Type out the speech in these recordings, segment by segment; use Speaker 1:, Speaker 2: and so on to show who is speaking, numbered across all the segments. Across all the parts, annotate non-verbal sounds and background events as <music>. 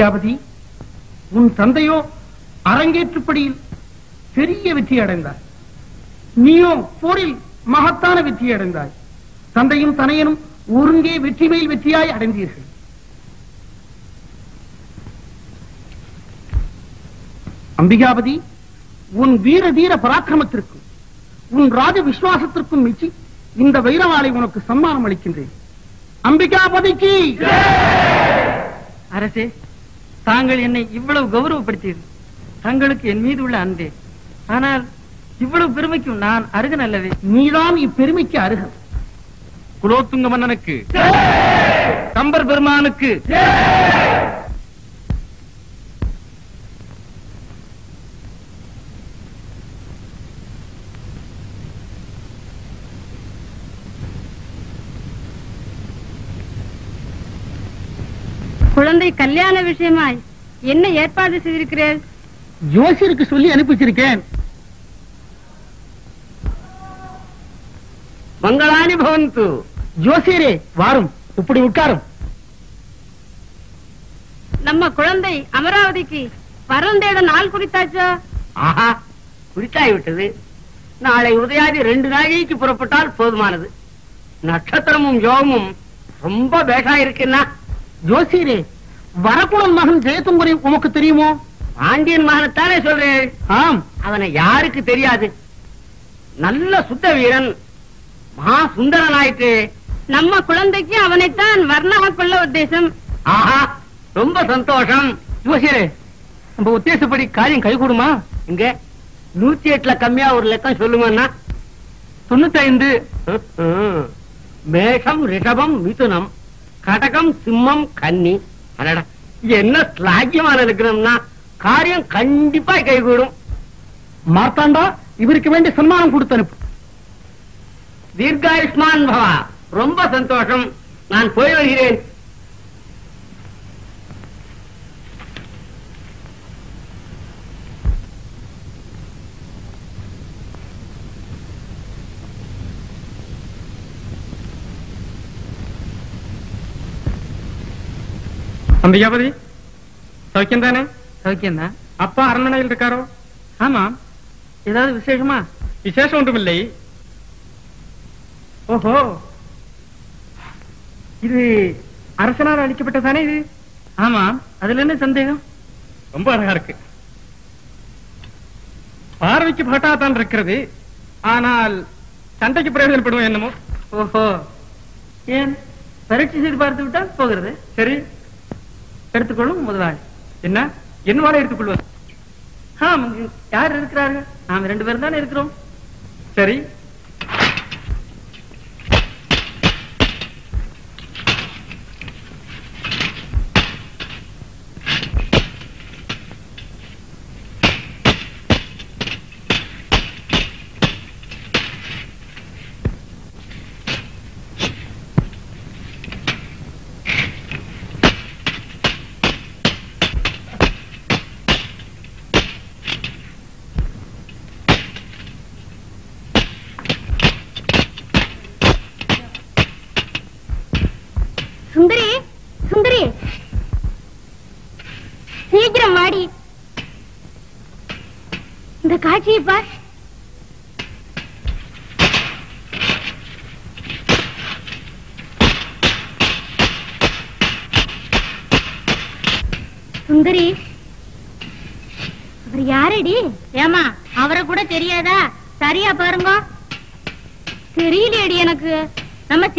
Speaker 1: அம்பிகாபதி உன் தந்தையோ அரங்கேற்றுப்படியில் பெரிய வெற்றி அடைந்தார். நீயோ போரில் மகத்தான வெற்றி அடைந்தாய். தந்தையும் தனையனும் ஒருங்கே வெற்றி மேல் வெற்றியாய் அடைந்தீர்கள். அம்பிகாபதி உன் வீர தீர பராக்கிரமத்திற்கும் உன் ராஜ விசுவாசத்திற்கும் மிச்சி இந்த வைரவாளை உனக்கு சம்மானம் அளிக்கின்றேன். அம்பிகாபதிக்கு!
Speaker 2: அரசே தாங்கள் என்னை இவ்வளவு கௌரவப்படுத்தீர்கள். தங்களுக்கு என் மீது உள்ள அன்பே. ஆனால் இவ்வளவு பெருமைக்கும் நான் அருகன் அல்லவே.
Speaker 1: நீதான் இப்பெருமைக்கு அருகன்.
Speaker 3: குலோத்துங்க மன்னனுக்கு. கம்பர் பெருமானுக்கு
Speaker 4: குழந்தை கல்யாண விஷயமாய் என்ன ஏற்பாடு செய்திருக்கிறேன்
Speaker 1: ஜோசியருக்கு சொல்லி அனுப்பி வச்சிருக்கேன்.
Speaker 3: மங்களானி பவந்து.
Speaker 1: ஜோசியரே வாரும். இப்படி உட்காரும்.
Speaker 4: நம்ம குழந்தை அமராவதிக்கு வரம் தேட நாள் குறித்தாச்சோ?
Speaker 3: ஆஹா குறித்தாய் விட்டது நாளை உதயாதி ரெண்டு நாளைக்கு புறப்பட்டால் போதுமானது. நட்சத்திரமும் யோகமும் ரொம்ப பேஷா இருக்குன்னா
Speaker 1: ஜோசியரே வரகுணன் மகன் ஜெயதும்பரி உமக்கு தெரியுமோ?
Speaker 3: பாண்டியன் மகனைத்தானே சொல்றேன்.
Speaker 1: ஆம்.
Speaker 3: அவனை யாருக்கு தெரியாது? நல்ல சுத்த வீரன் மகா சுந்தரன் ஆயிட்டு
Speaker 4: நம்ம குழந்தைக்கு அவனைத்தான் வர்ணமாக கொள்ள உத்தேசம்.
Speaker 3: ஆஹா ரொம்ப சந்தோஷம்.
Speaker 1: ஜோசியரே நம்ம உத்தேசப்படி காரியம் கைகூடுமா?
Speaker 3: இங்க நூத்தி எட்டுல கம்மியா ஒரு லக்கம் சொல்லுங்கன்னா
Speaker 1: தொண்ணூத்தி ஐந்து.
Speaker 3: மேஷம் ரிஷபம் மிதுனம். கடகம் சிம்மம் கன்னி. அடடா. என்ன ஸ்லாக்கியமான இருக்கணும்னா காரியம் கண்டிப்பா கைகூடும்.
Speaker 1: மார்த்தாண்டா இவருக்கு வேண்டிய சன்மானம் கொடுத்து அனுப்பு.
Speaker 3: தீர்காயுஷ்மான் பவா ரொம்ப சந்தோஷம். நான் போய் வருகிறேன்.
Speaker 1: அம்பிகாபதி சௌக்கியம் தானே?
Speaker 2: சௌக்கியம்தான்
Speaker 1: அப்பா அரண்மனையில் இருக்காரோ?
Speaker 2: ஆமா ஏதாவது விசேஷமா?
Speaker 1: விசேஷம் ஒன்றுமில்லை. ஓஹோ. இது அரசனால் அளிக்கப்பட்டதானே இது?
Speaker 2: ஆமா அதுல என்ன சந்தேகம்?
Speaker 1: ரொம்ப அழகா இருக்கு. பார்வைக்கு பட்டா தான் இருக்கிறது. ஆனால் சண்டைக்கு பிரயோஜனப்படுவோம் என்னமோ?
Speaker 2: ஓஹோ. ஏன்? பரீட்சை செய்து பார்த்து விட்டால் போகிறது?
Speaker 1: சரி.
Speaker 2: எடுத்துக்கொள்ளும் முதலாளி.
Speaker 1: என்ன? என் வாழை எடுத்துக்கொள்வது
Speaker 2: யார் இருக்கிறார்கள்? நாம் ரெண்டு பேரும் தானே இருக்கிறோம்.
Speaker 1: சரி.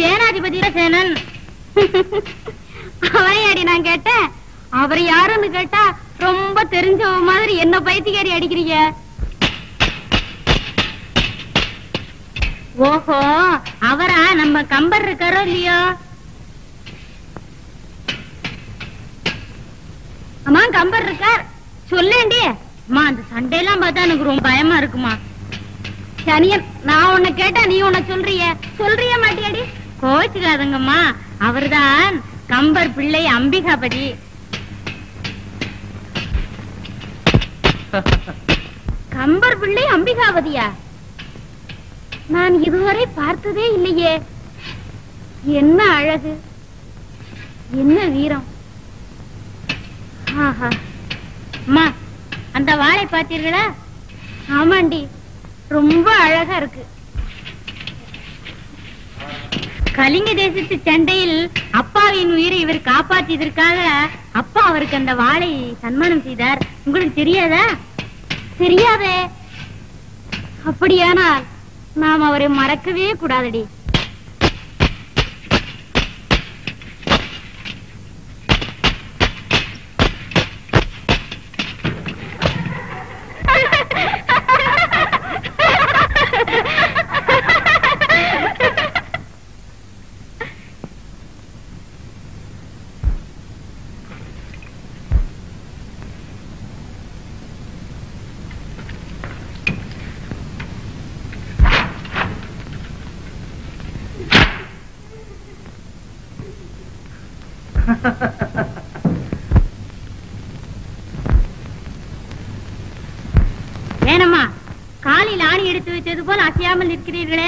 Speaker 4: நம்ம சேனன் அவன் அடி நான் கேட்டேன். அவர் யாருன்னு கேட்டா ரொம்ப தெரிஞ்ச மாதிரி என்ன பைத்தியக்காரி அடிக்கிறீங்க? ஓஹோ அவரா? நம்ம கம்பர் இருக்காரோ இல்லையோ?
Speaker 5: அம்மா கம்பர் இருக்கார். சொல்லேண்டி. அம்மா அந்த சண்டையெல்லாம் பார்த்தா எனக்கு ரொம்ப பயமா இருக்குமா? சனியன் நான் உன்னை கேட்டா நீ உன்னை சொல்றிய. சொல்றிய மாட்டியாடி. கோச்சுக்காதங்கம்மா. அவர்தான் கம்பர் பிள்ளை அம்பிகாபதி. கம்பர் பிள்ளை அம்பிகாபதியா? நான் இதுவரை பார்த்ததே இல்லையே. என்ன அழகு. என்ன வீரம். ஆஹா. அம்மா அந்த வாழை பார்த்தீர்களா? ஆமாண்டி ரொம்ப அழகா இருக்கு. கலிங்க தேசத்து சண்டையில் அப்பாவின் உயிரை இவர் காப்பாற்றியதற்காக அப்பா அவருக்கு அந்த வாளை சன்மானம் செய்தார். உங்களுக்கு தெரியாதா? தெரியாதே. அப்படியானால் நாம் அவரை மறக்கவே கூடாதடி. escribir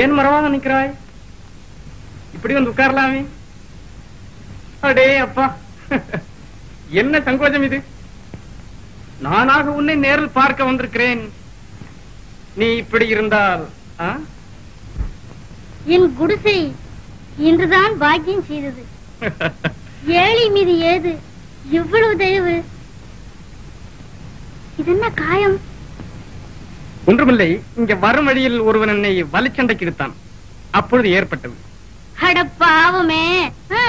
Speaker 6: ஏன் மரமாக நிக்கிறாய் இப்படி வந்து உட்காரலாமே? அடே அப்பா. என்ன சங்கோஜம் இது? நானாக உன்னை நேரில் பார்க்க வந்திருக்கிறேன். நீ இப்படி இருந்தால்?
Speaker 5: என் குடிசை இன்றுதான் பாக்கியம் செய்தது. <laughs> ஏழை மீது ஏது? இவ்வளவு தயவு இது என்ன காயம்
Speaker 6: ஒன்றுமில்லை இங்க வரும் வழியில் ஒருவன் என்னை வலிச்சண்டைக்கு இழுத்தான். அப்பொழுது ஏற்பட்டது.
Speaker 5: அட பாவமே. ஆ,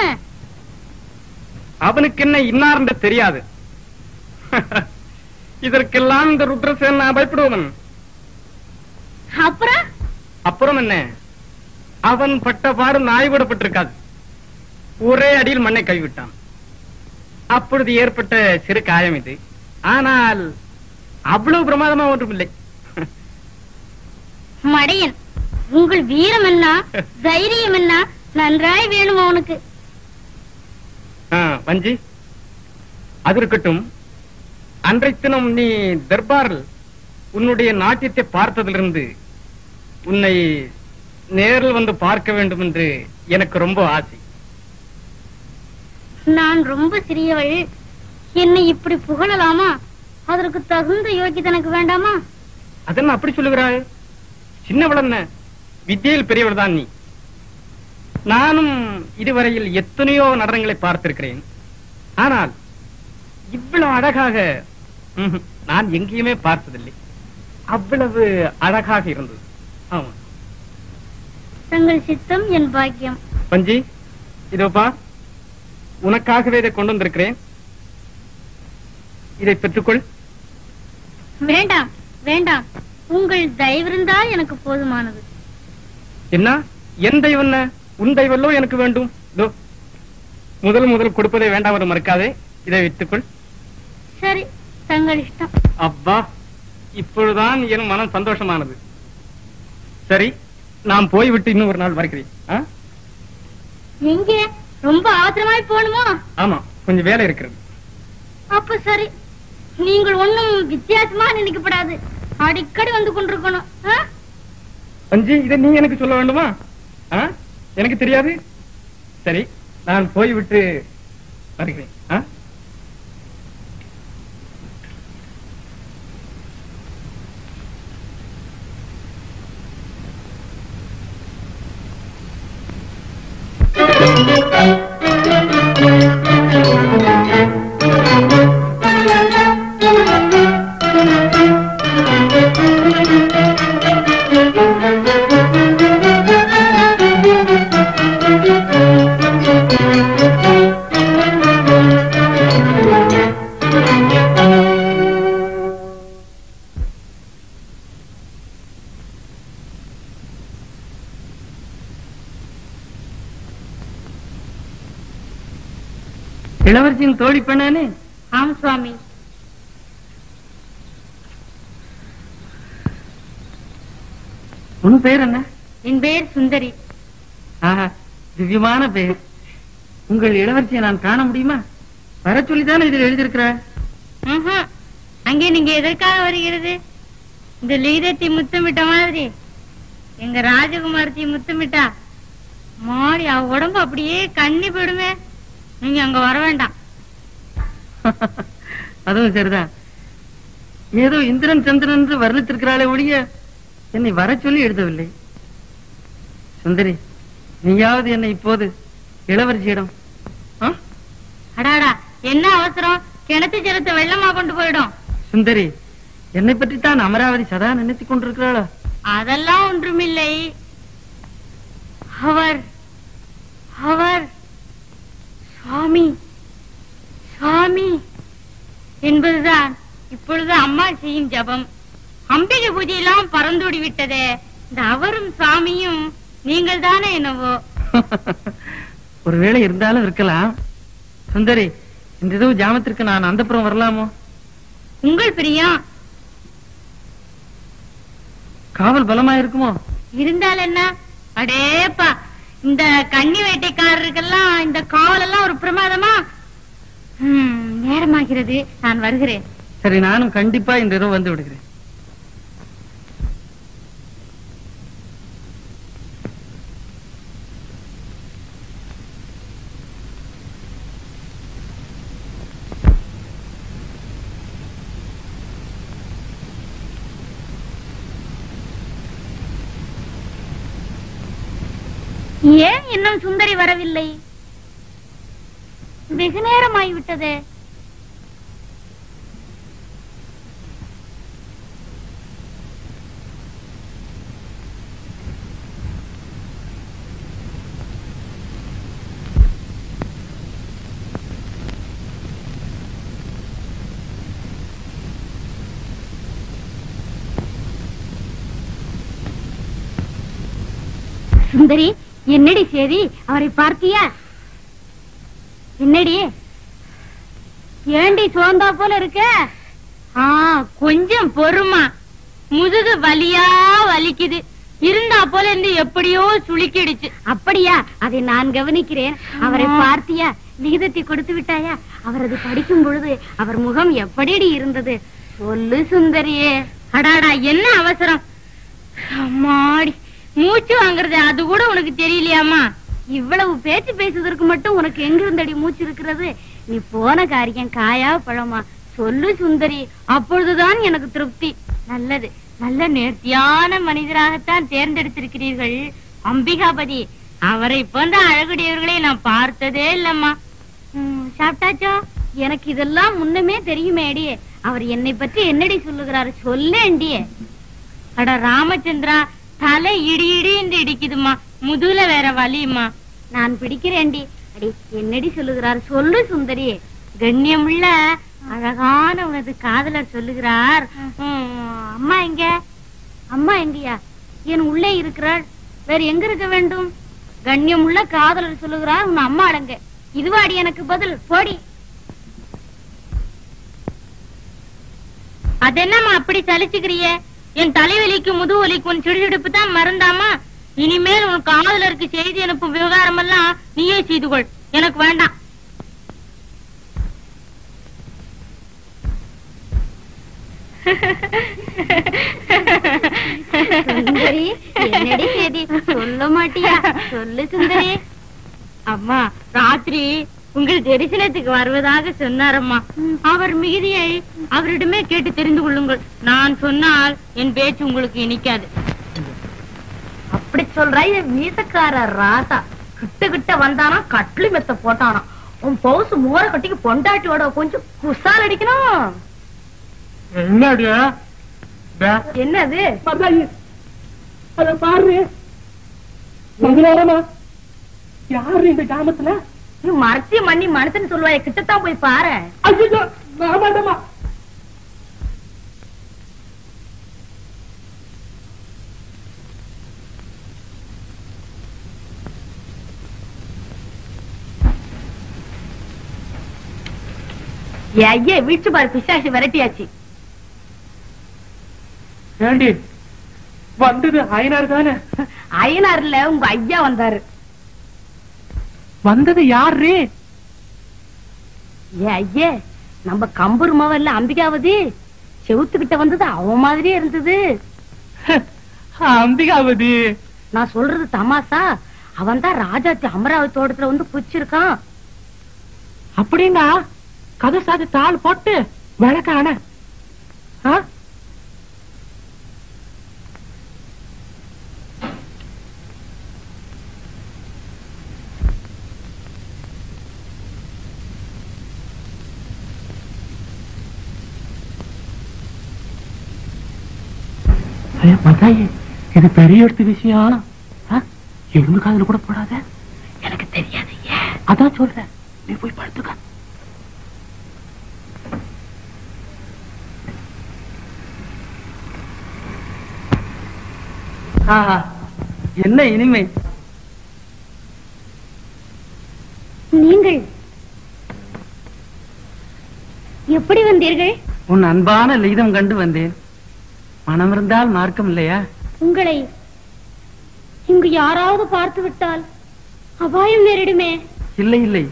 Speaker 6: அவனுக்கு என்ன இன்னார் என்று தெரியாது. இதற்கெல்லாம் இந்த ருத்ரசேன் நான் பயப்படுவன்
Speaker 5: அப்புறம்?
Speaker 6: அப்புறம் என்ன? அவன் பட்ட பாடு நாய் விடப்பட்டிருக்காது ஒரே அடியில் மண்ணை கைவிட்டான் அப்பொழுது ஏற்பட்ட சிறு காயம் இது. ஆனால் அவ்வளவு பிரமாதமா ஒன்றுமில்லை.
Speaker 5: மடையன் உங்கள் வீரம் என்ன தைரியம் என்ன நன்றாய் வேணும் அவனுக்கு
Speaker 6: வஞ்சி அது இருக்கட்டும். அன்றைய தினம் நீ தர்பாரில் உன்னுடைய நாட்டியத்தை பார்த்ததிலிருந்து உன்னை நேரில் வந்து பார்க்க வேண்டும் என்று எனக்கு ரொம்ப ஆசை.
Speaker 5: நான் ரொம்ப சிறியவள். என்னை இப்படி புகழலாமா? அதற்கு தகுந்த யோகியதை எனக்கு வேண்டாமா?
Speaker 6: அதென்ன அப்படி சொல்லுகிறாய்? சின்னவள் என்ன? வித்தியில் பெரியவள் தான் நீ. நானும் இதுவரையில் எத்தனையோ நடனங்களை பார்த்திருக்கிறேன். ஆனால் இவ்வளவு அழகாக நான் எங்கேயுமே பார்த்ததில்லை. அவ்வளவு அழகாக இருந்தது. ஆமா.
Speaker 5: தங்கள் சித்தம் என் பாக்கியம்.
Speaker 6: பஞ்சி இதோ பார் உனக்காகவே இதை கொண்டு வந்திருக்கிறேன். இதை பெற்றுக்கொள்.
Speaker 5: வேண்டாம் வேண்டாம்.
Speaker 7: உங்கள் தயவு இருந்தால் எனக்கு போதுமானது.
Speaker 6: என்ன? என் தெய்வம்? உன் தெய்வல்லோ எனக்கு வேண்டும். முதல் முதல் கொடுப்பதை வேண்டாம் என்று மறுக்காதே. இதை வைத்துக்கொள்.
Speaker 7: சரி தங்கள் இஷ்டம்.
Speaker 6: அப்பா இப்பொழுதுதான் என் மனம் சந்தோஷமானது. சரி நான் போய்விட்டு இன்னும் ஒரு நாள் ஆ?
Speaker 7: எங்கே? ரொம்ப அவசரமாய் போகணுமோ?
Speaker 6: ஆமா கொஞ்சம் வேலை இருக்கிறது.
Speaker 7: அப்ப சரி. நீங்கள் ஒண்ணும் வித்தியாசமா நினைக்கப்படாது. அடிக்கடி வந்து கொண்டிருக்கணும்.
Speaker 6: பஞ்சி இதை நீ எனக்கு சொல்ல வேண்டுமா? எனக்கு தெரியாது? சரி நான் போய்விட்டு வருகிறேன்.
Speaker 2: இளவரசியின் தோழி பெண்ணானே?
Speaker 7: ஆம் சுவாமி.
Speaker 2: உன் பெயர் என்ன?
Speaker 7: என் பெயர் சுந்தரி.
Speaker 2: ஆஹா திவ்யமான பெயர். உங்கள் இளவரசியை நான் காண முடியுமா? வர சொல்லித்தானே இதில் எழுதியிருக்கிற.
Speaker 7: அங்கே நீங்க எதற்காக வருகிறது? இந்த லீதத்தை முத்தமிட்ட மாதிரி. எங்க ராஜகுமாரத்தி முத்தமிட்டா மாடி அவ உடம்பு அப்படியே கண்ணி போயிடுமே. நீங்க அங்க வர வேண்டாம்.
Speaker 2: அதுவும் சரிதான் ஏதோ இந்திரன் சந்திரன் என்று வர்ணித்திருக்கிறாளே ஒழிய என்னை வர சொல்லி எழுதவில்லை. சுந்தரி நீயாவது என்னை இப்போது இளவரசியிடம்?
Speaker 7: அடாடா என்ன அவசரம்? கிணத்து ஜலத்தை வெள்ளமா கொண்டு போயிடும்.
Speaker 2: சுந்தரி என்னை பற்றி தான் அமராவதி சதா நினைத்துக் கொண்டிருக்கிறாளா?
Speaker 7: அதெல்லாம் ஒன்றுமில்லை. அவர் அவர் சுவாமி சுவாமி என்பதுதான் இப்பொழுது அம்மா செய்யும் ஜபம். அம்பிகை பூஜையெல்லாம் பறந்தோடி விட்டதே. இந்த அவரும் சாமியும் நீங்கள் தானே என்னவோ? <laughs>
Speaker 2: ஒருவேளை இருந்தாலும் இருக்கலாம். சுந்தரி இந்த இதுவும் ஜாமத்திற்கு நான் அந்தப்புறம் வரலாமோ?
Speaker 7: உங்கள் பிரியம்
Speaker 2: காவல் பலமா இருக்குமோ
Speaker 7: இருந்தால் என்ன? அடேப்பா இந்த கன்னி வேட்டைக்காரருக்கெல்லாம் இந்த காவல் எல்லாம் ஒரு பிரமாதமா? ஹம், நேரமாகிறது. நான் வருகிறேன்.
Speaker 2: சரி நானும் கண்டிப்பா இந்த இரவு வந்து விடுகிறேன்.
Speaker 7: ஏன் இன்னும் சுந்தரி வரவில்லை? வெகு நேரமாகிவிட்டதே சுந்தரி என்னடி சேதி அவரை பார்த்தியா? என்னடி? ஏண்டி சோர்ந்தா போல இருக்க? ஆ கொஞ்சம் பொறுமா. முதுகு வலியா வலிக்குது. இருந்தா போல இருந்து எப்படியோ சுளுக்கிடுச்சு. அப்படியா? அதை நான் கவனிக்கிறேன். அவரை பார்த்தியா? விகிதத்தை கொடுத்து விட்டாயா? அவர் அது படிக்கும் பொழுது அவர் முகம் எப்படிடி இருந்தது? சொல்லு சுந்தரியே. அடாடா என்ன அவசரம்? அம்மாடி. மூச்சு வாங்குறது அது கூட உனக்கு தெரியலையாமா இவ்வளவு பேச்சு பேசுவதற்கு மட்டும் உனக்கு எங்க இருந்தடி மூச்சு இருக்கிறது? நீ போன காரியம் காயா பழமா? சொல்லு சுந்தரி அப்பொழுதுதான் எனக்கு திருப்தி. நல்லது நல்ல நேர்த்தியான மனிதராகத்தான் தேர்ந்தெடுத்திருக்கிறீர்கள். அம்பிகாபதி அவரை போன்ற அழகுடையவர்களை நான் பார்த்ததே இல்லம்மா. சாப்பிட்டாச்சோ? எனக்கு இதெல்லாம் முன்னமே தெரியுமேடி அவர் என்னை பற்றி என்னடி சொல்லுகிறாரு? சொல்லேண்டியே. அட ராமச்சந்திரா தலை இடி இடி என்று இடிக்குதுமா முதுகுல வேற வலியுமா நான் பிடிக்கிறேன்டி. அடி என்னடி சொல்லுகிறார்? சொல்லு சுந்தரி. கண்ணியமுள்ள அழகான உனது காதலர் சொல்லுகிறார். அம்மா எங்க?
Speaker 5: அம்மா எங்கயா? என் உள்ளே இருக்கிறாள். வேற எங்க இருக்க வேண்டும்? கண்ணியம் உள்ள காதலர் சொல்லுகிறார். உன் அம்மா அடங்க. இதுவாடி எனக்கு பதில். போடி. அதென்னம்மா அப்படி சலிச்சுக்கிறிய? என் தலைவலிக்கு முது வலிக்கு உன் சிடுசிடுப்பு தான் மறந்தாமா இனிமேல் உன் காதலருக்கு செய்தி அனுப்பும் விவகாரம் எல்லாம் நீயே செய்து கொள். எனக்கு வேண்டாம். சுந்தரி என்னடி செய்தி? சொல்ல மாட்டியா? சொல்லு சுந்தரி. அம்மா ராத்திரி உங்கள் தரிசனத்துக்கு வருவதாக சொன்னாரம்மா. அவர் மிகுதியை அவரிடமே கேட்டு தெரிந்து கொள்ளுங்கள். நான் சொன்னால் என் பேச்சு உங்களுக்கு இனிக்காது.
Speaker 4: அப்படி சொல்றாய் மீசக்கார ராசா. கிட்ட கிட்ட வந்தானா கட்லி மெத்த போட்டானா. உன் பவுசு மோர கட்டிக்கு பொண்டாட்டியோட கொஞ்சம் குசால் அடிக்கணும்.
Speaker 8: என்னடியா
Speaker 4: என்னது?
Speaker 8: அத பாரு. யாரு இந்த கிராமத்துல?
Speaker 4: நீ மரத்தி மண்ணி மனுஷன் சொல்லுவாய கிட்டத்தான் போய் பாரு.
Speaker 8: ஐயோ
Speaker 4: வீட்டு பாரு பிசாசி விரட்டியாச்சு.
Speaker 8: வந்தது அயனார் தானே?
Speaker 4: அயனார்ல உங்க ஐயா வந்தாரு.
Speaker 8: வந்தது யாரு
Speaker 4: ஏ ஐயே நம்ம கம்பூர் மாவல்ல அம்பிகாவதி? செவுத்துக்கிட்ட வந்தது அவன் மாதிரியே இருந்தது.
Speaker 8: அம்பிகாவதி.
Speaker 4: நான் சொல்றது தமாசா அவன் தான் ராஜாத்தி அமராவதி தோட்டத்துல வந்து குச்சிருக்கான்.
Speaker 8: அப்படின்னா கதை சாதி தாள் போட்டு விளக்கான. மதாயி இது பெரிய எடுத்து விஷயம்? எலும்பு காதுல கூட போடாத.
Speaker 4: எனக்கு தெரியாது
Speaker 8: அதான் சொல்றேன். நீ போய் படுத்துக்க.
Speaker 2: என்ன இனிமை?
Speaker 5: நீங்கள் எப்படி வந்தீர்கள்?
Speaker 2: உன் அன்பான லிகிதம் கண்டு வந்தேன். மனம் இருந்தால் மார்க்கம் இல்லையா?
Speaker 5: உங்களை இங்கு யாராவது பார்த்து விட்டால் அபாயம் நேரிடுமே.
Speaker 2: இல்லை இல்லை.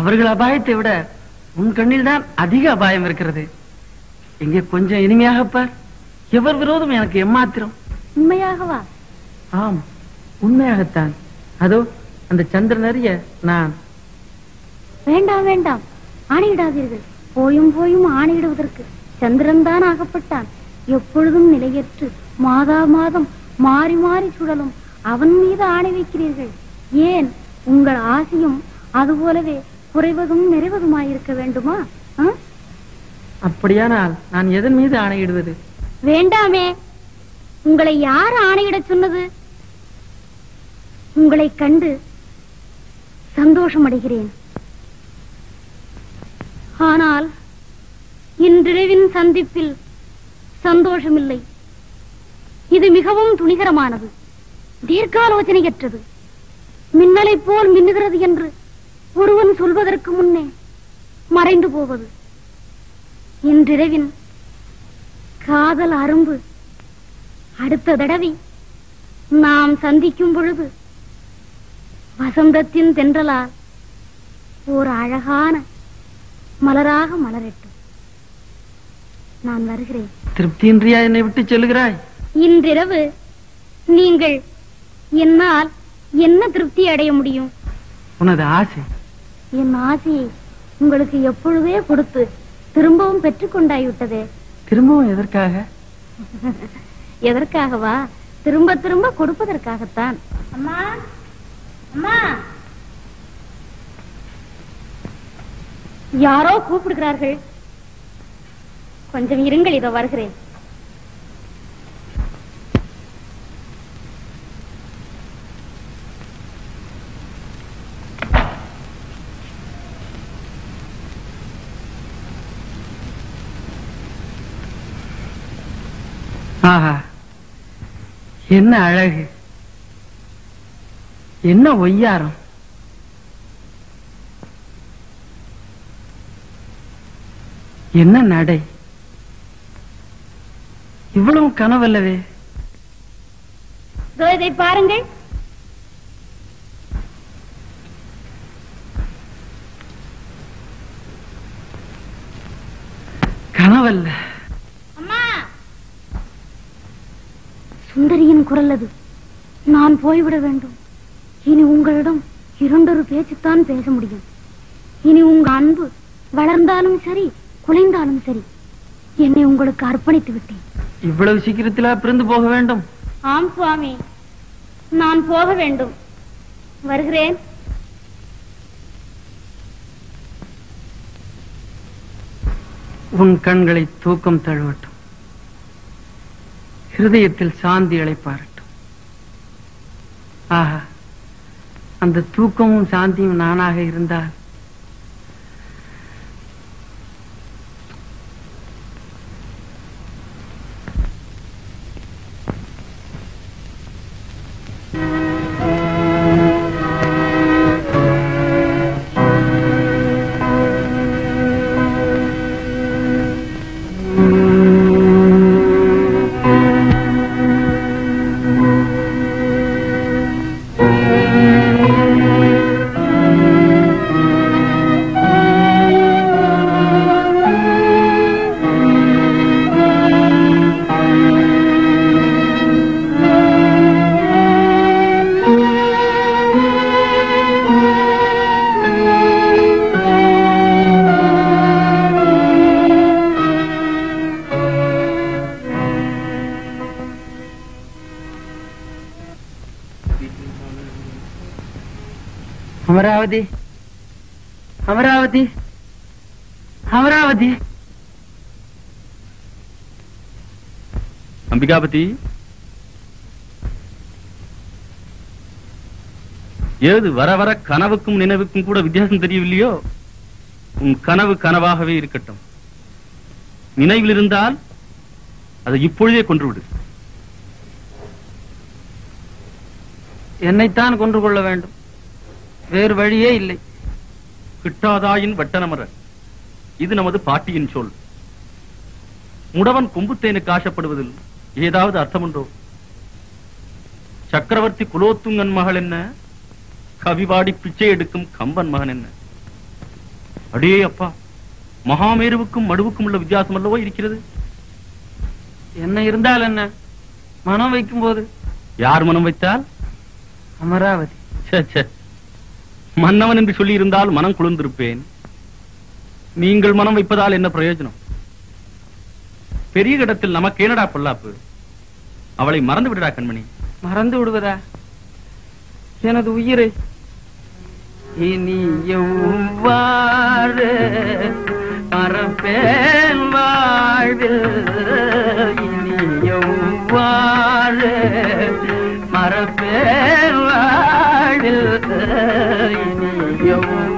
Speaker 2: அவர்கள் அபாயத்தை விட உன் கண்ணில் தான் அதிக அபாயம் இருக்கிறது. இங்கே கொஞ்சம் இனிமையாக பார் எவர் விரோதம் எனக்கு எம்மாத்திரம்?
Speaker 5: உண்மையாகவா?
Speaker 2: ஆம் உண்மையாகத்தான். அதோ அந்த சந்திரன் அறிய நான்.
Speaker 5: வேண்டாம் வேண்டாம். ஆணையிடாதீர்கள். போயும் போயும் ஆணையிடுவதற்கு சந்திரன் தான் ஆகப்பட்டான். எப்பொழுதும் நிலையற்று மாதா மாதம் மாறி மாறி சுழலும். அவன் மீது ஆணை வைக்கிறீர்கள். ஏன்? உங்கள் ஆசையும் அதுபோலவே குறைவதும் நிறைவதுமாயிருக்க வேண்டுமா?
Speaker 2: அப்படியானால் நான் எதன் மீது ஆணையிடுவது?
Speaker 5: வேண்டாமே. உங்களை யார் ஆணையிடச் சொன்னது? உங்களை கண்டு சந்தோஷம் அடைகிறேன் ஆனால் இன்றிரவின் சந்திப்பில் சந்தோஷமில்லை. இது மிகவும் துணிகரமானது. தீர்க்காலோசனையற்றது. மின்னலைப் போல் மின்னுகிறது என்று ஒருவன் சொல்வதற்கு முன்னே மறைந்து போவது. இன்றிரவின் காதல் அரும்பு. அடுத்த தடவை நாம் சந்திக்கும் பொழுது வசந்தத்தின் தென்றலால் ஓர் அழகான மலராக மலரட்டும். நான் வருகிறேன்.
Speaker 2: திருப்தியின்றியா என்னை விட்டு செல்கிறாய்
Speaker 5: இன்றிரவு நீங்கள் என்னால் என்ன திருப்தி அடைய முடியும்?
Speaker 2: உனது ஆசை.
Speaker 5: என் ஆசையை உங்களுக்கு எப்பொழுதே கொடுத்து திரும்பவும் பெற்றுக்கொண்டாய்விட்டதே.
Speaker 2: திரும்பவும் எதற்காக? <laughs>
Speaker 5: எதற்காகவா? திரும்ப திரும்ப கொடுப்பதற்காகத்தான். அம்மா அம்மா. யாரோ கூப்பிடுகிறார்கள். கொஞ்சம் இருங்கள் இதோ வருகிறேன்.
Speaker 2: ஆஹா.
Speaker 9: என்ன அழகு. என்ன ஒய்யாரம். என்ன நடை. இவ்வளவு கனவல்லவே.
Speaker 5: இதோ பாருங்கள்.
Speaker 9: கனவல்ல.
Speaker 5: அம்மா! சுந்தரியின் குரல் அது. நான் போய்விட வேண்டும். இனி உங்களிடம் இரண்டொரு பேச்சுத்தான் பேச முடியும். இனி உங்க அன்பு வளர்ந்தாலும் சரி குலைந்தாலும் சரி என்னை உங்களுக்கு அர்ப்பணித்து விட்டேன்.
Speaker 9: இவ்வளவு சீக்கிரத்திலா பிறந்து போக வேண்டும்.
Speaker 5: ஆம் சுவாமி. நான் போக வேண்டும். வருகிறேன்.
Speaker 9: உன் கண்களை தூக்கம் தழுவட்டும். ஹிருதயத்தில் சாந்தி இழைப்பாரட்டும் ஆஹா அந்த தூக்கமும் சாந்தியும் நானாக இருந்தால் அமராவதி அமராவதி அமராவதி
Speaker 10: அம்பிகாபதி? ஏது வர வர கனவுக்கும் நினைவுக்கும் கூட வித்தியாசம் தெரியவில்லையோ? உன் கனவு கனவாகவே இருக்கட்டும். நினைவில் இருந்தால் அதை இப்பொழுதே கொன்றுவிடு.
Speaker 9: என்னைத்தான் கொன்று கொள்ள வேண்டும். வேறு வழியே இல்லை.
Speaker 10: கிட்டாதாயின் வட்டனமர இது நமது பாட்டியின் சொல். முடவன் கொம்புத்தேனுக்கு ஆசைப்படுவதில் ஏதாவது அர்த்தமுண்டோ? சக்கரவர்த்தி குலோத்துங்கன் மகள் என்ன? கவிபாடி பிச்சை எடுக்கும் கம்பன் மகன் என்ன? அடே அப்பா மகாமேருவுக்கும் மடுவுக்கும் உள்ள வித்தியாசம் அல்லவோ இருக்கிறது?
Speaker 9: என்ன இருந்தால் என்ன? மனம் வைக்கும் போது
Speaker 10: யார் மனம் வைத்தால்?
Speaker 9: அமராவதி.
Speaker 10: ச்சே, ச்சே. மன்னவன் என்று சொல்லியிருந்தால் மனம் குளிர்ந்திருப்பேன். நீங்கள் மனம் வைப்பதால் என்ன பிரயோஜனம்? பெரிய இடத்தில் நமக்கு ஏனடா பொல்லாப்பு? அவளை மறந்து விடுடா கண்மணி.
Speaker 9: மறந்து விடுவதா? எனது உயிரை இனி எவ்வாறு மறப்பேன் வாழ்வில் இனி எவ்வாறு மறப்பேன் இனி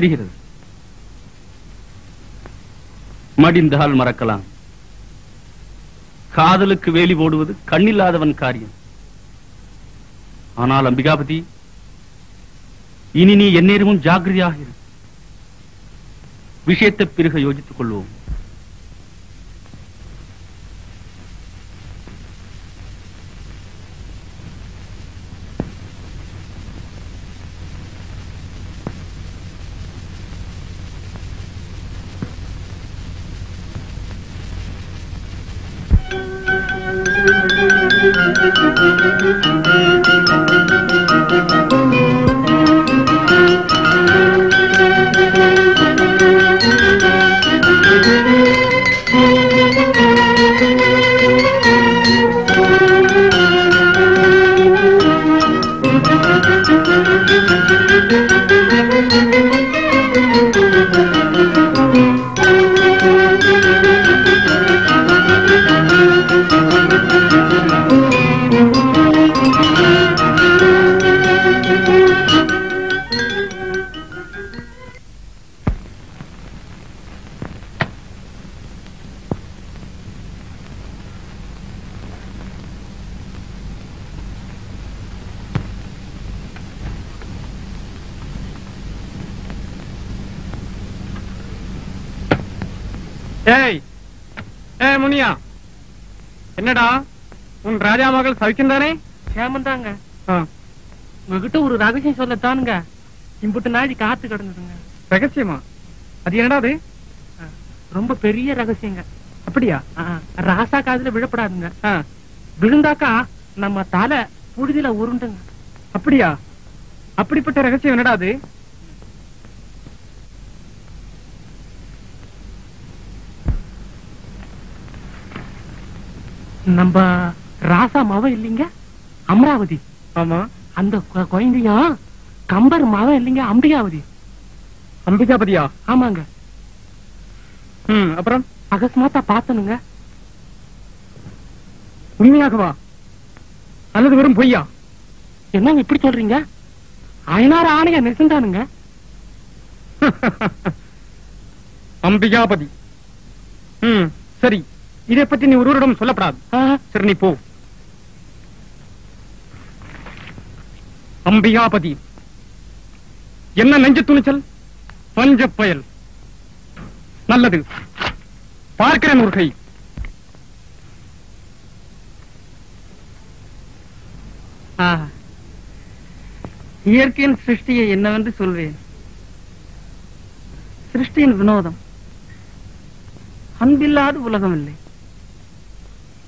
Speaker 10: தெரிகிறது. மடிந்தால் மறக்கலாம். காதலுக்கு வேலி போடுவது கண்ணில்லாதவன் காரியம். ஆனால் அம்பிகாபதி இனி நீ எந்நேரமும் ஜாகிரதையாக இரு. விஷயத்தை பிறகு யோசித்துக் கொள்வோம்.
Speaker 6: தானே
Speaker 9: சேமந்தாங்க உங்ககிட்ட ஒரு ரகசியம் சொல்லத்தானுங்க. இம்புட்டு நாளி காத்து கிடந்ததுங்க.
Speaker 6: ரகசியமா? அது என்னடா அது?
Speaker 9: ரொம்ப பெரிய ரகசியங்க.
Speaker 6: அப்படியா?
Speaker 9: ராசா காதுல விழப்படாதுங்க. விழுந்தாக்கா நம்ம தலை புழுதில உருண்டுங்க.
Speaker 6: அப்படியா? அப்படிப்பட்ட ரகசியம் என்னடா அது
Speaker 9: நம்ம ராசா மவ இல்லைங்க? அமராவதி.
Speaker 6: ஆமா.
Speaker 9: அந்த குழந்தையும் கம்பர் மவ இல்லைங்க அம்பிகாவதி.
Speaker 6: அம்பிகாபதியா?
Speaker 9: ஆமாங்க.
Speaker 6: ம் அப்புறம்?
Speaker 9: அகஸ்மாத்தா பார்த்தனுங்க.
Speaker 6: உண்மையாகவா? அல்லது வெறும் பொய்யா?
Speaker 9: என்னங்க இப்படி சொல்றீங்க? ஐநாறு ஆணைய நெசந்தானுங்க. <laughs>
Speaker 6: அம்பிகாபதி. ம் சரி. இதை பற்றி நீ ஒருவரிடம் சொல்லப்படாது. சரி நீ போ. அம்பிகாபதி. என்ன நெஞ்ச துணிச்சல்? பஞ்ச பயல். நல்லது. பார்க்கிறேன் ஒரு கை
Speaker 9: இயற்கையின் சிருஷ்டியை என்னவென்று சொல்வேன். சிருஷ்டியின் வினோதம். அன்பில்லாத உலகம் இல்லை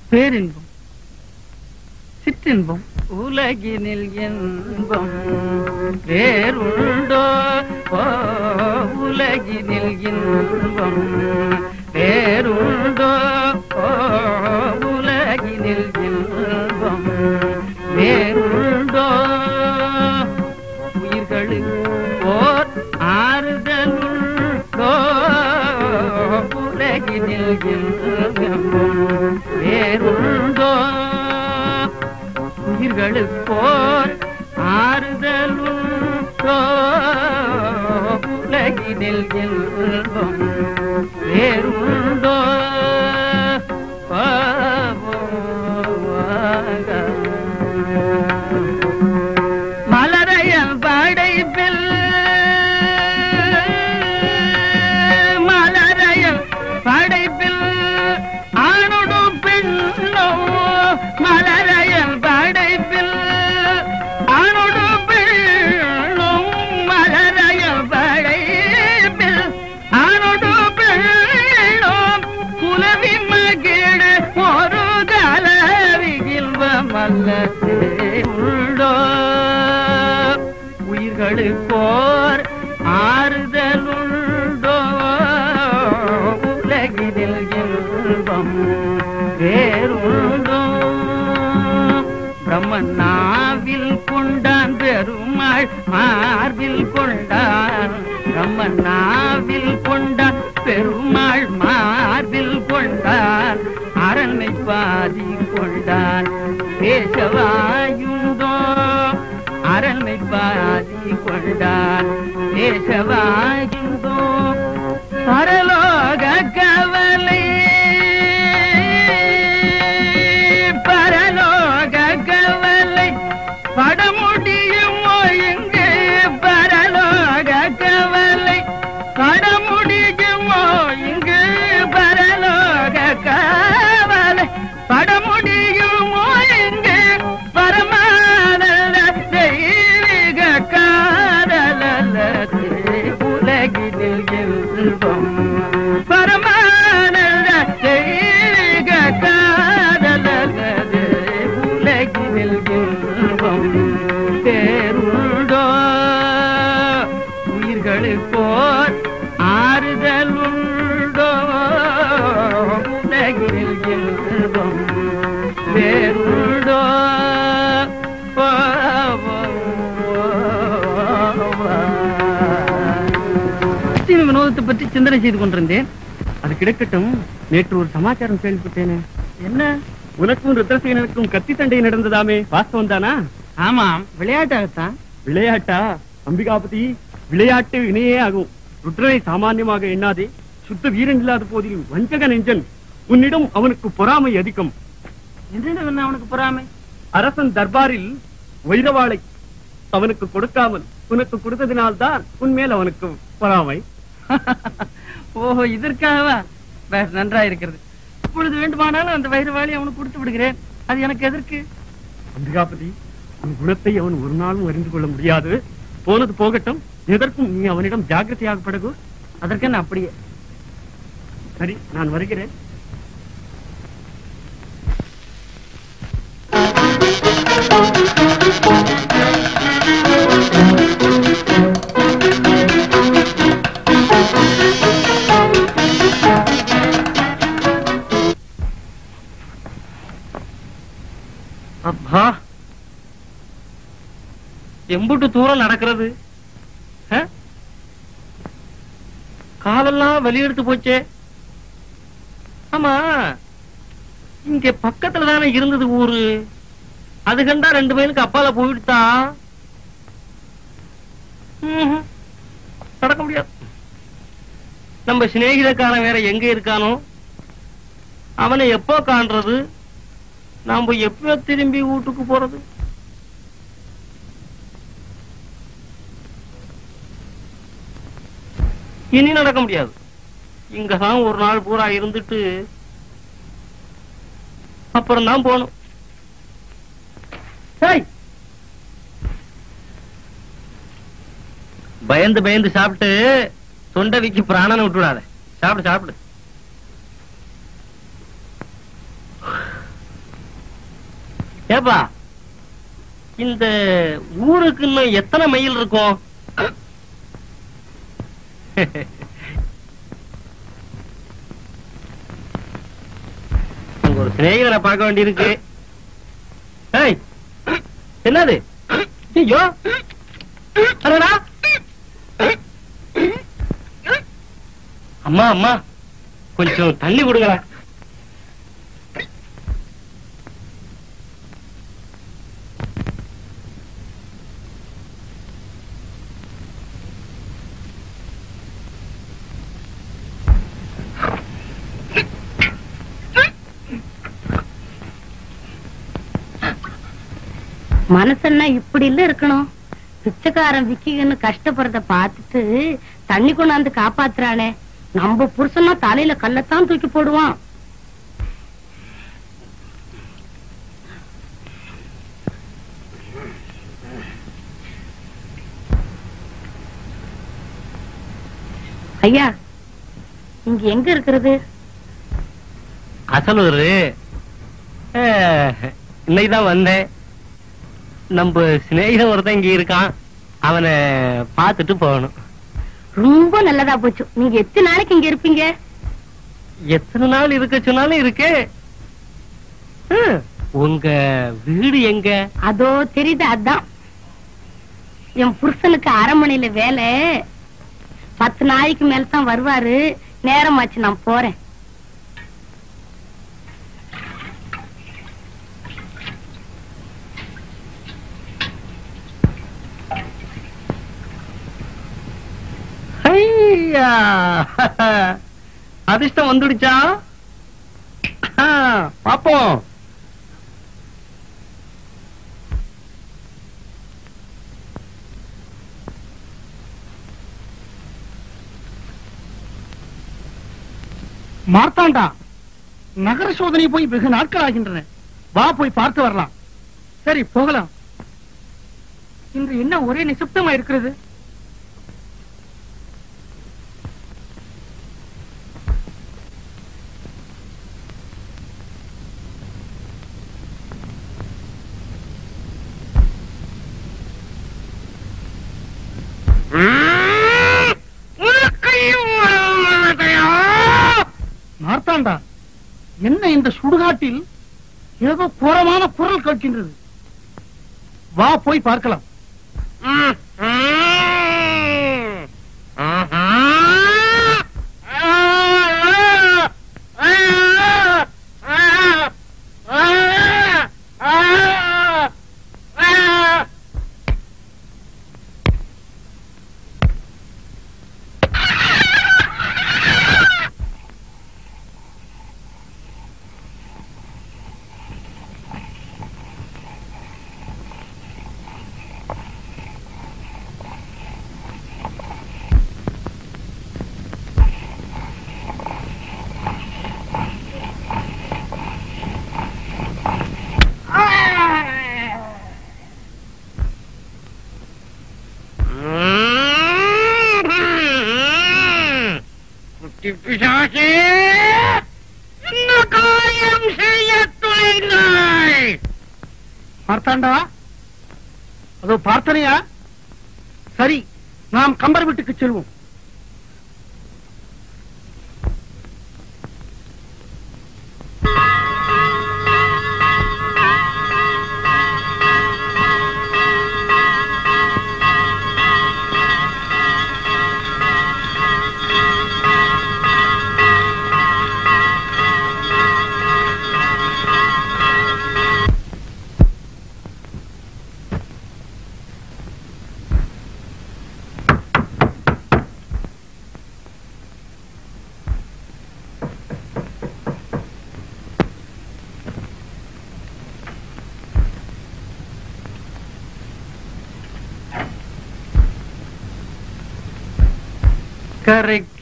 Speaker 9: பேரின்பம். சிற்றின்பம். உலகினில் இன்பம் வேறுண்டோ? உலகினில் இன்பம் வேறுண்டோ? ஓ, உலகினில் இன்பம் வேறுண்டோ? உயிர்களுக்கு ஓர் ஆறுதலுண்டோ? உலகினில் இன்பம் வேறுண்டோ? உயிர்களுக்கோர் ஆறுதலும் உலகினில் வேறு பிரம்மனாவில் கொண்டான் பெருமாள் மார்பில் கொண்டான் அரண்மை பாதி கொண்டான் பேசவாயுண்டோ அரண்மை பாதி கொண்டான் பேசவாயுண்டோ
Speaker 11: சிந்தனை செய்து கொண்டிருந்தேன். அது கிடக்கட்டும். நேற்று ஒரு சமாச்சாரம் கேள்விப்பட்டேனே.
Speaker 9: என்ன?
Speaker 11: உனக்கும் ருத்ரசேனனுக்கும் கத்தி சண்டை நடந்ததாமே. வாஸ்தவம் தானா?
Speaker 9: ஆமாம். விளையாட்டாகத்தான்.
Speaker 11: விளையாட்டா? அம்பிகாபதி விளையாட்டு இணையே ஆகும். ருத்ரனை சாமானியமாக எண்ணாதே. சுத்த வீரன் இல்லாத போதிலும் வஞ்சக நெஞ்சன். உன்னிடம் அவனுக்கு பொறாமை அதிகம்.
Speaker 9: என்னிடம் என்ன அவனுக்கு பொறாமை?
Speaker 11: அரசன் தர்பாரில் வைரவாளை அவனுக்கு கொடுக்காமல் உனக்கு கொடுத்ததினால்தான் உன்மேல் அவனுக்கு பொறாமை. <laughs>
Speaker 9: ஓஹோ இதற்காகவா? வேற நன்றா இருக்கிறது இப்பொழுது வேண்டுமானாலும் அந்த வயிறுவாளி அவனுக்கு கொடுத்து விடுகிறேன். அது எனக்கு எதற்கு?
Speaker 11: அம்பிகாபதி உன் குணத்தை அவன் ஒரு நாளும் அறிந்து கொள்ள முடியாது. போனது போகட்டும். எதற்கும் நீ அவனிடம் ஜாகிரதையாக படகு
Speaker 9: அதற்கு என்ன அப்படியே.
Speaker 11: சரி நான் வருகிறேன்.
Speaker 9: Thank you. எம்புட்டு தூரம் நடக்கிறது. காலெல்லாம் வெளியெடுத்து போச்சே. ஆமா இங்க பக்கத்துல தானே இருந்தது ஊரு. அது கண்டா ரெண்டு மைலுக்கு அப்பால போயிடுதா நடக்க முடியாது. நம்ம சிநேகிதக்காரன் வேற எங்க இருக்கானோ? அவனை எப்போ காண்றது? நாம எப்ப திரும்பி வீட்டுக்கு போறது? இனி நடக்க முடியாது. இங்கதான் ஒரு நாள் பூரா இருந்துட்டு அப்புறம் தான் போகணும். பயந்து பயந்து சாப்பிட்டு தொண்டை விக்கி பிராணனை விட்டுடாத சாப்பிடு சாப்பிடு. ஏப்பா இந்த ஊருக்கு இன்னும் எத்தனை மைல் இருக்கும்? <laughs> ஒரு சிநேகிதனை பார்க்க வேண்டியிருக்கு. ஏய் என்னது? ஐயோ. அம்மா அம்மா. கொஞ்சம் தண்ணி கொடுக்கலாம்
Speaker 5: மனசன்னா இப்படி இல்ல இருக்கணும். பிச்சைக்காரன் விக்கின்னு கஷ்டப்படுறத பார்த்துட்டு தண்ணி கொண்டாந்து காப்பாத்துறானே. நம்ம புருஷனா தலையில கல்லத்தான் தூக்கி போடுவான். ஐயா இங்க எங்க இருக்கிறது?
Speaker 9: அசலூர். இன்னைக்குதான் வந்தேன். நம்ம சிநேகிதன் ஒருத்தன் இங்க இருக்கான்.
Speaker 10: அவனை பார்த்துட்டு போகணும்.
Speaker 5: ரொம்ப நல்லதா போச்சு. நீங்க எத்தனை நாளைக்கு இங்க இருப்பீங்க?
Speaker 10: எத்தனை நாள் இருக்க சொன்னாலும் இருக்கே. உங்க வீடு எங்க?
Speaker 5: அதோ தெரியுது அதான். என் புருஷனுக்கு அரண்மனையில வேலை. பத்து நாளைக்கு மேல தான் வருவாரு. நேரமாச்சு நான் போறேன்.
Speaker 10: அதிர்ஷ்டம் வந்துடுச்சா? பாப்போம்.
Speaker 1: மார்த்தாண்டா நகர சோதனை போய் வெகு நாட்கள் ஆகின்றன. வா போய் பார்த்து வரலாம். சரி போகலாம். இன்று என்ன ஒரே நிசப்தமா இருக்கிறது மார்த்தாண்டா என்ன இந்த சுடுகாட்டில் ஏதோ கோரமான குரல் கேட்கின்றது? வா போய் பார்க்கலாம் குட்டி பிசாசே என்ன காரியம் செய்ய துணிந்தாய் பார்த்தாண்டா அதோ பார்த்தனையா? சரி நாம் கம்பர் வீட்டுக்கு செல்வோம்.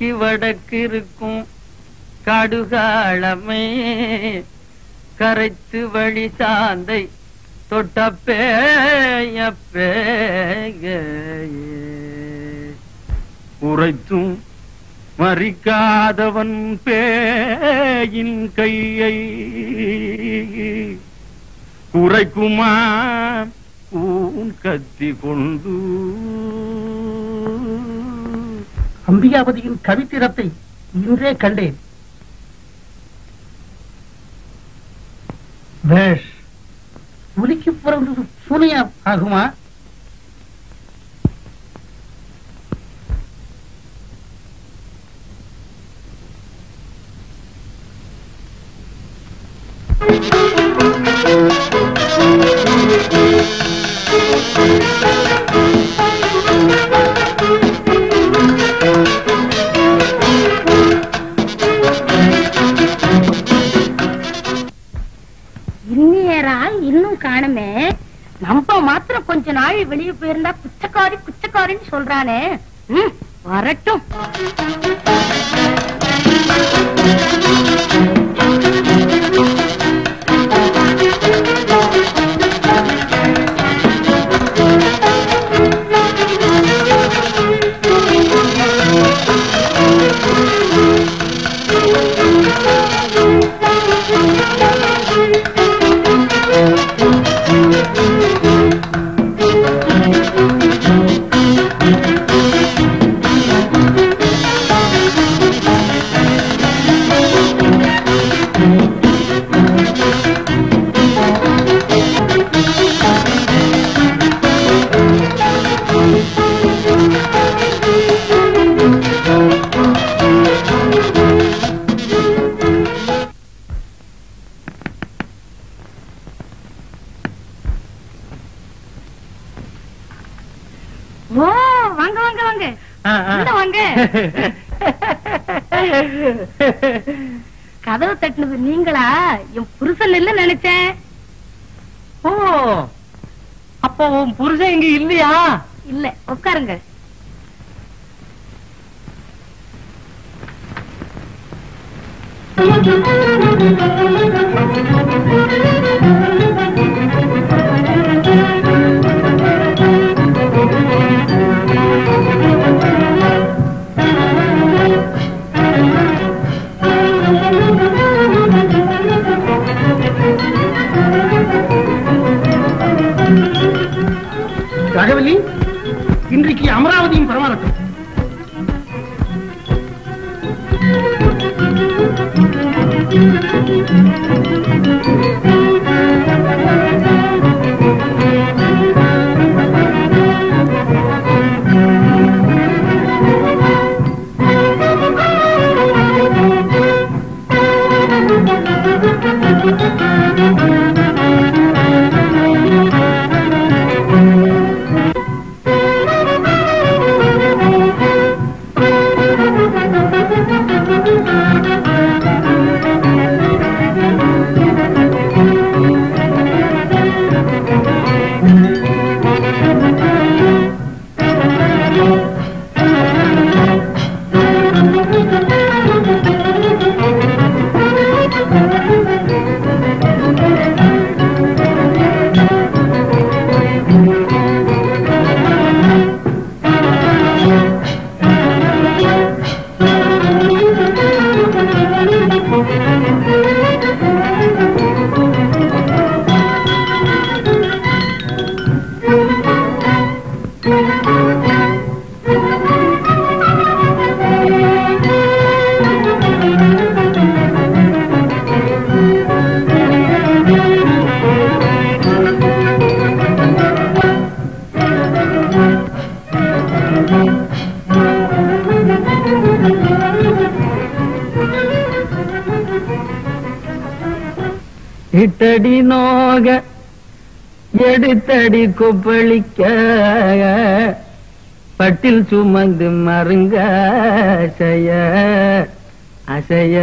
Speaker 10: தெற்கு வடக்கு இருக்கும் கடுகாலமே கரைத்து வழி சாந்தை தொட்ட உரைத்தும் மறிக்காதவன் பேயின் கையை குறைக்குமா கூன் கத்தி கொண்டு
Speaker 1: அம்பிகாபதியின் கவித்திரத்தை இன்றே கண்டேன். வேஷ். புலிக்கு பிறந்தது பூனையா ஆகுமா?
Speaker 5: ஆள் வெளியே போயிருந்தா குச்சக்காரி குச்சக்காரின்னு சொல்றானே. வரட்டும்.
Speaker 2: எடுத்தடி கொப்பளிக்க பட்டில் சுமந்து மருங்க அசைய அசைய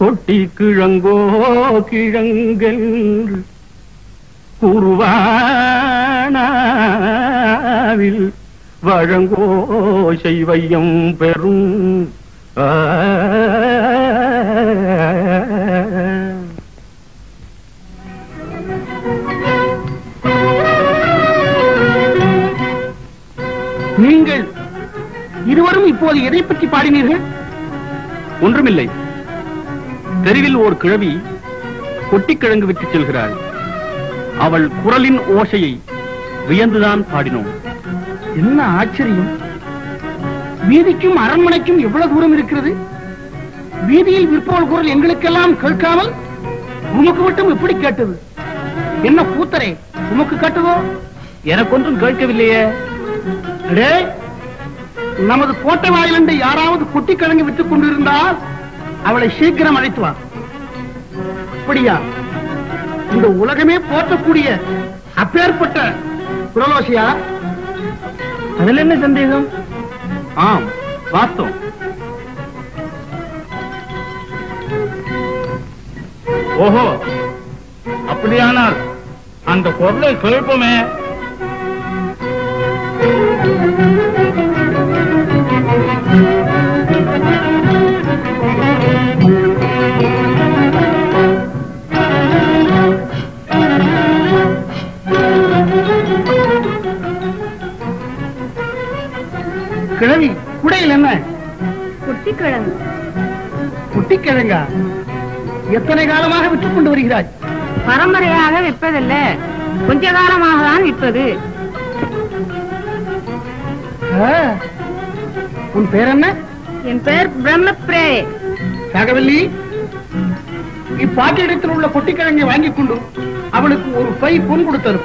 Speaker 10: கொட்டி கிழங்கோ கிழங்கள் குருவானாவில் வழங்கோ செய்வையம் பெறும் ஆ.
Speaker 1: இப்போது எதை பற்றி பாடினீர்கள்?
Speaker 4: ஒன்றுமில்லை. தெருவில் ஓர் கிழவி கொட்டிக்கிழங்கு விட்டுச் செல்கிறாள். அவள் குரலின் ஓசையை வியந்துதான் பாடினோம்.
Speaker 1: என்ன ஆச்சரியம். வீதிக்கும் அரண்மனைக்கும் எவ்வளவு தூரம் இருக்கிறது? வீதியில் விற்பவள் குரல் எங்களுக்கெல்லாம் கேட்காமல் உமக்கு மட்டும் எப்படி கேட்டது? என்ன கூத்தரே உமக்கு கேட்டதோ?
Speaker 4: எனக்கொன்றும் கேட்கவில்லையே.
Speaker 1: அடே, நமது கோட்டை வாயிலண்டு யாராவது குட்டி கிழங்கு விட்டுக் கொண்டிருந்தால் அவளை சீக்கிரம் அழைத்து வா. அப்படியா? இந்த உலகமே போற்றக்கூடிய அப்பேற்பட்ட குரலோசியா
Speaker 2: அதுல என்ன சந்தேகம்?
Speaker 4: ஆம் வாஸ்தவம். ஓஹோ அப்படியானால் அந்த குரலை கேட்போமே
Speaker 1: காலமாக
Speaker 4: தான் விற்பது
Speaker 1: உன் பேர் என்ன
Speaker 4: என் பெயர் பிரம்மப்ரே.
Speaker 1: ராகவல்லி இப்பாட்டிடத்தில் உள்ள கொட்டிக்கிழங்கை வாங்கிக் கொண்டு அவளுக்கு ஒரு பை பொன் கொடுத்தது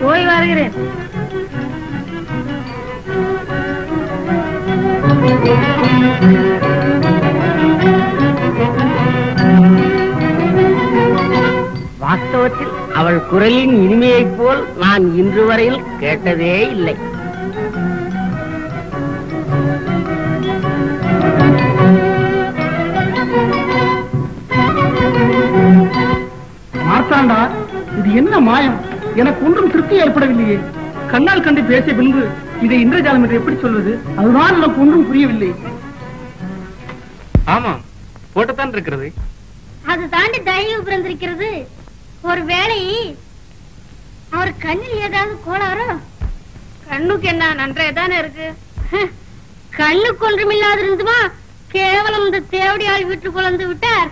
Speaker 4: போய் வருகிறேன்.
Speaker 3: வாஸ்தவத்தில் அவள் குரலின் இனிமையைப் போல் நான் இன்று வரையில் கேட்டதே இல்லை.
Speaker 1: மார்த்தாண்டா இது என்ன மாயம்? எனக்கு ஒன்றும் திருப்தி ஏற்படவில்லையே. கண்ணால் கண்டு பேசிய பின்பு இதை இந்திரஜாலம் என்று எப்படி சொல்வது? அதுதான் எனக்கு ஒன்றும் புரியவில்லை.
Speaker 6: ஆமாம் போட்டுத்தான் இருக்கிறது.
Speaker 5: அது தாண்டி தயவு பிறந்திருக்கிறது ஒருவேளை அவர் கண்ணில் ஏதாவது கோளாரோ
Speaker 4: கண்ணுக்கு என்ன நன்றாக தானே இருக்கு.
Speaker 5: ஹ், கண்ணுக்கு ஒன்றுமில்லாது இருந்துமா கேவலம் இந்த தேவடியால் வீட்டு குழந்து விட்டார்.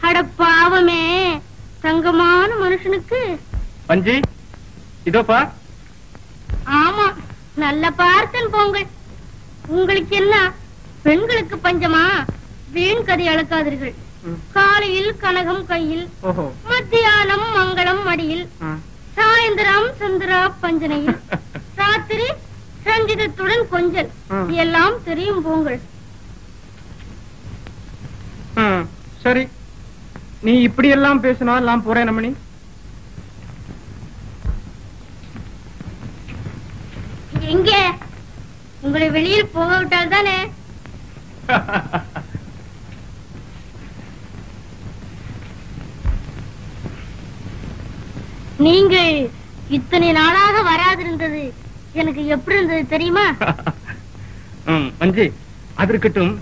Speaker 5: அட பாவமே தங்கமான மனுஷனுக்கு.
Speaker 6: பஞ்சி இதோப்பா
Speaker 5: ஆமா நல்ல பார்த்தன் போங்கள். உங்களுக்கு என்ன பெண்களுக்கு பஞ்சமா? வீண் கதை அளக்காதீர்கள். காலையில் கனகம் கையில் மத்தியானம் மங்களம் மடியில் சாயந்தரம் சந்திரா பஞ்சனையில் <laughs> ராத்திரி ரஞ்சிதத்துடன் கொஞ்சல் எல்லாம் தெரியும் போங்கள்
Speaker 1: சரி. நீ இப்படி எல்லாம் பேசினா எல்லாம் போறேன் நம்மனி
Speaker 5: எங்கே? உங்களை வெளியில் போக விட்டால் தானே? <laughs> நீங்கள் இத்தனை நாளாக வராதிருந்தது எனக்கு எப்படி இருந்தது தெரியுமா? <laughs>
Speaker 6: ம், பஞ்சி அது இருக்கட்டும்.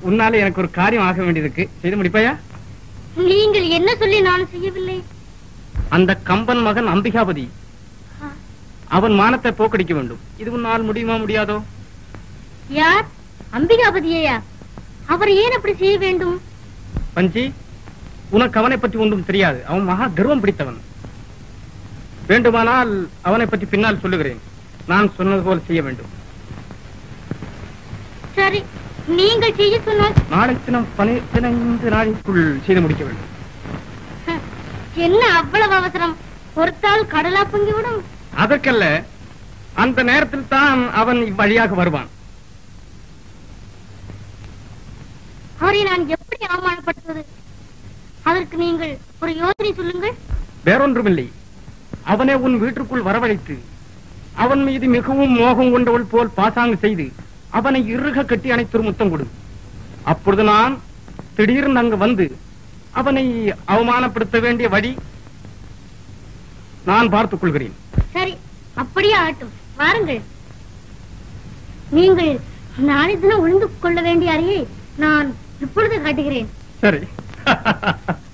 Speaker 6: உன்னால எனக்கு ஒரு காரியம் ஆக வேண்டியதுக்கு. செய்து முடிப்பாயா?
Speaker 5: நீங்கள் என்ன சொல்லி நான் செய்யவில்லை?
Speaker 6: அந்த கம்பன் மகன் அம்பிகாபதி. அவன் மானத்தை போக்கடிக்க வேண்டும். இது உன்னால் முடியுமா முடியாதோ?
Speaker 5: யார்? அம்பிகாபதியையா? அவர் ஏன் அப்படி செய்ய வேண்டும்?
Speaker 6: பஞ்சி உனக்கு அவனை பற்றி ஒன்றும் தெரியாது. அவன் மகா கர்வம் பிடித்தவன். வேண்டுமானால் அவனை பற்றி பின்னால் சொல்லுகிறேன். நான் சொன்னது போல் செய்ய வேண்டும்.
Speaker 5: சரி நீங்கள் செய்ய சொன்னால்.
Speaker 6: நாளை தினம் பதினைந்து நாளைக்குள் செய்து முடிக்க வேண்டும்.
Speaker 5: என்ன அவ்வளவு அவசரம்? பொறுத்தால் கடலா பொங்கிவிடும்
Speaker 6: அதற்கல்ல அந்த நேரத்தில் தான் அவன் இவ்வழியாக வருவான்.
Speaker 5: அவரை நான் எப்படி அவமானப்படுத்துவது? அதற்கு நீங்கள் ஒரு யோசனை சொல்லுங்கள்.
Speaker 6: வேறொன்றுமில்லை. அவனை உன் வீட்டிற்குள் வரவழைத்து அவன் மீது மிகவும் மோகம் கொண்டவள் போல் பாசாங்கு செய்து அவனை இறுக கட்டி அணைத்து முத்தம் கொடு. அப்பொழுது நான் திடீர்னு அங்கு வந்து அவனை அவமானப்படுத்த வேண்டிய வழி நான் பார்த்துக் கொள்கிறேன்.
Speaker 5: சரி அப்படியே ஆட்டும் வாருங்கள். நீங்கள் நாளை தினம் ஒளிந்து கொள்ள வேண்டிய அறையை நான் இப்பொழுது காட்டுகிறேன்.
Speaker 6: சரி. <laughs>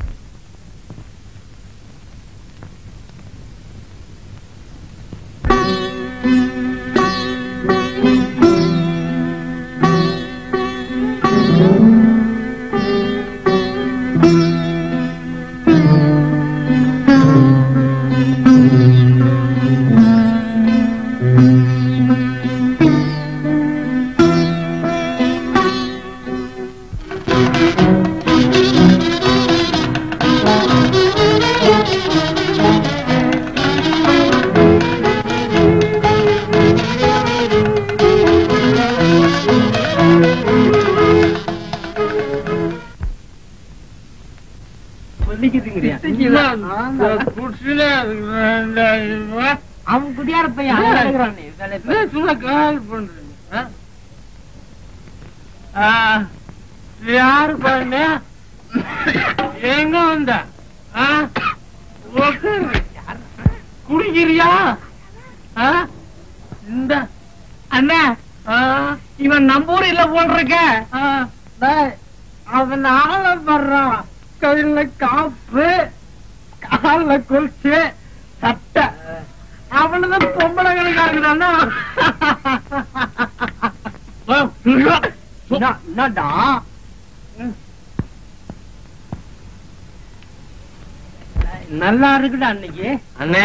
Speaker 9: நல்லா இருக்குடா அன்னைக்கு
Speaker 12: அண்ணே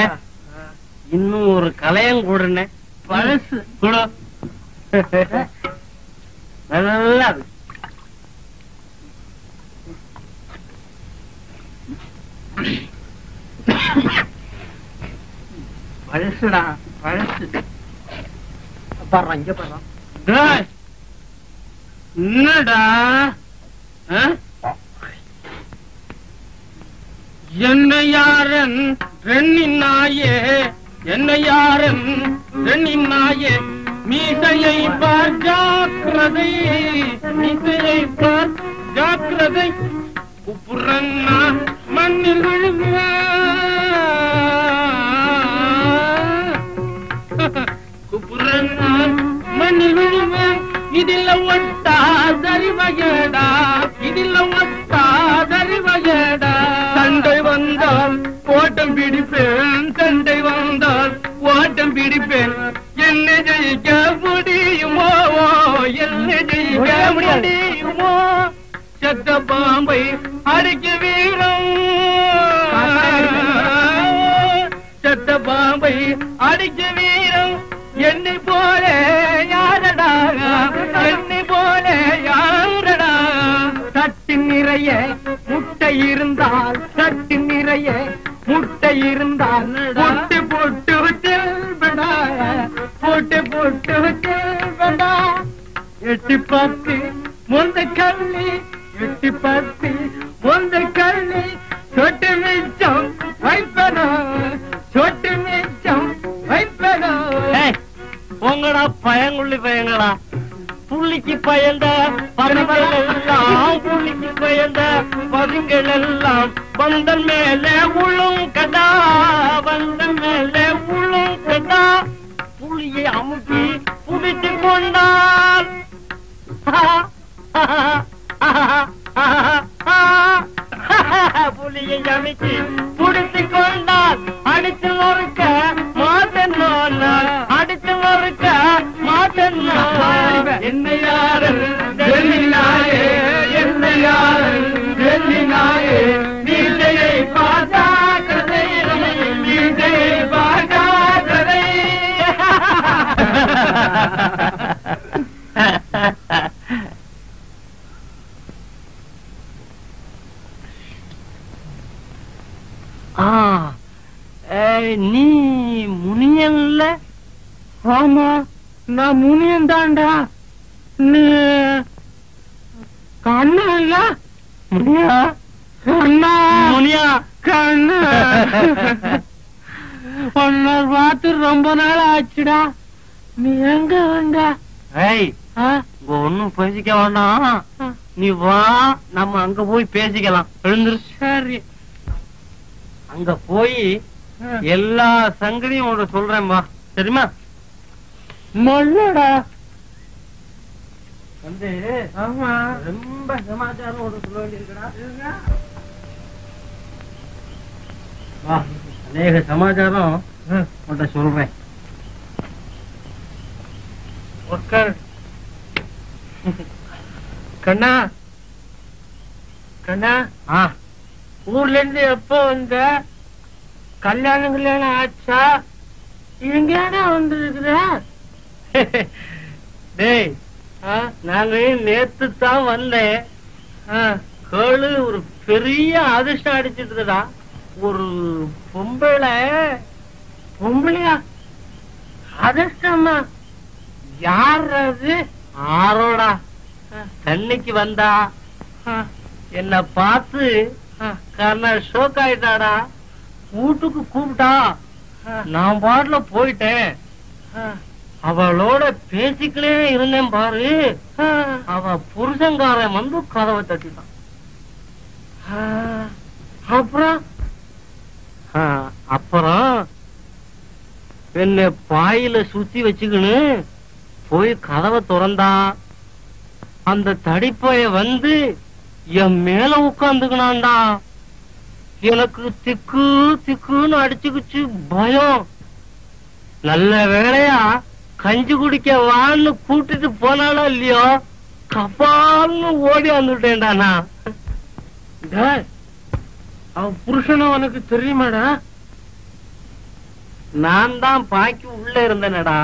Speaker 12: இசையை பார் ஜாக்கிரதை. உப்புறன்னா மண்ணில் விழுவேன் குப்புறன்னா மண்ணில் விழுவேன் இதில் ஒட்டா தரிவயடா இதில் ஒட்டா தரிவயடா சண்டை வந்தால் ஓட்டம் பிடிப்பேன் சண்டை வந்தால் ஓட்டம் பிடிப்பேன். என்ன ஜெயிக்க ஜெயிக்க செத்த பாம்பை அடிக்கு வீரம். செத்த பாம்பை அடிக்கு வீரம். என்னை போல யாரடா? என்னை போல யாரடா? தட்டு நிறைய முட்டை இருந்தால் தட்டு நிறைய முட்டை இருந்தால் பொட்டு பொட்டு செல்வடா பொட்டு பொட்டு செல்வடா எட்டு பத்து முந்த கள்ளி எட்டி பத்தி முந்த கள்ளி சொட்டு மிச்சம் வைப்பனா? சொட்டு மிச்சம் வைப்பனா? உங்களா பயங்குள்ளி பயங்களா புள்ளிக்கு பயந்த பதுங்கள் எல்லாம் புள்ளிக்கு பயந்த பதுங்கள் எல்லாம் வந்தன் மேலே உளும் கதா வந்தன் மேலே உளும் கதா. புளியை அமுக்கி புடித்து கொண்டால் புலியை அமைச்சு புடித்து கொண்டால் அடித்து நொறுக்க மாட்டன் அடித்து நொறுக்க மாட்டன் என்ன யாரு? டெல்லினாயே என்ன யாரு? என்ன யாரு? நீ முனியன்ல? ஆமா நான் முனியன் தான்டா. நீ கண்ணா இல்ல முனியா? கண்ணா? முனியா. கண்ணு. உன்னை பார்த்து ரொம்ப நாள் ஆச்சுடா. நீ எங்க வந்த? ஒண்ணும் பேசிக்க வேண்டாம் நீ வா நம்ம அங்க போய் பேசிக்கலாம். எழுந்துரு. சரி. அங்க போய் எல்லா சங்கதியும் உனக்கு சொல்றேன் வா. சரிமா மல்லடா. வந்து ஆமா. ரொம்ப சமாச்சாரம் உனக்கு சொல்ல வேண்டியிருக்கடா. வா அநேக சமாச்சாரம் உன்கிட்ட சொல்றேன். கண்ணா. கண்ணா. ஆ. ஊர்ல இருந்து எப்ப வந்த? கல்யாணம் கல்யாணம் ஆச்சா? எங்கடா வந்திருக்கிற? <laughs> டேய் நாங்க நேத்து தான் வந்தேன். கேளு ஒரு பெரிய அதிர்ஷ்டம் அடிச்சிட்டுதா ஒரு பொம்பளை. பொம்பளையா? அதிர்ஷ்டமா யார் அது? ஆரோடா. தண்ணிக்கு வந்தா. என்ன பார்த்து கண்ண ஷோக் ஆயிட்டாடா. வீட்டுக்கு கூப்பிட்டா நான் பாட்டுல போயிட்டேன். அவளோட பேசிக்கலே இருந்தேன் பாரு. அவ புருஷங்காரன் வந்து கதவை தட்டிட்டான். அப்புறம்? அப்புறம்? என்ன பாயில சுத்தி வச்சுக்கின்னு போய் கதவை திறந்தா. அந்த தடிப்பைய வந்து என் மேல உட்காந்துக்கணாண்டா எனக்கு திக்கு திக்குன்னு அடிச்சுக்குச்சு பயம். நல்ல வேளையா கஞ்சி குடிக்க வான்னு கூட்டிட்டு போனாலோ இல்லையோ? கப்பால்னு ஓடி வந்துட்டேன்டா நான். டேய், அவ புருஷனும் உனக்கு தெரியுமாடா? நான் தான் பாய்க்கு உள்ள இருந்தேனடா.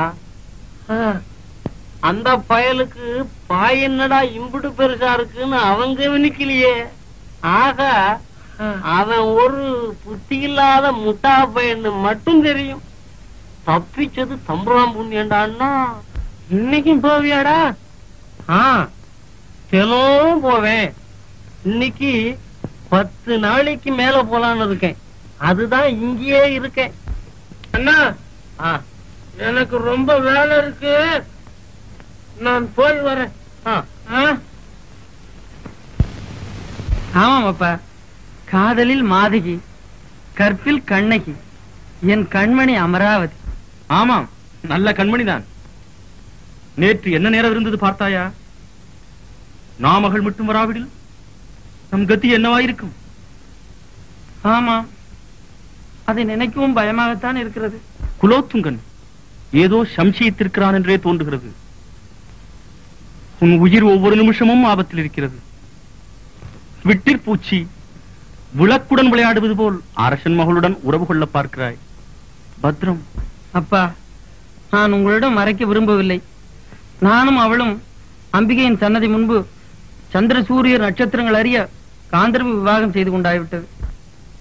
Speaker 12: அந்த பயலுக்கு பாய் என்னடா இம்புட்டு பெருசா இருக்குன்னு அவங்க கவனிக்கலையே ஆக. அவன் ஒரு புத்தி இல்லாத முட்டா பையன்னு மட்டும் தெரியும். தப்பிச்சது தம்புராம் புண்ணியண்டான்னா
Speaker 9: இன்னைக்கும் போவியாடா?
Speaker 12: ஆ தினமும் போவேன். இன்னைக்கு பத்து நாளைக்கு மேல போலான்னு இருக்கேன். அதுதான் இங்கேயே இருக்கேன்.
Speaker 9: அண்ணா எனக்கு ரொம்ப வேலை இருக்கு. நான் போய் வரேன். ஆமாம் அப்பா. காதலில் மாதகி கற்பில் கண்ணகி என் கண்மணி அமராவதி.
Speaker 10: ஆமாம் நல்ல கண்மணிதான். நேற்று என்ன நேரம் இருந்தது பார்த்தாயா? நாமகள் மட்டும் வராவிடில்? நம் கத்தி என்னவாயிருக்கும்?
Speaker 9: ஆமாம். அதை நினைக்கவும் பயமாகத்தான் இருக்கிறது.
Speaker 10: குலோத்துங்கன் ஏதோ சம்சயித்திருக்கிறான் என்றே தோன்றுகிறது. உன் உயிர் ஒவ்வொரு நிமிஷமும் ஆபத்தில் இருக்கிறது. விட்டிற்பூச்சி விளக்குடன் விளையாடுவது போல் அரசன் மகளுடன் உறவு கொள்ள பார்க்கிறாய். பத்ரம்.
Speaker 9: அப்பா நான் உங்களிடம் மறைக்க விரும்பவில்லை. நானும் அவளும் அம்பிகையின் சன்னதி முன்பு சந்திர சூரிய நட்சத்திரங்கள் அறிய காந்தர்வ விவாகம் செய்து கொண்டாய்விட்டது.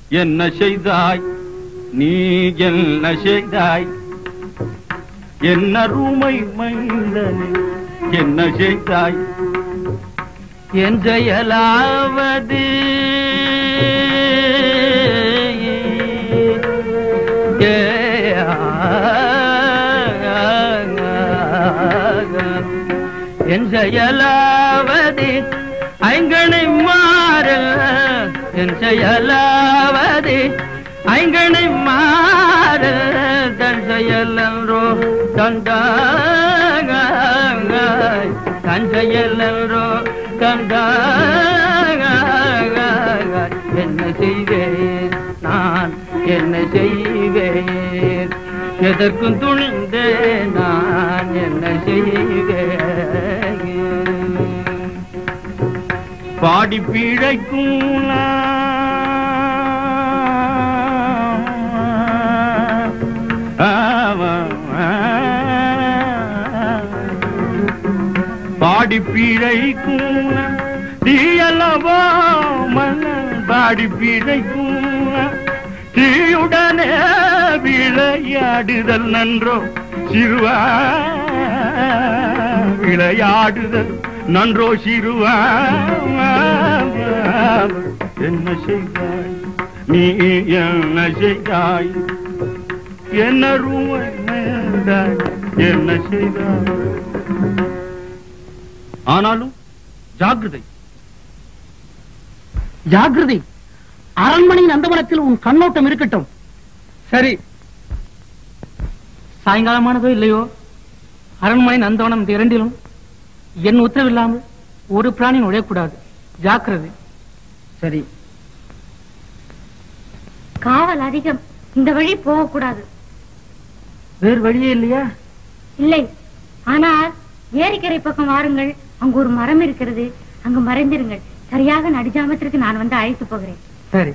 Speaker 10: என்ன செய்தாய்? நீ என்ன செய்தாய்? என்ன ரூமை மைந்தனே? என்ன செய்தாய்
Speaker 9: என் செயலாவது என் செயலாவது ஐங்கனை மாற என் செயலாவது ஐங்கனை மாற தன் செயலன்றோ தந்தாங்க தன் கண்டா என்ன செய்வேன் நான்? என்ன செய்வேன்? எதற்கும் துணிந்தே நான்? என்ன செய்வேன்?
Speaker 10: பாடி பிழைக்கும் பாடி பிழைக்கும் தீயல்லவோ மன்னன் பாடி பிழைக்கும் தீயுடனே விளையாடுதல் நன்றோ சிறுவா விளையாடுதல் நன்றோ சிறுவா. என்ன செய்தாய்? நீ என்ன செய்தாய்? என்ன ரூமை என்ன செய்தாய்? ஆனாலும் ஜாக்கிரதை
Speaker 9: ஜாகிரதை. அரண்மனை நந்தவனத்தில் உன் கண்ணோட்டம் இருக்கட்டும். சரி. சாயங்காலமானதோ இல்லையோ? அரண்மனை நந்தவனம் இந்த இரண்டிலும் என் உத்தரவில்லாமல் ஒரு பிராணி நுழையக்கூடாது. ஜாக்கிரதை. சரி.
Speaker 5: காவல் அதிகம். இந்த வழி போகக்கூடாது.
Speaker 9: வேறு வழியே இல்லையா?
Speaker 5: இல்லை. ஆனால் ஏரிக்கரை பக்கம் வாருங்கள். அங்கு ஒரு மரம் இருக்கிறது. அங்கு மறைந்திருங்கள் சரியாக நடுஜாமத்திற்கு நான் வந்து அழைத்து போகிறேன்.
Speaker 9: சரி.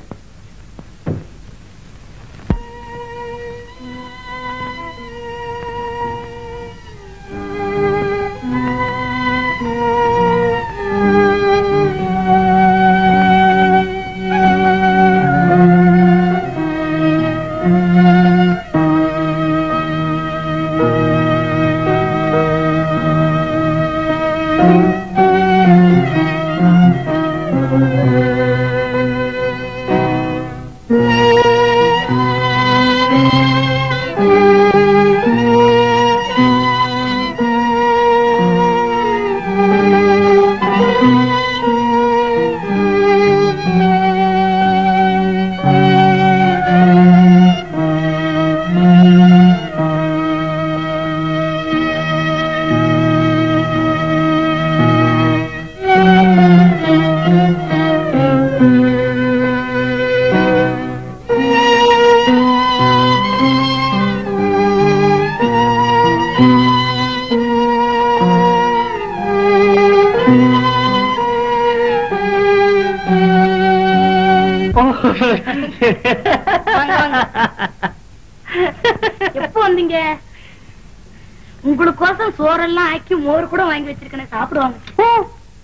Speaker 7: சோறெல்லாம் ஆக்கி மோர் கூட வாங்கி வச்சிருக்கேன் சாப்பிடுவாங்க.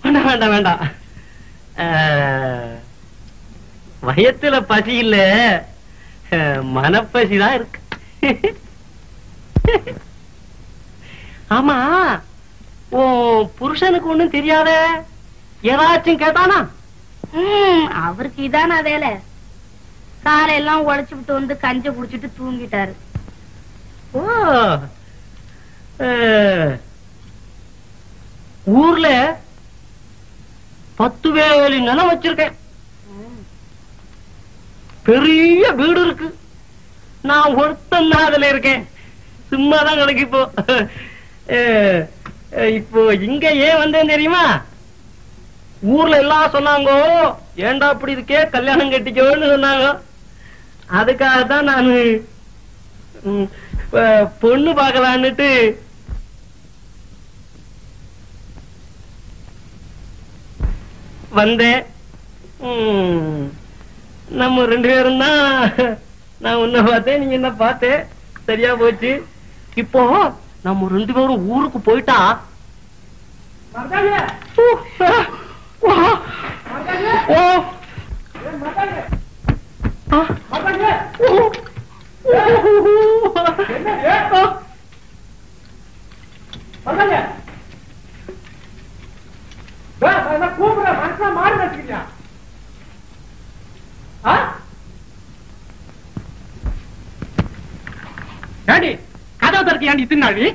Speaker 12: வேண்டாம் வேண்டாம் வேண்டாம். வயத்துல பசி இல்ல. அஹ், மனப்பசி தான் இருக்கு. ஆமா உன் புருஷனுக்கு ஒண்ணும் தெரியாத? ஏதாச்சும் கேட்டானா?
Speaker 7: அவருக்கு இதானா வேலை? காலையெல்லாம் உழைச்சு விட்டு வந்து கஞ்ச குடிச்சிட்டு தூங்கிட்டாரு.
Speaker 12: ஓ ஊர்ல பத்து வேலி நிலம் வச்சிருக்கேன். பெரிய வீடு இருக்கு. நான் ஒருத்தன் தான் அதுல இருக்கேன். சும்மா தான் கிடக்கு இப்போ இப்போ இங்க ஏன் வந்தேன் தெரியுமா? ஊர்ல எல்லாம் சொன்னாங்க ஏன்டா அப்படி இருக்கே? கல்யாணம் கட்டிக்கோன்னு சொன்னாங்க. அதுக்காக தான் நான் பொண்ணு பார்க்கலான்னுட்டு வந்தேன் நம்ம ரெண்டு பேரும் தான் நான் உன்னை பார்த்தேன் நீங்க என்ன பார்த்தேன் சரியா போச்சு. இப்போ நம்ம ரெண்டு பேரும் ஊருக்கு போயிட்டா? ஊ, ஓ.
Speaker 13: ஏண்டி கதவை திறக்க ஏண்டி தின்னாடி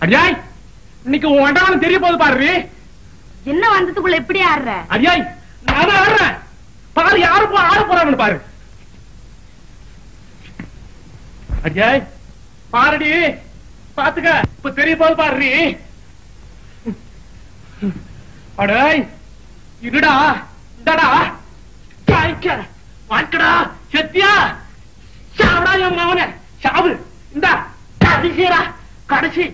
Speaker 13: அடியாய் இன்னைக்கு உன் அண்டவானம் தெரிய போது பாரு
Speaker 7: என்ன வந்ததுக்குள்ள எப்படி ஆடுற?
Speaker 13: அடியாய் நான் ஆடுறேன். பாரு யாரு போ ஆட போறாங்கன்னு பாரு. அடியாய் பாருடி. பாத்துக்க இப்ப தெரிய போது பாரு அடாய் இருடா இந்தடா. காய்க்க வாய்க்கடா செத்தியா சாவடா என் மகன. சாவு இந்த கடைசியரா கடைசி.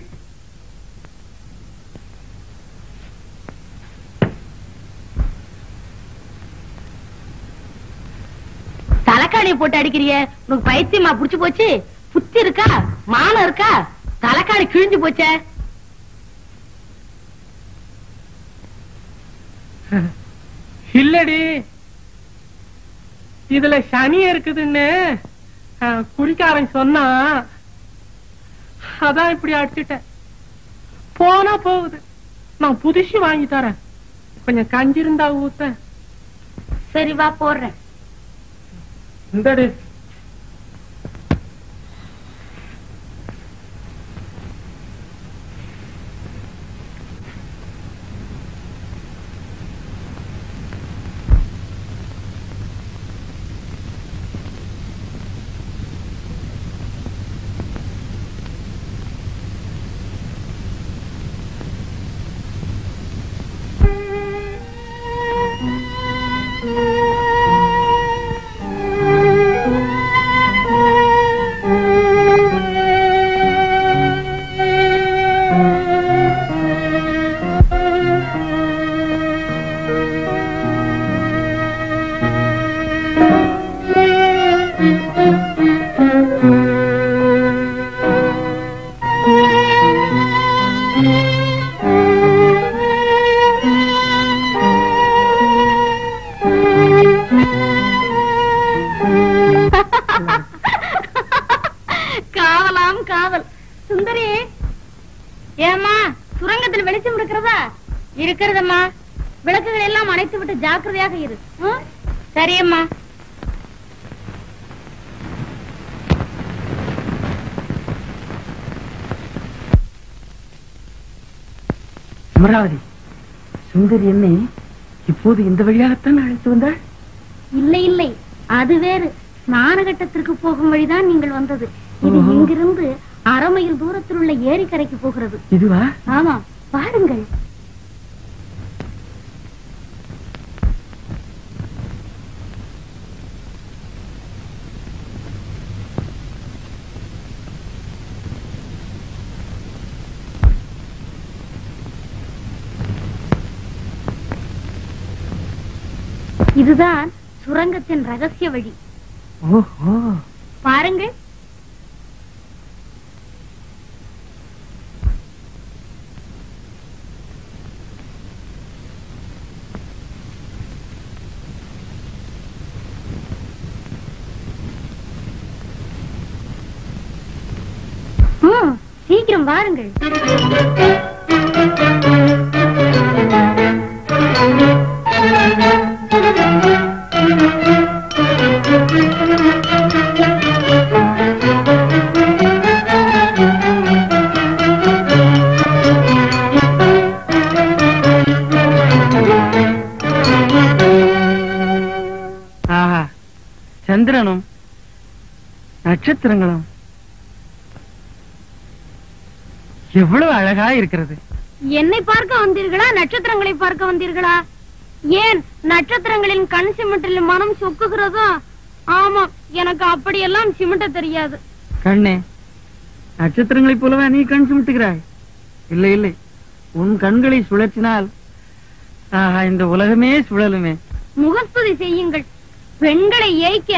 Speaker 7: தலைக்காணியை போட்டு அடிக்கிறிய? உனக்கு பைத்தியமா புடிச்சு போச்சு? புத்தி இருக்கா? மானம் இருக்கா? தலைக்காணி கிழிஞ்சு போச்சே.
Speaker 13: இல்லடி. இதுல சனி இருக்குதுன்னு குறிக்காரன் சொன்னா அதான் இப்படி அடிச்சிட்டேன். போனா போகுது. நான் புதுசு வாங்கி தரேன். கொஞ்சம் கஞ்சி இருந்தா ஊத்த
Speaker 7: சரி வா போடுறேன்.
Speaker 13: இந்தடி.
Speaker 2: அமராவதி சுந்தரி என்னை இப்போது இந்த வழியாகத்தான் அழைத்து வந்தாள்?
Speaker 5: இல்லை இல்லை. அது வேறு. ஸ்நானகட்டத்திற்கு போகும் வழிதான் நீங்கள் வந்தது. இது. இங்கிருந்து அரை மைல் தூரத்தில் உள்ள ஏரிக்கரைக்கு போகிறது.
Speaker 2: இதுவா?
Speaker 5: ஆமா பாருங்கள். இதுதான் சுரங்கத்தின் ரகசிய வழி. பாருங்கள் சீக்கிரம் வாருங்கள்.
Speaker 9: அழகா இருக்கிறது.
Speaker 5: என்னை பார்க்க வந்தீர்களா? நட்சத்திரங்களை பார்க்க வந்தீர்களா? ஏன் நட்சத்திரங்களின் கண் சிமிட்டில் மனம் சொக்குகிறதோ? ஆமாம் எனக்கு அப்படியெல்லாம் சிமிட்ட தெரியாது.
Speaker 9: கண்ணே நட்சத்திரங்களைப் போலவே நீ கண் சுமிட்டுகிறாய். இல்லை இல்லை. உன் கண்களை சுழற்றினால் இந்த உலகமே சுழலுமே.
Speaker 5: முகஸ்துதி செய்யுங்கள். பெண்களை ஏய்க்க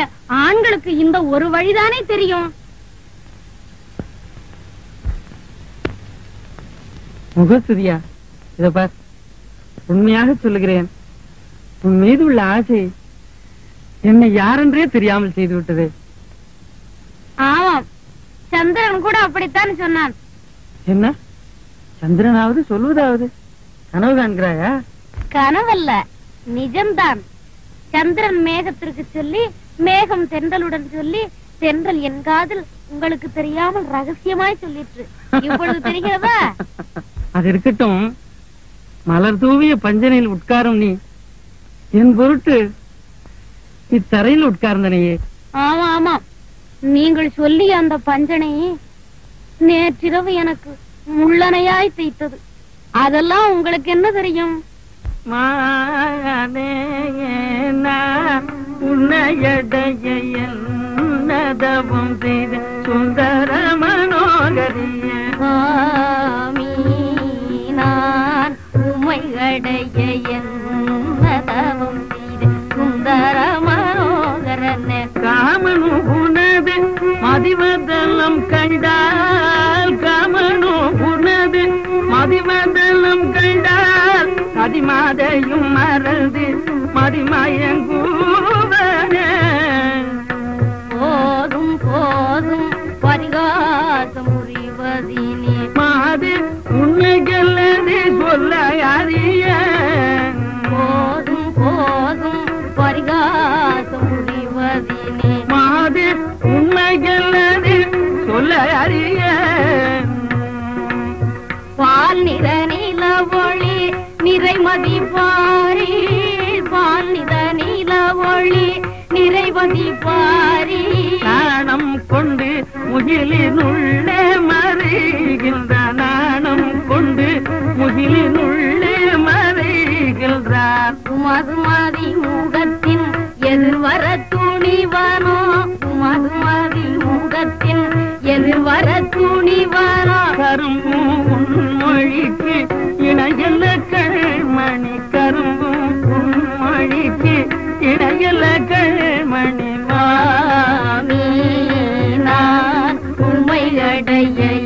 Speaker 5: ஆண்களுக்கு இந்த ஒரு வழிதானே தெரியும்.
Speaker 9: முகஸ்துதியா இத பார். உண்மையாக சொல்லுகிறேன். உன் மீது உள்ள ஆசை என்னை யாரென்றே தெரியாமல் செய்து விட்டது
Speaker 5: ஆமாம். சந்திரன் கூட அப்படித்தான் சொன்னான்.
Speaker 9: என்ன? சந்திரனாவது சொல்வதாவது? கனவு காண்கிறாயா?
Speaker 5: கனவல்ல. நிஜம்தான். சந்திரன் மேகத்திற்கு சொல்லி மேகம் தென்றலுடன் சொல்லி தென்றல் என் காதில் உங்களுக்கு தெரியாமல் ரகசியமாய் சொல்லிற்று. இப்பொழுது தெரிகிறதா? <laughs>
Speaker 9: அது இருக்கட்டும். மலர் தூவிய பஞ்சனையில் உட்காரும் நீ. என் பொருட்டு இத்தரையில் உட்கார்ந்தனையே.
Speaker 5: ஆமா ஆமா. நீங்கள் சொல்லிய அந்த பஞ்சனை நேற்றிரவு எனக்கு முள்ளனையாய் தைத்தது. அதெல்லாம் உங்களுக்கு என்ன தெரியும்?
Speaker 9: மாயானே நான் உன்னையடைய என்னதவம் செய்த சுந்தர மனோகரிய.
Speaker 5: உமையடைய என்னதவம் சுந்தர மனோகரன்
Speaker 9: காமனு உனது மதிவதலம் கண்டால் காமனு உனது மதிவதலம் கண்டால் மதிமாதையும் மறந்து மதிமயங்கூவனே.
Speaker 5: போதும் போதும் பரிகாசம் புரிவதினே
Speaker 9: மாது உண்மைகளது சொல்ல அறிய.
Speaker 5: போதும் போதும் பரிகாசம் புரிவதினே
Speaker 9: மாது உண்மைகளது சொல்ல அறிய.
Speaker 5: பால் நிற நீல ஒளி நிறைமதி பாரி. பால் நிற நீல ஒளி நிறைமதி பாரி.
Speaker 9: நாணம் கொண்டு முகிலினுள்ளே மறைகின்ற நாணம் கொண்டு முகிலினுள்ளே மறைகின்றார்
Speaker 5: உமதுமதி முகத்தின் எதிர்வர துணிவனோ? உமதுமதி முகத்தின் எதிர்வர துணிவனோ?
Speaker 9: கரும்பும் உன்மொழிக்கு இணையல்ல கண்மணி கரும்பும் உன்மொழிக்கு இணையல்ல கண்மணி
Speaker 5: நான்
Speaker 9: పడయ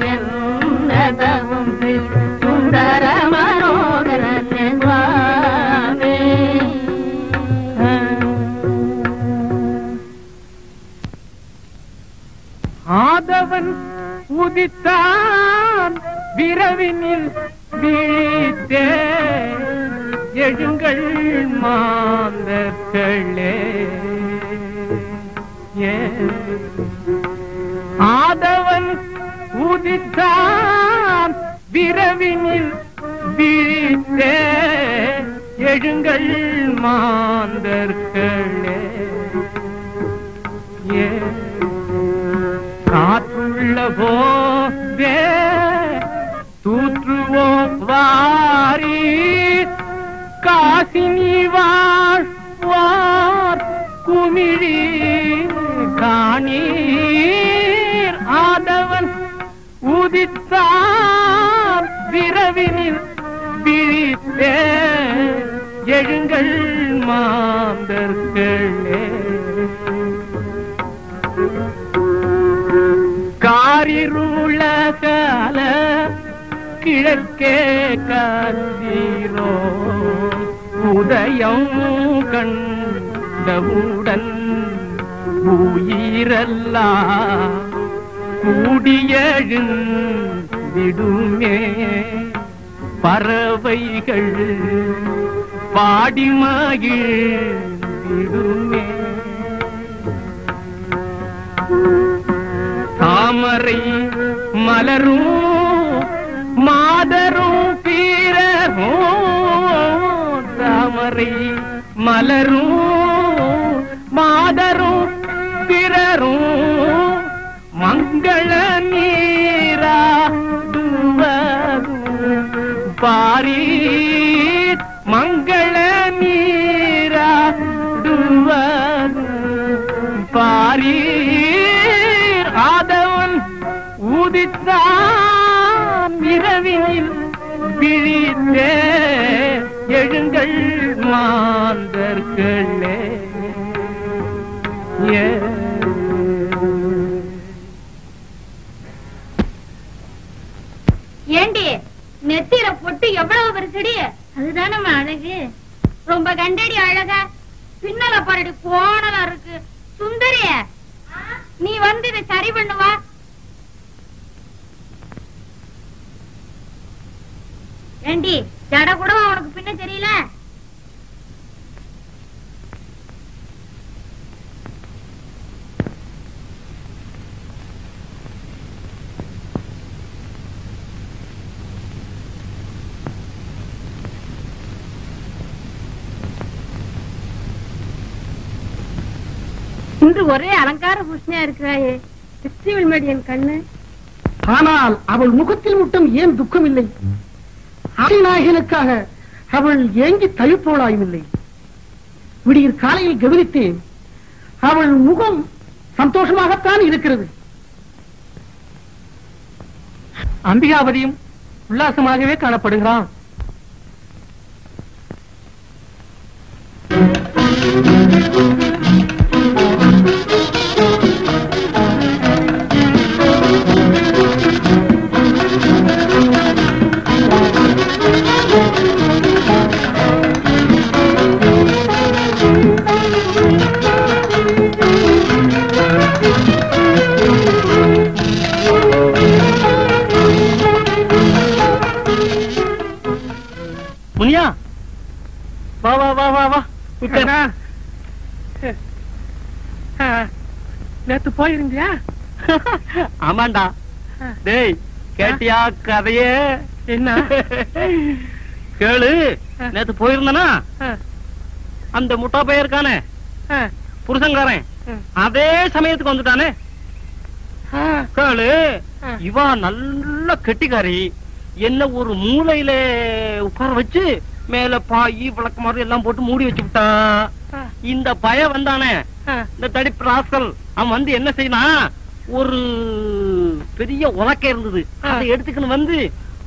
Speaker 9: அவள் ஏங்கி இல்லை. விடியற் காலையில் கவனித்தேன். அவள் முகம் சந்தோஷமாகத்தான் இருக்கிறது.
Speaker 12: அம்பிகாபதியும் உல்லாசமாகவே காணப்படுகிறான். நேத்து போயிருந்தியா? ஆமாண்டா. டேய் கேட்டியா கதையே? என்ன? கேளு. நேத்து போயிருந்தனா? அந்த முட்டா பையன் இருக்கானே. புருஷங்காரன் அதே சமயத்துக்கு வந்துட்டானே. கேளு. இவா நல்ல கெட்டிக்காரி. என்ன ஒரு மூலையில உட்கார வச்சு மேல பாய் விளக்குமாறு எல்லாம் போட்டு மூடி வச்சு விட்டா. இந்த பய வந்தானே. இந்த தடிப்பு ராஸ்கல் அவன் வந்து என்ன செய்யணும் ஒரு பெரிய உலக்கை இருந்தது. அதை எடுத்துக்கின்னு வந்து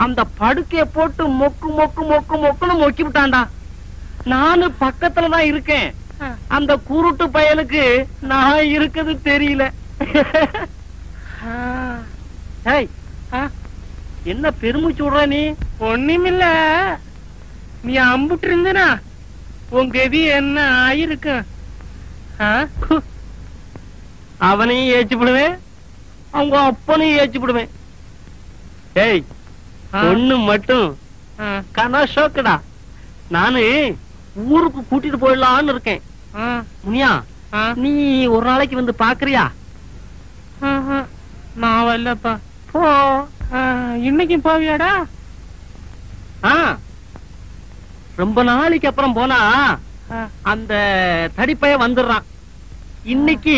Speaker 12: அந்த படுக்கைய போட்டு மொக்கு மொக்கு மொக்கு மொக்குன்னு மொக்கி விட்டான்டா. நானு பக்கத்துல தான் இருக்கேன். அந்த குருட்டு பயலுக்கு நான் இருக்குது தெரியல. என்ன பெருமூச்சு விடுற நீ? ஒண்ணுமில்ல. நீ அம்புட்டு இருந்தனா? உன் கதி என்ன ஆயிருக்கு அவனையும் ஏச்சு விடுவேன் அவங்க அப்பனையும் ஏச்சு விடுவேன் ஏய் ஒண்ணு மட்டும் கனா ஷோக்குடா. நானு ஊருக்கு கூட்டிட்டு போயிடலான்னு இருக்கேன். முனியா நீ ஒரு நாளைக்கு வந்து பாக்குறியா? நான் வரலப்பா. போ. இன்னைக்கும் போவியாடா? ரொம்ப நாளைக்கு அப்புறம் போனா அந்த தடிப்பைய வந்துடுறான். இன்னைக்கு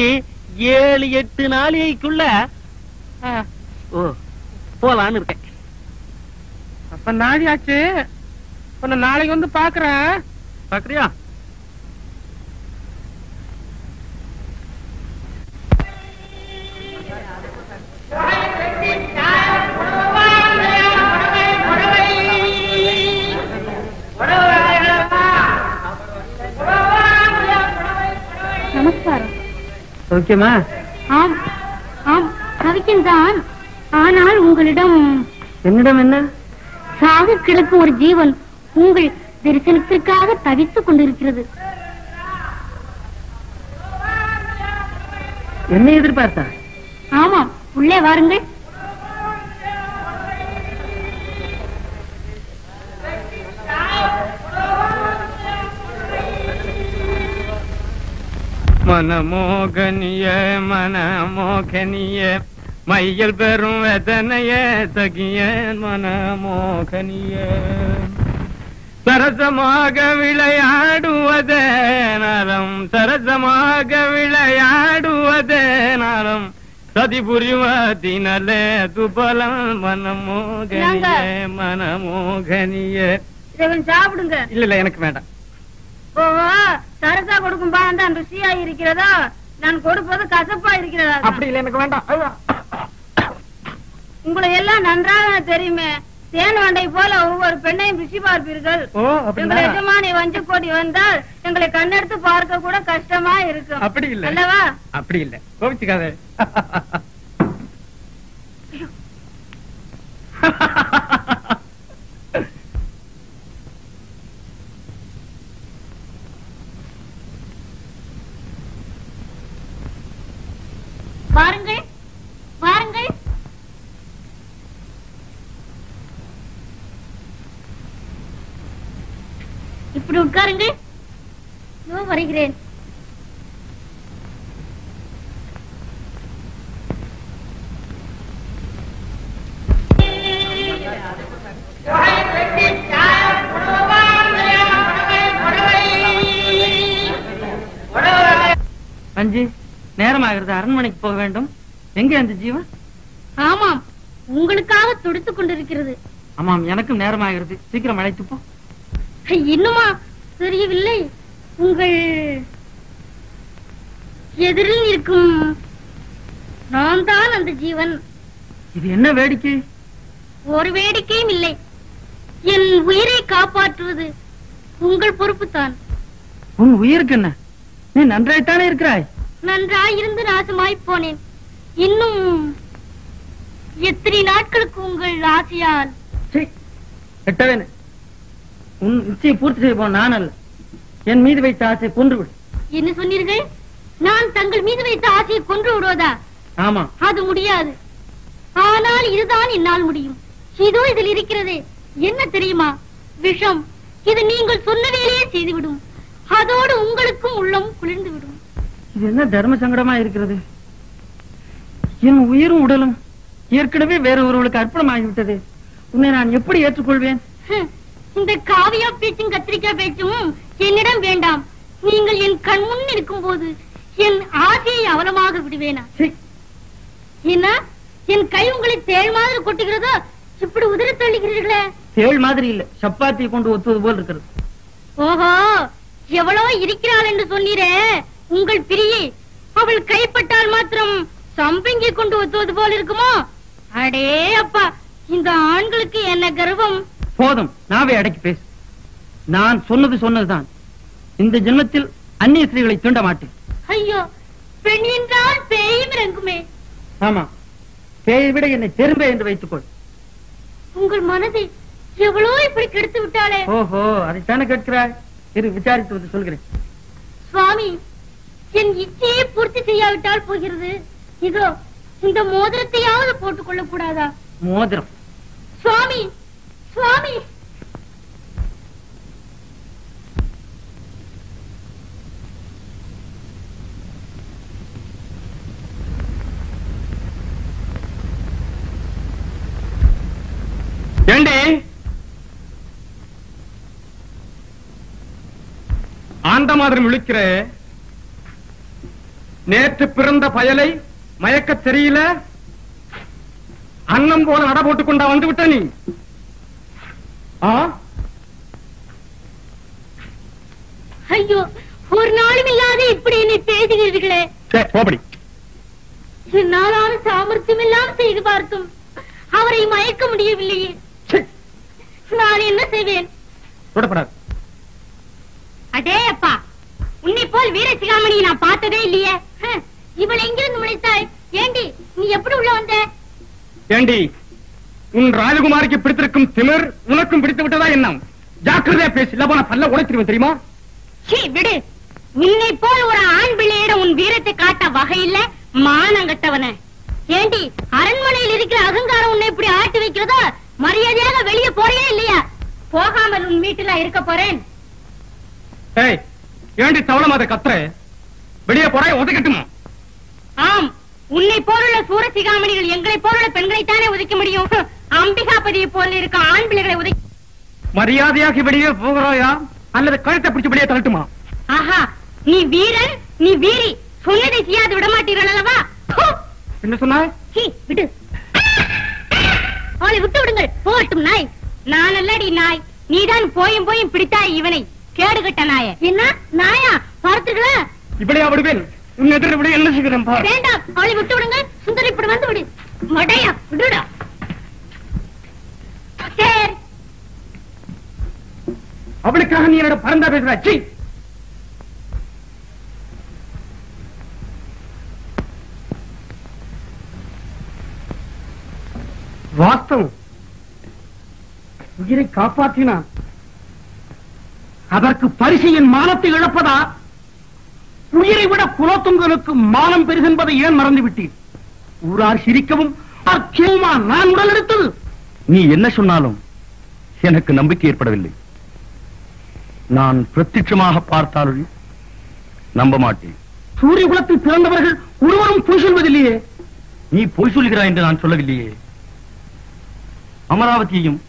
Speaker 12: ஏழு எட்டு நாளைக்குள்ள ஓ போலான்னு இருக்கேன். அப்ப நாளை ஆச்சு. உன்னை நாளைக்கு வந்து பாக்குறேன். பாக்குறியா?
Speaker 5: நமஸ்காரம்.
Speaker 9: ஓகேமா
Speaker 5: ஆம் ஆம் சவிக்கின்றான் ஆனால் உங்களிடம்
Speaker 2: என்னிடம் என்ன?
Speaker 5: சாக கிடக்கும் ஒரு ஜீவன் உங்கள் தரிசனத்திற்காக தவித்துக் கொண்டிருக்கிறது.
Speaker 2: என்ன எதிர்பார்த்தா
Speaker 5: ஆமாம் உள்ளே வாருங்கள்.
Speaker 9: மனமோகனிய மனமோகனிய மையல் பெறும் வேதனைய தகிய மனமோகனிய. சரசமாக விளையாடுவதே நலம் சரசமாக விளையாடுவதே நலம். சதி புரிவதினலே துபலம் மனமோகனிய மனமோகனிய.
Speaker 4: சாப்பிடுங்க.
Speaker 9: இல்ல இல்ல எனக்கு வேண்டாம்.
Speaker 4: ஓ சரசா கொடுக்கும் பானம் ருசியா இருக்கிறதா நான் கொடுப்பது கசப்பா இருக்கிறதா?
Speaker 9: அப்படி இல்ல எனக்கு வேண்டாம்.
Speaker 4: உங்களை எல்லாம் நன்றாக தெரியுமே தேன் வண்டை போல ஒவ்வொரு பெண்ணையும் ருசி பார்ப்பீர்கள்.
Speaker 9: ஓ
Speaker 4: எங்கள் எஜமானி வஞ்சு கோடி வந்தால் எங்களை கண்ணெடுத்து பார்க்க கூட கஷ்டமா இருக்கும்.
Speaker 9: அப்படி இல்ல.
Speaker 4: அல்லவா?
Speaker 9: அப்படி இல்ல. கோபிச்சுக்காத.
Speaker 5: வாருங்கள் வாருங்கள் இப்படி உட்காருங்கள் இதோ வருகிறேன்.
Speaker 2: அஞ்சு நேரம் ஆகிறது அரண்மனைக்கு போக வேண்டும். எங்க அந்த ஜீவன்?
Speaker 5: ஆமாம் உங்களுக்காக துடித்துக் கொண்டிருக்கிறது.
Speaker 2: ஆமாம் எனக்கும் நேரம் ஆகிறது சீக்கிரம் அழைத்து போ.
Speaker 5: இன்னுமா? தெரியவில்லை. உங்கள் எதிரில் இருக்கும் நான் தான் அந்த ஜீவன்.
Speaker 2: இது என்ன வேடிக்கை?
Speaker 5: ஒரு வேடிக்கையும் இல்லை. என் உயிரை காப்பாற்றுவது உங்கள் பொறுப்புதான்
Speaker 2: உன் உயிருக்கு என்ன? நீ நன்றாய்த்தானே இருக்கிறாய்?
Speaker 5: நன்றாயிருந்து நாசமாய் போனேன். இன்னும் எத்தனை நாட்களுக்கு உங்கள் ஆசையால்
Speaker 2: சீ, கெட்டவனே உன் இச்சையை பூர்த்தி செய்ய போன நான் அல்ல என் மீது வைத்த ஆசை கொன்றுவிடு.
Speaker 5: என்ன சொன்னீர்கள்? நான் தங்கள் மீது வைத்த ஆசையை கொன்று விடுவதா?
Speaker 2: ஆமா.
Speaker 5: அது முடியாது. ஆனால் இதுதான் என்னால் முடியும். இதோ இதில் இருக்கிறதே. என்ன தெரியுமா? விஷம். இது நீங்கள் சொன்ன வேலையே செய்துவிடும். அதோடு உங்களுக்கும் உள்ளம் குளிர்ந்து விடும்
Speaker 2: இது என்ன தர்ம சங்கடமா இருக்கிறது? என் உயிரும் உடலும் ஏற்கனவே வேற ஒருவளுக்கு அர்ப்பணமாகிவிட்டது. உன்னை நான் எப்படி ஏற்றுக்கொள்வேன்?
Speaker 5: இந்த காவியா பேச்சும் கத்திரிக்காய் பேச்சும் என்னிடம் வேண்டாம். நீங்கள் என் கண் முன் இருக்கும் போது என் ஆசையை அவலமாக விடுவேனா? என்ன? என் கை உங்களை தேள் மாதிரி கொட்டுகிறதோ? இப்படி உதிர தள்ளுகிறீர்களே.
Speaker 2: தேள் மாதிரி இல்ல சப்பாத்தியை கொண்டு ஒத்துவது போல் இருக்கிறது.
Speaker 5: ஓஹோ எவ்வளவு இருக்கிறாள் என்று சொன்னீரே. உங்கள் பிரியை அவள் கைப்பட்டால் மாத்திரம் சம்பங்கி கொண்டு ஒத்துவது போல் இருக்குமோ? அடே அப்பா இந்த ஆண்களுக்கு என்ன கர்வம்?
Speaker 2: போதும் நாவை அடக்கி பேசு. நான் சொன்னது சொன்னதுதான். இந்த ஜென்மத்தில் அந்நிய ஸ்திரீகளை தூண்ட மாட்டேன்.
Speaker 5: ஐயோ பெண் என்றால் பேயும் இறங்குமே.
Speaker 2: ஆமா பேயை விட என்னை பெரும்பே என்று வைத்துக்கொள்.
Speaker 5: உங்கள் மனதை எவ்வளோ இப்படி கெடுத்து விட்டாளே?
Speaker 2: ஓஹோ அதைத்தானே கேட்கிறாய்? இரு விசாரித்து வந்து சொல்கிறேன்.
Speaker 5: சுவாமி என் இச்சையை பூர்த்தி செய்யாவிட்டால் போகிறது. இதோ இந்த மோதிரத்தையாவது போட்டுக் கொள்ளக் கூடாதா?
Speaker 2: மோதிரம்.
Speaker 5: சுவாமி சுவாமி!
Speaker 9: ஏண்டி? ஆண்ட மாதிரி முழிக்கிற நேற்று பிறந்த பயலை மயக்க தெரியல? அன்னம் போல நட போட்டுக் கொண்டா வந்து விட்ட நீ
Speaker 5: ஐயோ ஒரு நாளும் இல்லாத இப்படி என்னை பேசுகிறீர்களே.
Speaker 9: போபடி.
Speaker 5: என்னாலான சாமர்த்தியம் எல்லாம் செய்து பார்த்தும். அவரை மயக்க முடியவில்லையே. நான் என்ன செய்வேன்? அடே அப்பா உன்னை போல் வீரசிகாமணியை நான் பார்த்ததே இல்லையே. இவள் எங்கிருந்து முளைத்தாய்? ஏண்டி நீ எப்படி உள்ள வந்த?
Speaker 6: ஏண்டி உன் ராஜகுமாரிக்கு பிடித்திருக்கும் திமிர் உனக்கும் பிடித்து விட்டதா என்ன ஜாக்கிரதையா பேசு இல்ல பல்ல உடைச்சிருவேன் தெரியுமா?
Speaker 5: சீ விடு. உன்னை போல் ஒரு ஆண் பிள்ளையிடம் உன் வீரத்தை காட்ட வகையில்ல மானங்கட்டவன ஏண்டி அரண்மனையில் இருக்கிற அகங்காரம் உன்னை இப்படி ஆட்டி வைக்கிறதோ மரியாதையாக வெளியே போறியா இல்லையா? போகாமல் உன் வீட்டுல இருக்க போறேன்.
Speaker 6: ஏண்டி தவளம் அதை கத்துற? வெளியே போறாய் ஒதுக்கட்டுமா?
Speaker 5: ஆம் உன்னை போலுள்ள சூரசிகாமணிகள் எங்களை போலுள்ள பெண்களைத்தானே உதைக்க முடியும்? அம்பிகாபதியை போல இருக்க ஆண் பிள்ளைகளை உதைக்க
Speaker 6: மரியாதையாக வெளியே போகிறாயா? அல்லது கழுத்தை பிடிச்சு வெளியே தள்ளட்டுமா?
Speaker 5: ஆஹா நீ வீரன் நீ வீரி. சொன்னதை செய்யாது விடமாட்டீர்கள் அல்லவா? ஹு!
Speaker 6: என்ன சொன்னாய்?
Speaker 5: சீ, விடு. அவளை விட்டு விடுங்கள். போகட்டும் நாய். நான் அல்லடி நாய். நீதான் போயும் போயும் பிடித்தாய் இவனை. கேடுகட்ட நாய என்ன? நாயா? பார்த்தீர்களா
Speaker 6: இப்படியா விடுவேன். உன் எதிர விட என்ன செய்கிறேன் பார்.
Speaker 5: வேண்டாம். அவளை விட்டு விடுங்கள் சுந்தரி இப்படி வந்து விடு. மடையா விடுடா. சரி.
Speaker 6: அவளுக்காக நீ என்னோட பறந்தா பேசுற. சீ வாஸ்தவம். உயிரை காப்பாற்றினான் அதற்கு பரிசு என் மானத்தை இழப்பதா? உயிரை விட குலத்துங்கனுக்கு மானம் பெரிதென்பதை ஏன் மறந்து விட்டேன் ஊரார் சிரிக்கவும் நான் உடல் எடுத்தது.
Speaker 10: நீ என்ன சொன்னாலும் எனக்கு நம்பிக்கை ஏற்படவில்லை. நான் பிரத்யட்சமாக பார்த்தாலும் நம்ப மாட்டேன்.
Speaker 6: சூரிய குலத்தில் பிறந்தவர்கள் ஒருவரும் பொய் சொல்வதில்லையே.
Speaker 10: நீ பொய் சொல்கிறாய் என்று நான் சொல்லவில்லையே. அமராவதியையும்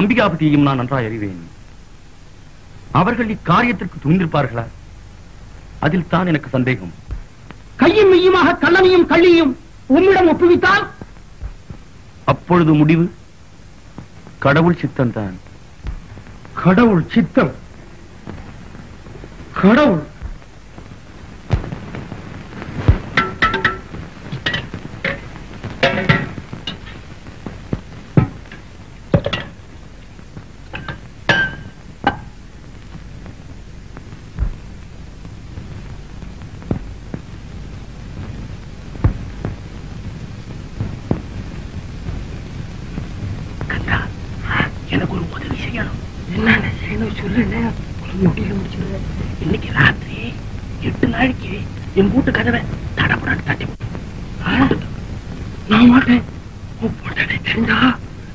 Speaker 10: அம்பிகாபதியையும் நான் நன்றாய் அறிவேன். அவர்கள் இக்காரியத்திற்கு துணிந்திருப்பார்களா? அதில் தான் எனக்கு சந்தேகம்.
Speaker 6: கையும் மெய்யுமாக கள்ளனையும் கள்ளியும் உம்மிடம் ஒப்புவித்தால்?
Speaker 10: அப்பொழுது முடிவு? கடவுள் சித்தம்தான்.
Speaker 6: கடவுள் சித்தம். கடவுள்
Speaker 12: முடியல முடிச்சுடுங்க இன்னைக்கு ராத்திரி எட்டு நாளைக்கு என் வீட்டு கதவை தடப்படாது தட்டி. நான் மாட்டேன். பொண்டாட்டி தெரிஞ்சா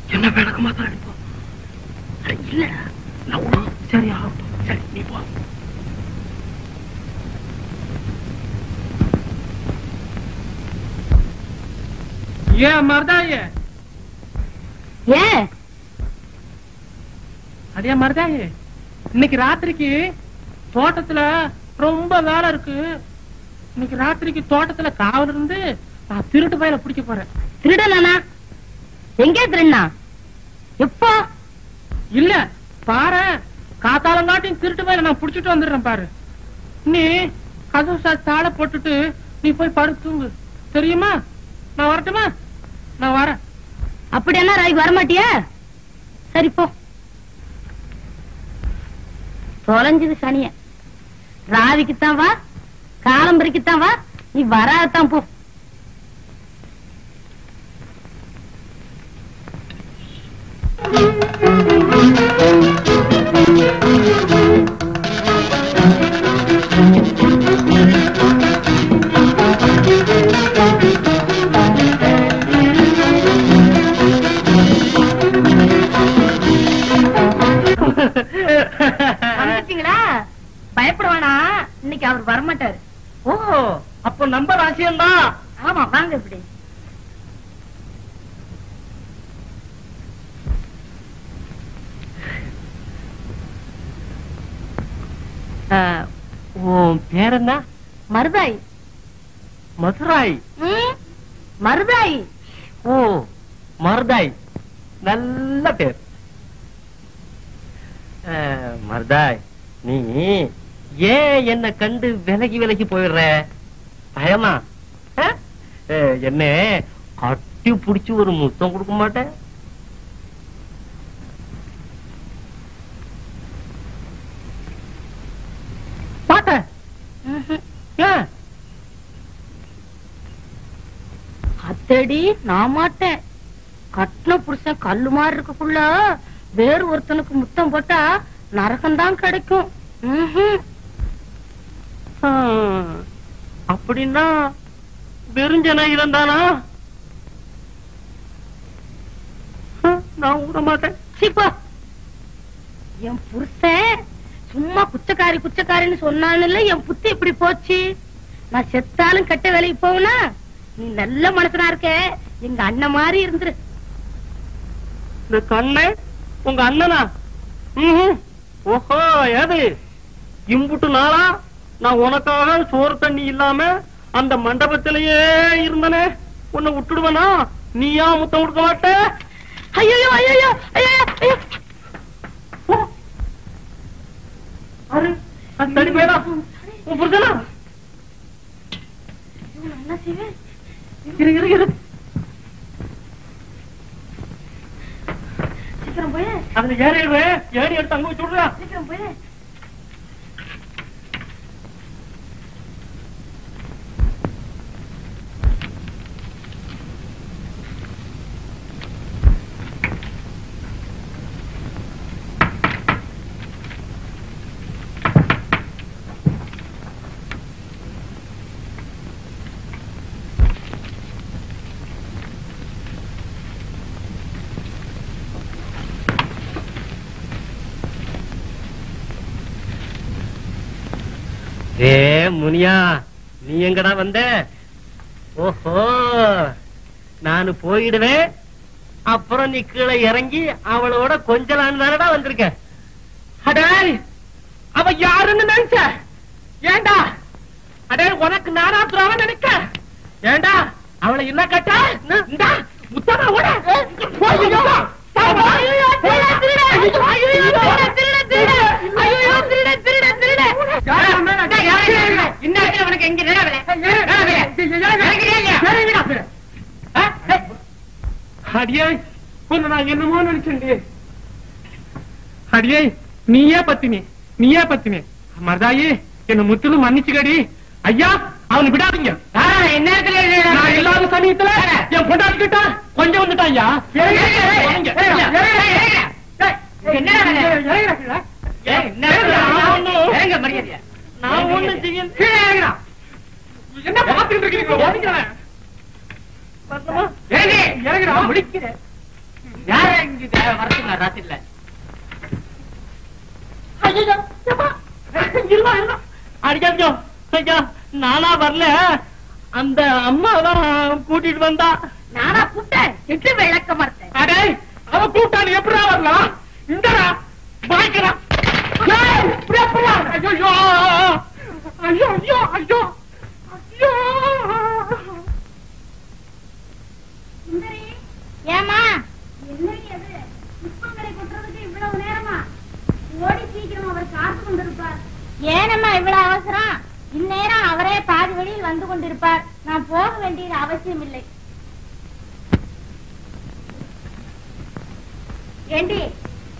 Speaker 12: என்ன விளக்கமா தான் அடிப்போம். அட, இல்லடா நான். சரி ஆகட்டும். சரி நீ போ.
Speaker 6: ஏன் மருதாய?
Speaker 4: ஏன்?
Speaker 12: அடியா மருதாயே? இன்னைக்கு ராத்திரிக்கு தோட்டத்துல ரொம்ப வேலை இருக்கு. இன்னைக்கு ராத்திரிக்கு தோட்டத்துல காவல் இருந்து நான் திருட்டு பயில பிடிக்க போறேன்.
Speaker 4: திருடனா எங்கே திருடனா? எப்போ?
Speaker 12: இல்ல பாரு காத்தாலங்காட்டியும் திருட்டு பயில நான் புடிச்சிட்டு வந்துடுறேன் பாரு. நீ கதவு சாத்தி தாள போட்டுட்டு நீ போய் படுத்து தூங்கு. தெரியுமா? நான் வரட்டுமா? நான் வரேன்.
Speaker 4: அப்படி என்ன ராய் வரமாட்டியா? சரி போ. தொலைஞ்சது சனிய. ராவிக்குத்தான் வா காலம்பரிக்குத்தான் வா நீ வராதான் போ. வந்துட்டீங்களா இன்னைக்கு அவர் வரமாட்டாரு.
Speaker 12: ஓ அப்ப நம்ம ராசியம்தான்.
Speaker 4: ஆமா வாங்க இப்படி.
Speaker 12: உன் பேர் என்ன
Speaker 4: மருதாய்.
Speaker 12: மதுராய்.
Speaker 4: மருதாய்.
Speaker 12: ஓ மருதாய். நல்ல பேர். மருதாய் நீ ஏன் என்ன கண்டு விலகி விலகி போயிடுற? பயமா? என்ன கட்டி புடிச்சு ஒரு முத்தம் கொடுக்க மாட்டேன்? பாட்ட
Speaker 4: அத்தடி நான் மாட்டேன்.
Speaker 7: கட்டின புருஷன் கல்லு மாதிரி இருக்கக்குள்ள வேறு ஒருத்தனுக்கு முத்தம் போட்டா நரகம்தான் கிடைக்கும். ம்ஹும்.
Speaker 12: அப்படின்னா வெறுஞ்சன இருந்தானா நான் விட மாட்டேன்.
Speaker 7: என் புருஷன் சும்மா குச்சக்காரி குச்சக்காரின்னு சொன்னான்ல என் புத்தி இப்படி போச்சு. நான் செத்தாலும் கெட்ட வேலைக்கு போவனா நீ நல்ல மனுஷனா இருக்க. எங்க அண்ணன் மாதிரி இருந்துரு.
Speaker 12: இந்த கண்ணே உங்க அண்ணனா? ஓஹோ ஏது? இம்புட்டு நாளா? நான் உனக்காக சோறு தண்ணி இல்லாம அந்த மண்டபத்திலேயே இருந்தனே. உன்னை விட்டுடுவனா? நீயா முத்தம் கொடுக்க மாட்ட?
Speaker 7: ஐயோ ஐயோ
Speaker 12: தடி போயடா. புரிஞ்சனா இரு இரு இரு.
Speaker 7: சீக்கிரம் போய்.
Speaker 12: அதுல ஏறிடுவேன் ஏறி எடுத்து அங்க வச்சு விடுறா
Speaker 7: சீக்கிரம் போய்.
Speaker 12: ஏ முனியா நீ எங்கடா வந்த ஓஹோ நானு போயிடுவேன் அப்புறம் நீ கீழே இறங்கி அவளோட கொஞ்சலான்னு தானடா வந்திருக்க அடேய் அவ யாருன்னு நினைச்ச ஏண்டா அடே உனக்கு நானாத்துறாவ நினைக்க ஏண்டா அவளை என்ன கட்ட முத்தமா ஓட ஐயோ
Speaker 7: ஐயோ, திருட, திருட! ஐயோ, திருட, திருட, திருட! ஐயோ, திருட, திருட, திருட! இந்நேரத்துல உனக்கு எங்க நேரம் வேலை? நேரம் வேலை? இறங்குறியா இல்லையா?
Speaker 12: அடியே உன்னை நான் என்னமோ நினைச்சேன் அடியே நீயே பத்தினி நீயே பத்தினி மருதாயி என்ன முத்திலும் மன்னிச்சுக்கடி ஐயா அவனை விடாதீங்க நான் இல்லாத சமயத்துல என் பொண்டாட்டி கிட்ட கொஞ்சம் வந்துட்டான் ஐயா. என்ன பாத்துக்கிட்டு இருக்கீங்க நானா வரல. அந்த அம்மா தான் கூட்டிட்டு வந்தா?
Speaker 7: நானா கூப்பிட்டேன். எட்டு விளக்க மாட்டேன்
Speaker 12: அடே அவ கூட்டாளி எப்படா வரலாம் இந்தடா வாய்க்கிறா ஐயோ ஐயோ ஐயோ ஐயோ. ஐயோ.
Speaker 5: ஏமா என்னடி அது? புஷ்பங்களை கொட்டுறதுக்கு இவ்வளவு நேரமா? ஓடி சீக்கிரம் அவர் காத்து கொண்டிருப்பார். ஏனம்மா இவ்வளவு அவசரம்? இந்நேரம் அவரே பாதி வழியில் வந்து கொண்டிருப்பார். நான் போக வேண்டியது அவசியம் இல்லை ஏண்டி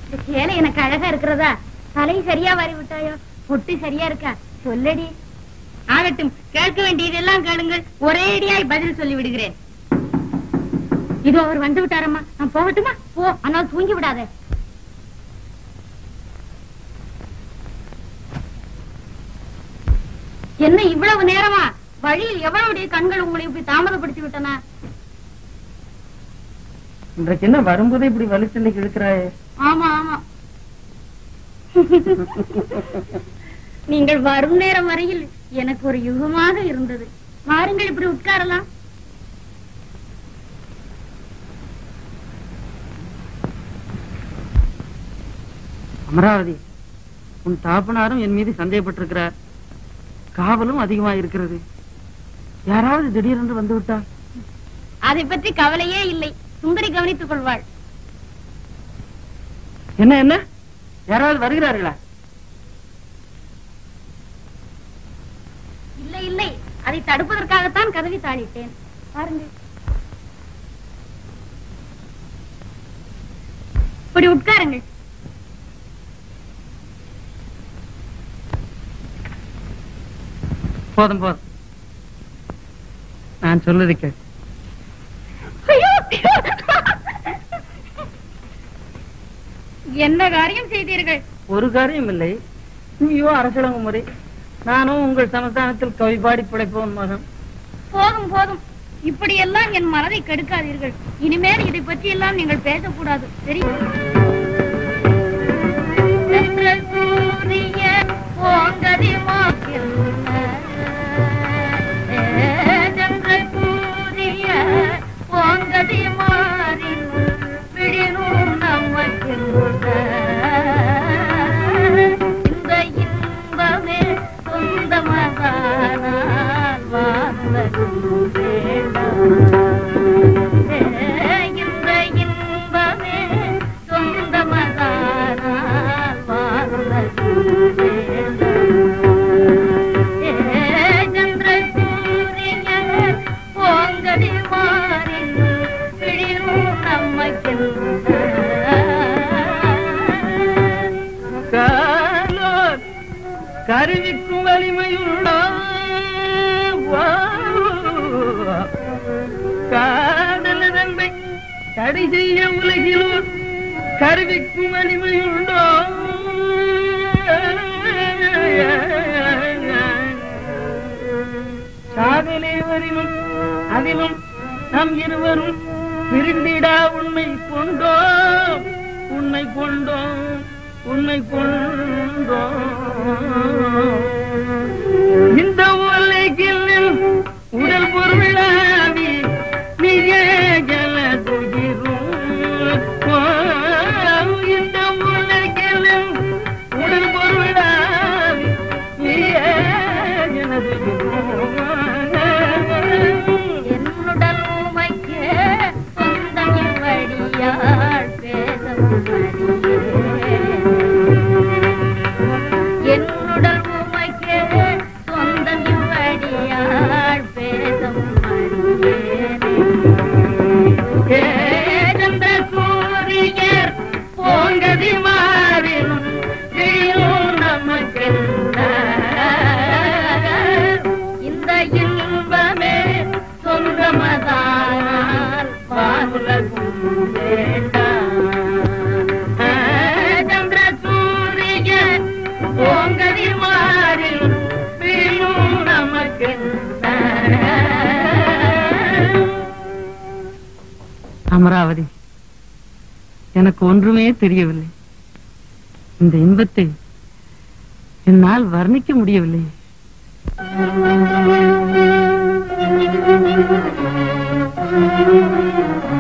Speaker 5: இந்த சேலை எனக்கு அழகா இருக்கிறதா? தலை சரியா வாரி விட்டாயோ பொட்டு சரியா இருக்கா? சொல்லடி. ஆகட்டும் கேட்க வேண்டியதெல்லாம் கேளுங்கள். ஒரே அடியாய் பதில் சொல்லி விடுகிறேன் இதோ அவர் வந்து விட்டாரம்மா. நான் போகட்டுமா? போ ஆனால் தூங்கி விடாத. என்ன இவ்வளவு நேரமா? வழியில் எவனுடைய கண்கள் உங்களை இப்படி தாமதப்படுத்தி விட்டன?
Speaker 2: இன்றைக்கு என்ன வரும்போதே இப்படி வலிச்சண்டைக்கு இழுக்கிறாயே
Speaker 5: ஆமா ஆமா. நீங்கள் வரும் நேரம் வரையில் எனக்கு ஒரு யுகமாக இருந்தது. வாருங்கள் இப்படி உட்காரலாம்.
Speaker 2: அமராவதி உன் தாப்பனாரும் என் மீது சந்தேகப்பட்டிருக்கிறார். காவலும் அதிகமா இருக்கிறது யாராவது திடீரென்று வந்து விட்டா
Speaker 5: அதை பற்றி கவலையே இல்லை. சுந்தரி கவனித்துக் கொள்வாள்.
Speaker 2: என்ன என்ன? யாராவது வருகிறார்களா?
Speaker 5: இல்லை இல்லை. அதை தடுப்பதற்காகத்தான் கதவி தாளிட்டேன் பாருங்கள். இப்படி உட்காருங்கள்.
Speaker 2: போதும் போதும். நான் சொல்லுது
Speaker 7: ஐயோ!
Speaker 5: என்ன காரியம் செய்தீர்கள்?
Speaker 9: ஒரு காரியம் இல்லை. நீயோ அரசலங்க முறை. நானும் உங்கள் சமஸ்தானத்தில் கவி பாடி பிழைப்பவன் மகன்.
Speaker 5: போதும் போதும். இப்படி எல்லாம் என் மனதை கெடுக்காதீர்கள். இனிமேல் இதை பற்றி எல்லாம் நீங்கள் பேசக்கூடாது. தெரியும்? சூரியன் ஓங்கதி ஓங்கதி மாறின் விழிலும் நமக்கின்ற. இந்த
Speaker 9: தடை செய்ய உலகிலோர் கருவிக்கும் வலிமையுண்டோ சாதனை வரினும் அதிலும் நம் இருவரும் விருந்திடா உண்மை கொண்டோ உன்னை கொண்டோ உன்னை கொண்டோ இந்த உலகில் உடல் பொருளாக எனக்கு ஒன்றுமே தெரியவில்லை. இந்த இன்பத்தை என்னால் வர்ணிக்க முடியவில்லை.
Speaker 5: யார்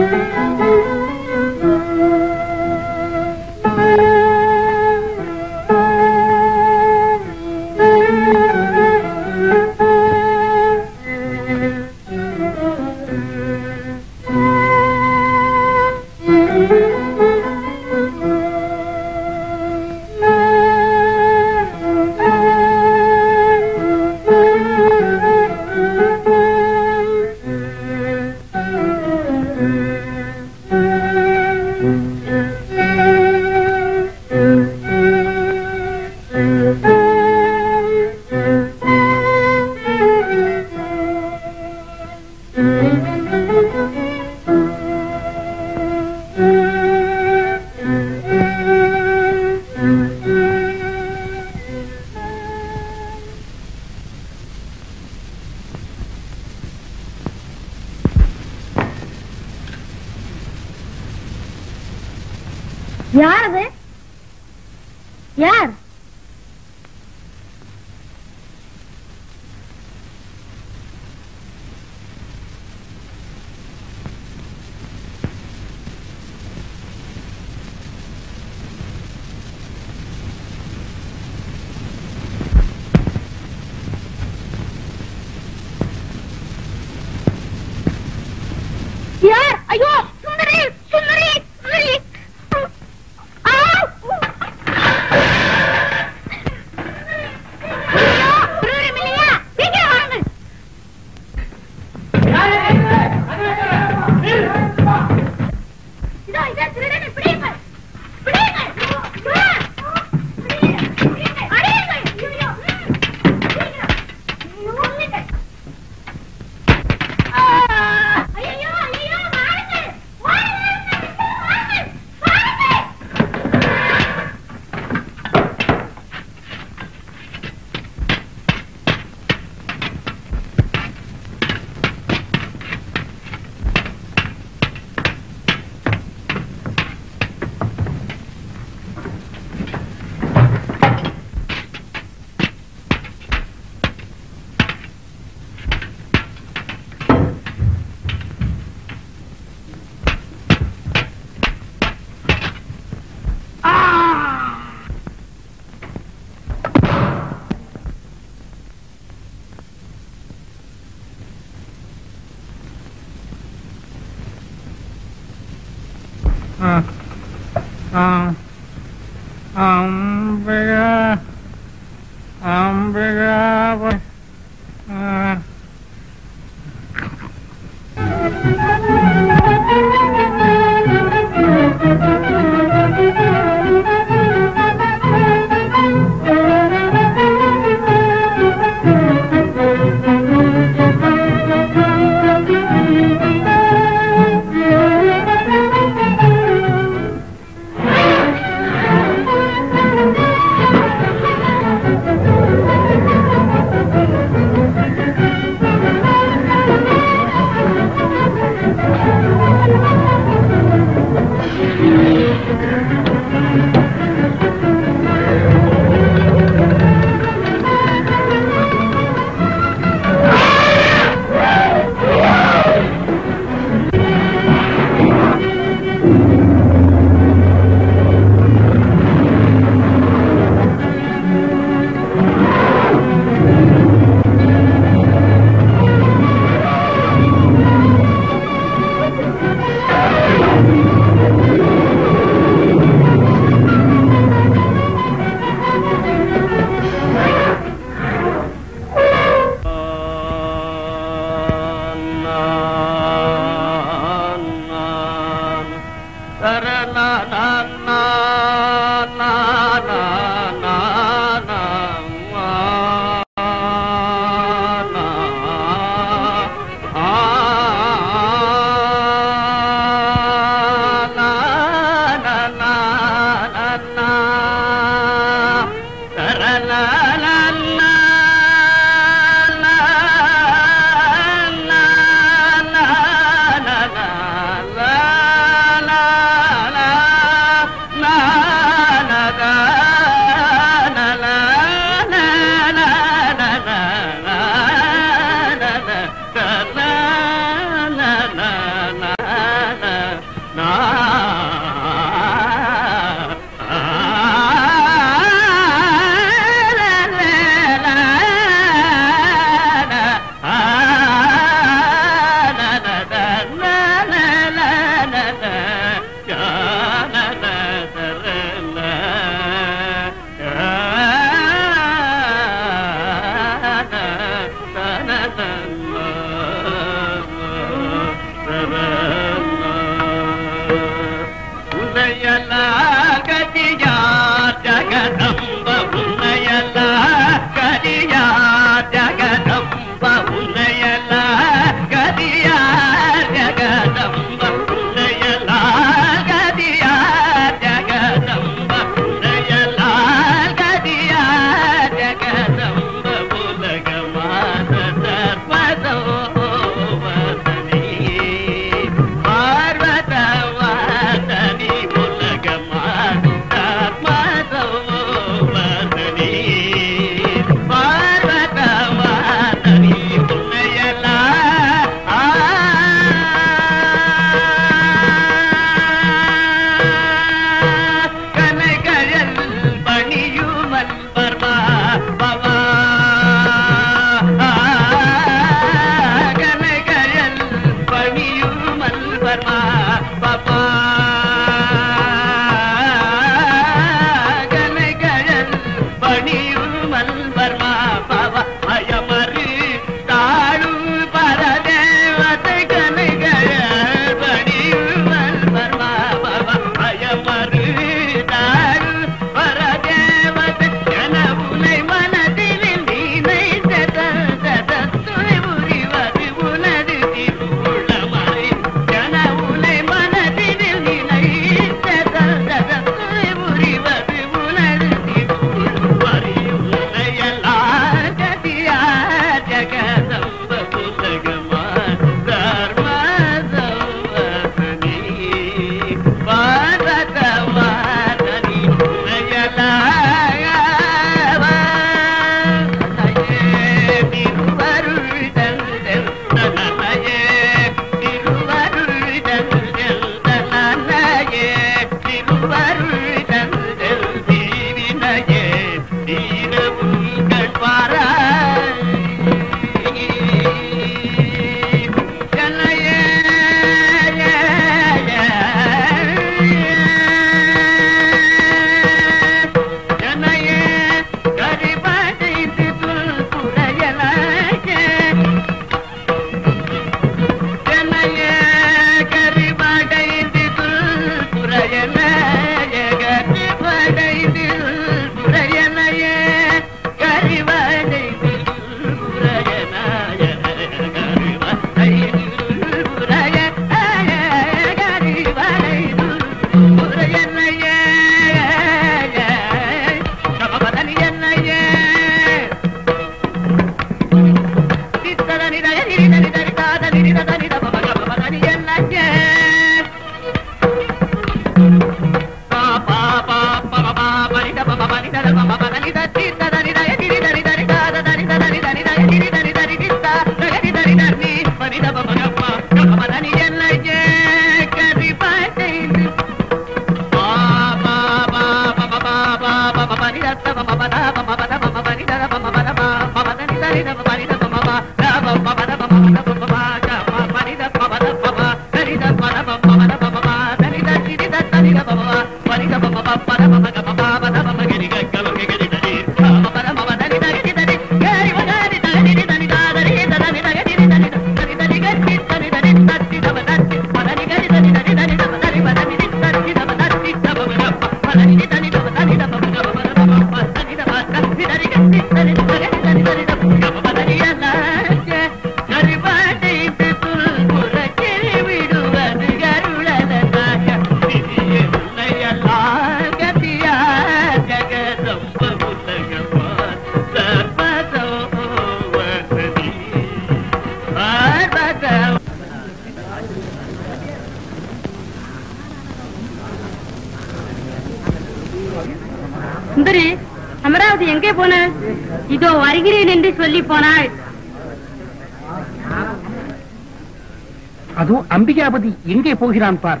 Speaker 5: எங்கே
Speaker 1: போகிறான் பார்.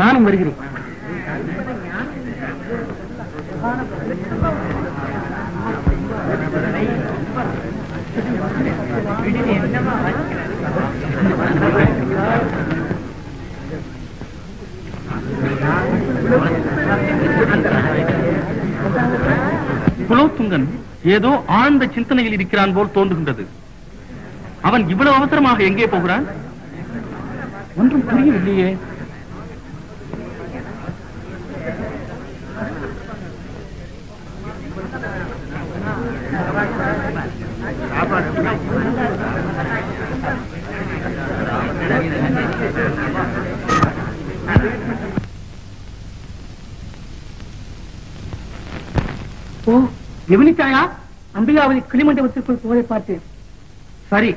Speaker 1: நானும் வருகிறேன்.
Speaker 10: குலோத்துங்கன் ஏதோ ஆழ்ந்த சிந்தனையில் இருக்கிறான் போல் தோன்றுகின்றது. அவன் இவ்வளவு அவசரமாக எங்கே போகிறான்? ஒன்றும் புரியவில்லையே
Speaker 1: ஓ கவனித்தாயா அம்பிகாவதி கிளிமண்டபத்திற்குள் போதை பார்த்தேன் சரி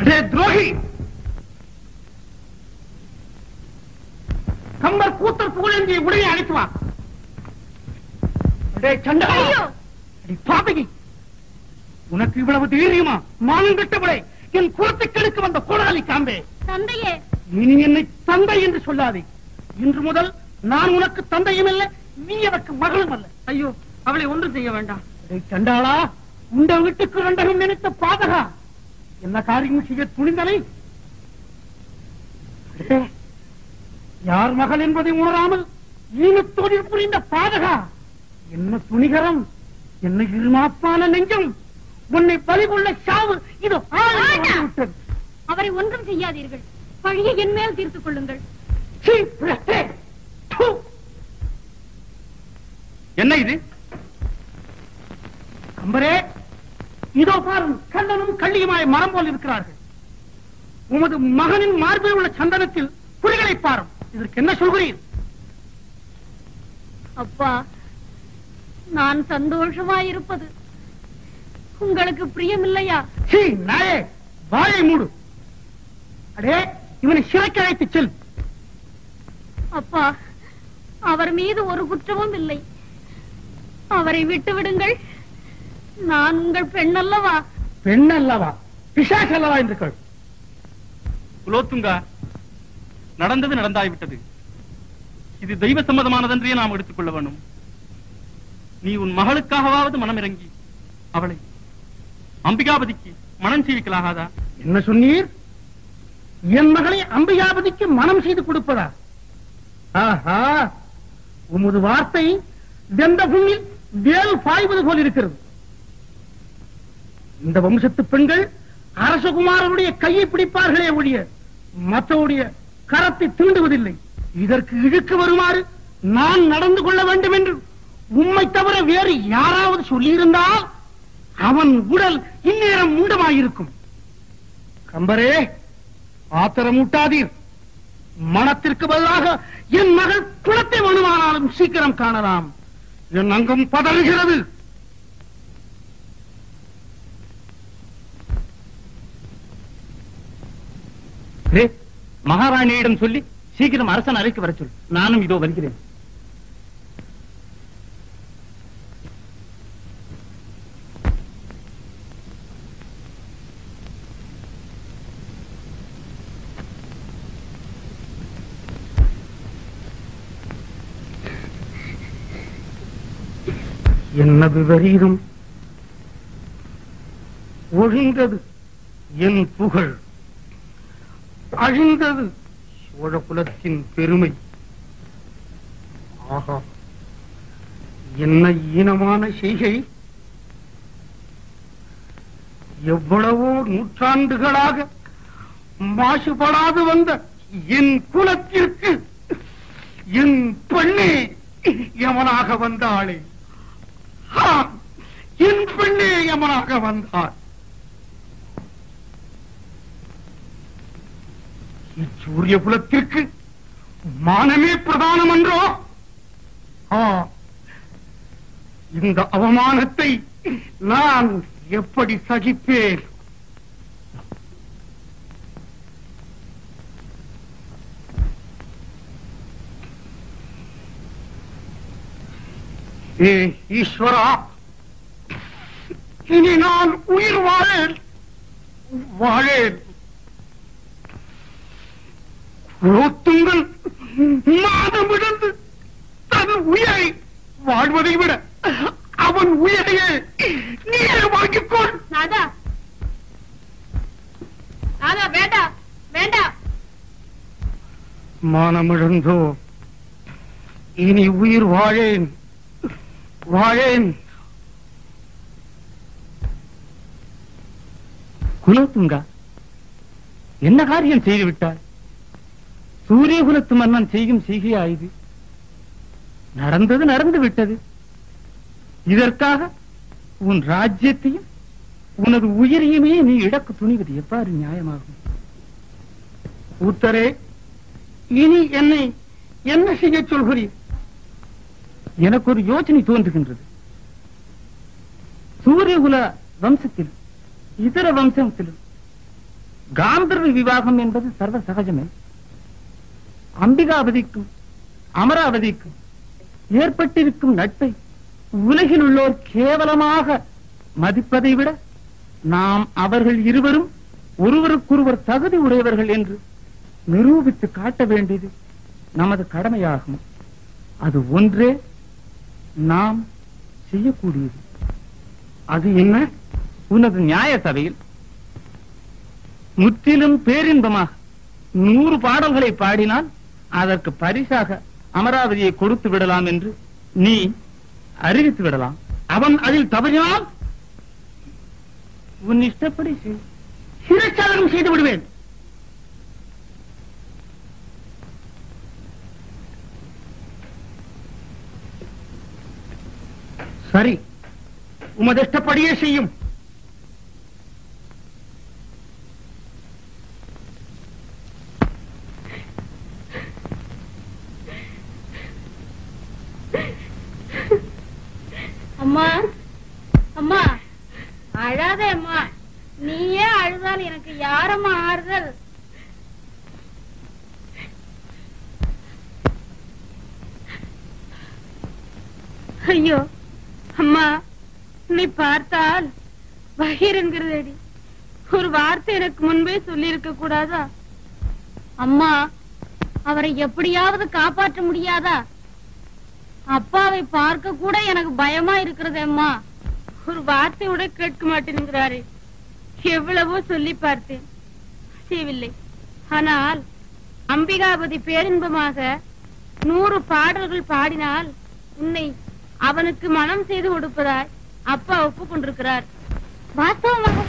Speaker 1: அடே துரோகி கம்பர் கூத்தர் புகழேந்திய உடையை அழைத்து வா பாதகி உனக்கு இவ்வளவு தைரியமா? மானம் கட்டவளை என் குலத்தை கெடுக்க வந்த கோடாலி காம்பே.
Speaker 5: தந்தையே.
Speaker 1: இனி என்னை தந்தை என்று சொல்லாதே. இன்று முதல் நான் உனக்கு தந்தையும் அல்ல நீ எனக்கு மகளும் அல்ல.
Speaker 2: ஐயோ அவளை ஒன்றும் செய்ய வேண்டாம்.
Speaker 1: சண்டாளா உண்ட வீட்டுக்கு ரெண்டகம் நினைத்த பாதகா. என்ன காரியம் செய்ய துணிந்தனை? யார் மகள் என்பதை உணராமல் ஈனத் தொழில் புரிந்த பாதகா? என்ன துணிகரம்? என்ன இருமாப்பான நெஞ்சம்? உன்னை பலி கொள்ள சாவு இது
Speaker 5: அவரை ஒன்றும் செய்யாதீர்கள். பழியை என் மேல் தீர்த்துக் கொள்ளுங்கள்!
Speaker 10: என்ன இது?
Speaker 1: அம்பரே இதோ பாரும் கண்ணனும் கள்ளியுமாய் மரம் போல் இருக்கிறார்கள். உமது மகனின் மார்பில் உள்ள சந்தனத்தில் குறிகளை பாரும். இதற்கு என்ன சொல்கிறீர்?
Speaker 5: அப்பா நான் சந்தோஷமா இருப்பது உங்களுக்கு பிரியமில்லையா?
Speaker 1: நாயே வாயை மூடு. அடே இவனை சிறைக்கு அழைத்துச் செல்.
Speaker 5: அப்பா அவர் மீது ஒரு குற்றமும் இல்லை. அவரை விட்டு விடுங்கள் நான் உங்கள் பெண் அல்லவா
Speaker 1: பெண் அல்லவா பிசாசு அல்லவா என்று கேள்.
Speaker 10: குலோத்துங்கா நடந்தது நடந்தாய்விட்டது. இது தெய்வ சம்மதமானதென்றே நாம் எடுத்துக்கொள்ள வேண்டும். நீ உன் மகளுக்காகவாவது மனமிறங்கி அவளை அம்பிகாபதிக்கு மனம் செய்விக்கலாகாதா
Speaker 1: என்ன சொன்னீர்? என் மகளை அம்பிகாபதிக்கு மனம் செய்து கொடுப்பதா? ஆஹா! உமது வார்த்தை வெந்த புண்ணில் வேல் பாய்வது போல் இருக்கிறது. இந்த வம்சத்து பெண்கள் அரசகுமாரனுடைய கையை பிடிப்பார்களே ஒழிய மற்றவுடைய கரத்தை தீண்டுவதில்லை. இதற்கு இழுக்கு வருமாறு நான் நடந்து கொள்ள வேண்டும் என்று உம்மை தவிர வேறு யாராவது சொல்லியிருந்தால் அவன் உடல் இந்நேரம் முண்டமாயிருக்கும் கம்பரே ஆத்திரமூட்டாதீர். மனத்திற்கு பதிலாக என் மகள் குளத்தை மனுவானாலும் சீக்கிரம் காணலாம். என் அங்கம் பதறுகிறது.
Speaker 10: மகாராணியிடம் சொல்லி சீக்கிரம் அரசன் அறைக்கு வர சொல். நானும் இதோ வருகிறேன்.
Speaker 1: என்ன விபரீதம் ஒழிந்தது என் புகழ். அழிந்தது சோழகுலத்தின் பெருமை. ஆகா என்ன ஈனமான செய்கை? எவ்வளவோ நூற்றாண்டுகளாக மாசுபடாது வந்த என் குலத்திற்கு என் பெண்ணே யமனாக வந்தாளே? என் பெண்ணே யமனாக வந்தாள். இச்சூரிய குலத்திற்கு மானமே பிரதானம் என்றோ ஆ, இந்த அவமானத்தை நான் எப்படி சகிப்பேன்? ஈஸ்வரா இனி நான் உயிர் வாழேன். வாழேன் குலோத்துங்கள் மாதமிழந்து தன் உயிரை வாழ்வதை விட அவன் உயிரையே நீயே வாங்கிக்கொள்.
Speaker 4: நாதா நாதா வேண்டாம் வேண்டாம்
Speaker 1: மானமிழந்தோ இனி உயிர் வாழேன். வாழேன்
Speaker 14: குலோத்துங்கா என்ன காரியம் செய்து விட்டாய் சூரியகுலத்து மன்னன் செய்யும் செய்கையா இது? நடந்தது நடந்து விட்டது இதற்காக உன் ராஜ்யத்தையும் உனது உயிரையுமே நீ இடக்கு துணிவது எவ்வாறு நியாயமாகும்?
Speaker 1: உத்தரே இனி என்னை என்ன செய்ய சொல்கிறீர்?
Speaker 14: எனக்கு ஒரு யோசனை தோன்றுகின்றது. சூரியகுல வம்சத்தில் இதர வம்சத்திலும் காந்தர்வ விவாகம் என்பது சர்வ சகஜமே அம்பிகாவதிக்கும் அமராவதிக்கும் ஏற்பட்டிருக்கும் நட்பை உலகில் உள்ளோர் கேவலமாக மதிப்பதை விட நாம் அவர்கள் இருவரும் ஒருவருக்கொருவர் தகுதி உடையவர்கள் என்று நிரூபித்து காட்ட வேண்டியது நமது கடமையாகும். அது ஒன்றே நாம் செய்யக்கூடியது.
Speaker 1: அது என்ன?
Speaker 14: உனது நியாய சபையில் முற்றிலும் பேரின்பமாக நூறு பாடல்களை பாடினால் அதற்கு பரிசாக அமராவதியை கொடுத்து விடலாம் என்று நீ அறிவித்து விடலாம்.
Speaker 1: அவன் அதில் தவறினால்
Speaker 14: உன் இஷ்டப்படி செய்.
Speaker 1: சிறைச்சாதனம் செய்து விடுவேன். சரி. உமது இஷ்டப்படியே செய்யும்.
Speaker 4: அம்மா அம்மா அழாதே அம்மா. நீயே அழுதால் எனக்கு யாரம்மா ஆறுதல்? ஐயோ. அம்மா நீ பார்த்தால் பகீர் என்கிறதடி ஒரு வார்த்தை எனக்கு முன்பே சொல்லி இருக்க கூடாதா? அம்மா அவரை எப்படியாவது காப்பாற்ற முடியாதா? அப்பாவை பார்க்க கூட எனக்கு பயமா இருக்கிறது அம்மா. ஒரு வார்த்தை கூட கேட்க மாட்டேங்கிறாரு எவ்வளவோ சொல்லி பார்த்தேன். செய்யவில்லை ஆனால் அம்பிகாபதி பேரின்பமாக நூறு பாடல்கள் பாடினால் உன்னை அவனுக்கு மனம் செய்து கொடுப்பதாய் அப்பா ஒப்புக்கொண்டிருக்கிறார். வாஸ்தவமாக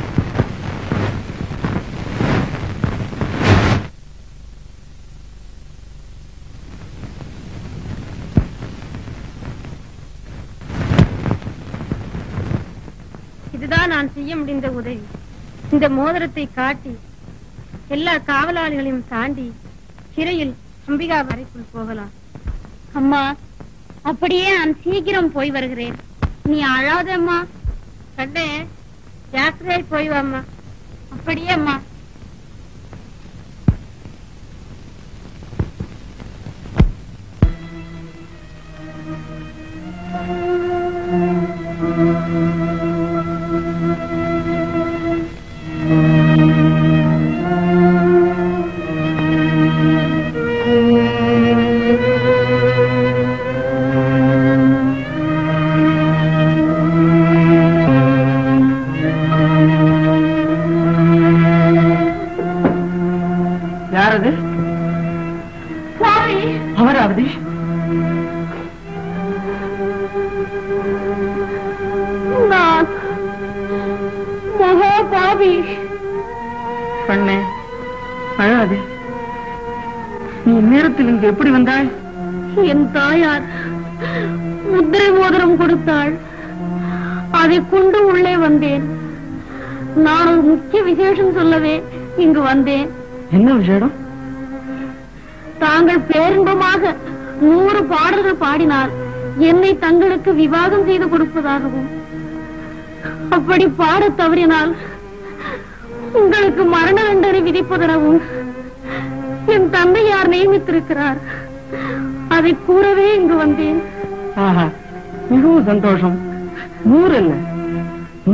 Speaker 4: இதுதான் நான் செய்ய முடிந்த உதவி. இந்த மோதிரத்தை காட்டி எல்லா காவலாளிகளையும் தாண்டி சிறையில் அம்பிகா வரைக்குள் போகலாம். அம்மா அப்படியே நான் சீக்கிரம் போய் வருகிறேன். நீ அழாதம்மா. கண்ணே ஜாக்கிரதை போய் வாம்மா. அப்படியே அம்மா.
Speaker 5: பாடினால் என்னை தங்களுக்கு விவாகம் செய்து கொடுப்பதாகவும் அப்படி பாடத் தவறினால் உங்களுக்கு மரண தண்டனை விதிப்பதெனவும் என் தந்தையார் நியமித்திருக்கிறார்? அதை கூறவே இங்கு வந்தேன்.
Speaker 9: ஆஹா மிகவும் சந்தோஷம். நூறு இல்ல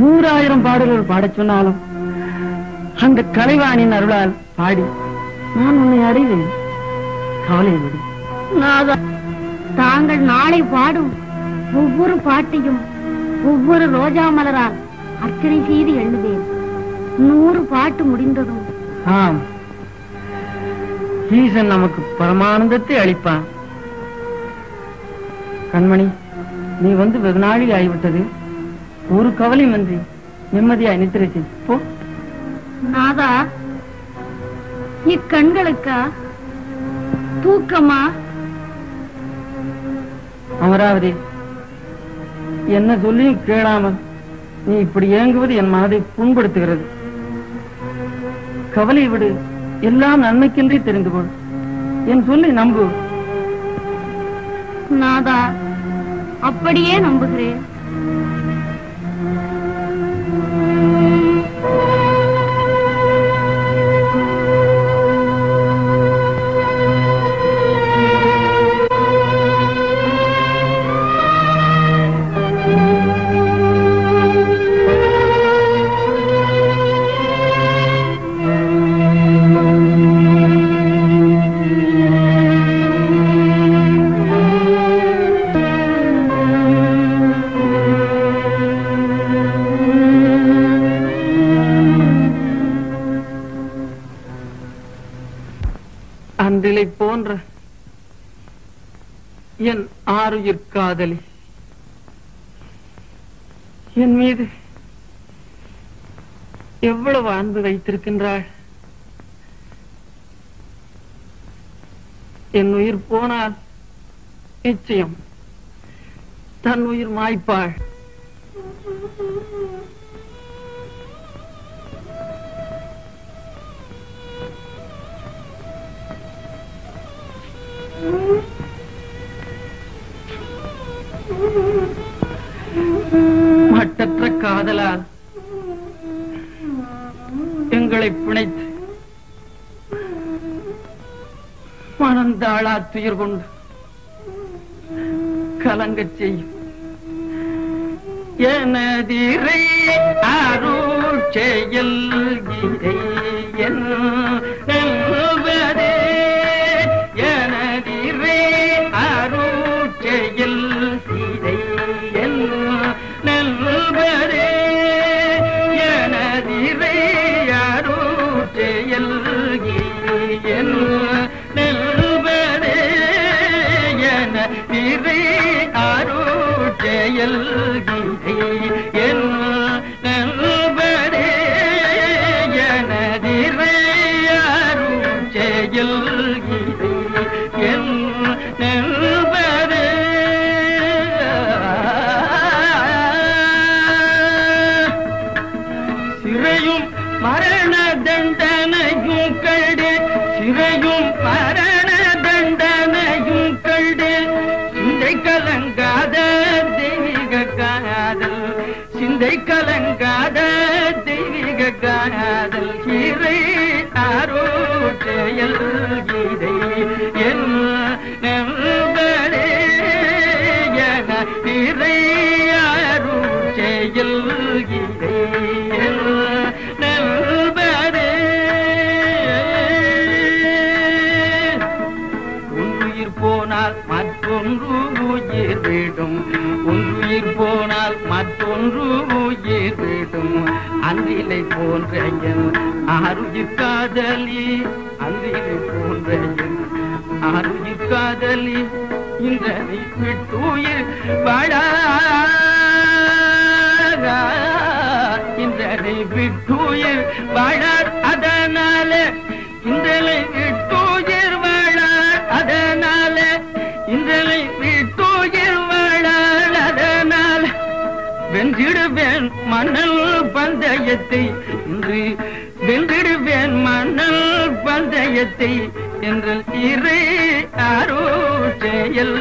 Speaker 9: நூறாயிரம் பாடல்கள் பாடச் சொன்னாலும் அந்த கலைவாணின் அருளால் பாடி நான் உன்னை அடைவேன். கவலை விடு
Speaker 5: நாதா, தாங்கள் நாளை பாடும் ஒவ்வொரு பாட்டையும் ஒவ்வொரு ரோஜா மலரால் அர்ச்சனை செய்து எழுதுவேன் நூறு பாட்டு முடிந்ததும்.
Speaker 9: ஆம். ஈசன் நமக்கு பரமானந்தத்தை அளிப்பான். கண்மணி நீ வந்து வெகு நாளி ஆகிவிட்டது. ஒரு கவலையும் இன்றி நிம்மதியாய் நித்திரை செய். போ.
Speaker 5: நாதா இக்கண்களுக்கா தூக்கமா
Speaker 9: அமராவதி என்ன சொல்லியும் கேளாமல் நீ இப்படி ஏங்குவது என் மனதை புண்படுத்துகிறது. கவலை விடு எல்லாம் நன்மைக்கென்றே தெரிந்து கொள். என் சொல்லி நம்பு.
Speaker 5: நாதா அப்படியே நம்புகிறேன்.
Speaker 9: வைத்திருக்கின்றாள் என் உயிர் போனால் நிச்சயம் தன் உயிர் மாய்ப்பாள். எங்களை பிணைத்து மணந்தாளா துயர் கொண்டு கலங்கச் செய்யும். எனதிரை அருள் செயல் இறை அன்றிலை போன்ற அருகி காதலி அன்றிலை போன்ற அருகி காதலி இந்த விட்டுயிர் வாழா இந்த விட்டுயிர் வாழார் பந்தயத்தை இன்று வென்றிடுவேன் மணல் பந்தயத்தை என்றல் இறை ஆரோ செயல்.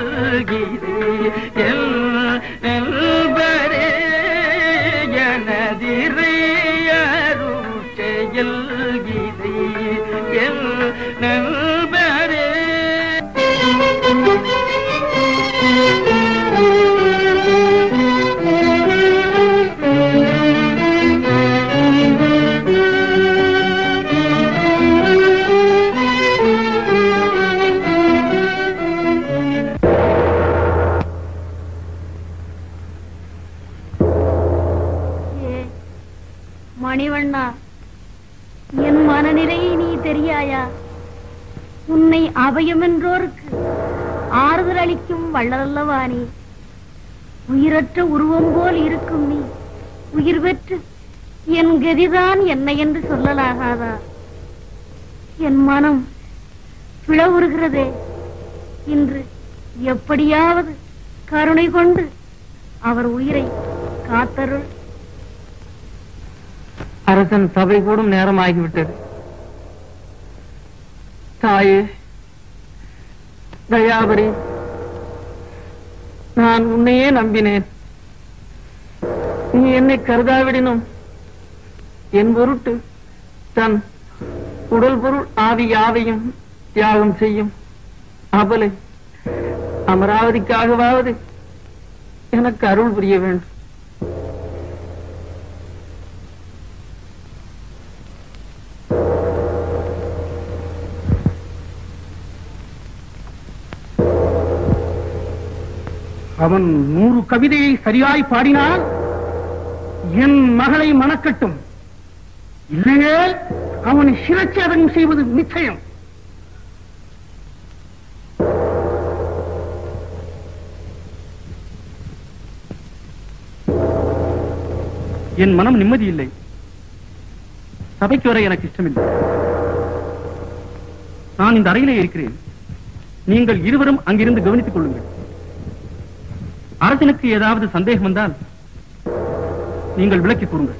Speaker 5: எப்படியாவது கருணை கொண்டு அவர் உயிரை காத்தருள்.
Speaker 9: அரசன் சபை கூடும் நேரம் ஆகிவிட்டது தாயே தயாபரி நான் உன்னையே நம்பினேன். நீ என்னை கருதாவிடனும் என் பொருட்டு தன் உடல் பொருள் ஆவி யாவையும் தியாகம் செய்யும். அபலை அமராவதிக்காகவாவது எனக்கு அருள் புரிய வேண்டும்.
Speaker 3: அவன் நூறு கவிதையை சரியாய் பாடினால் என் மகளை மணக்கட்டும். இல்லையே அவனை சிரச்சேதம் செய்வது நிச்சயம். என் மனம் நிம்மதி இல்லை. சபைக்கு வர எனக்கு இஷ்டமில்லை. நான் இந்த அறையிலே இருக்கிறேன். நீங்கள் இருவரும் அங்கிருந்து கவனித்துக் கொள்ளுங்கள். அரசனுக்கு ஏதாவது சந்தேகம் வந்தால் நீங்கள் விளக்கி கூறுங்கள்.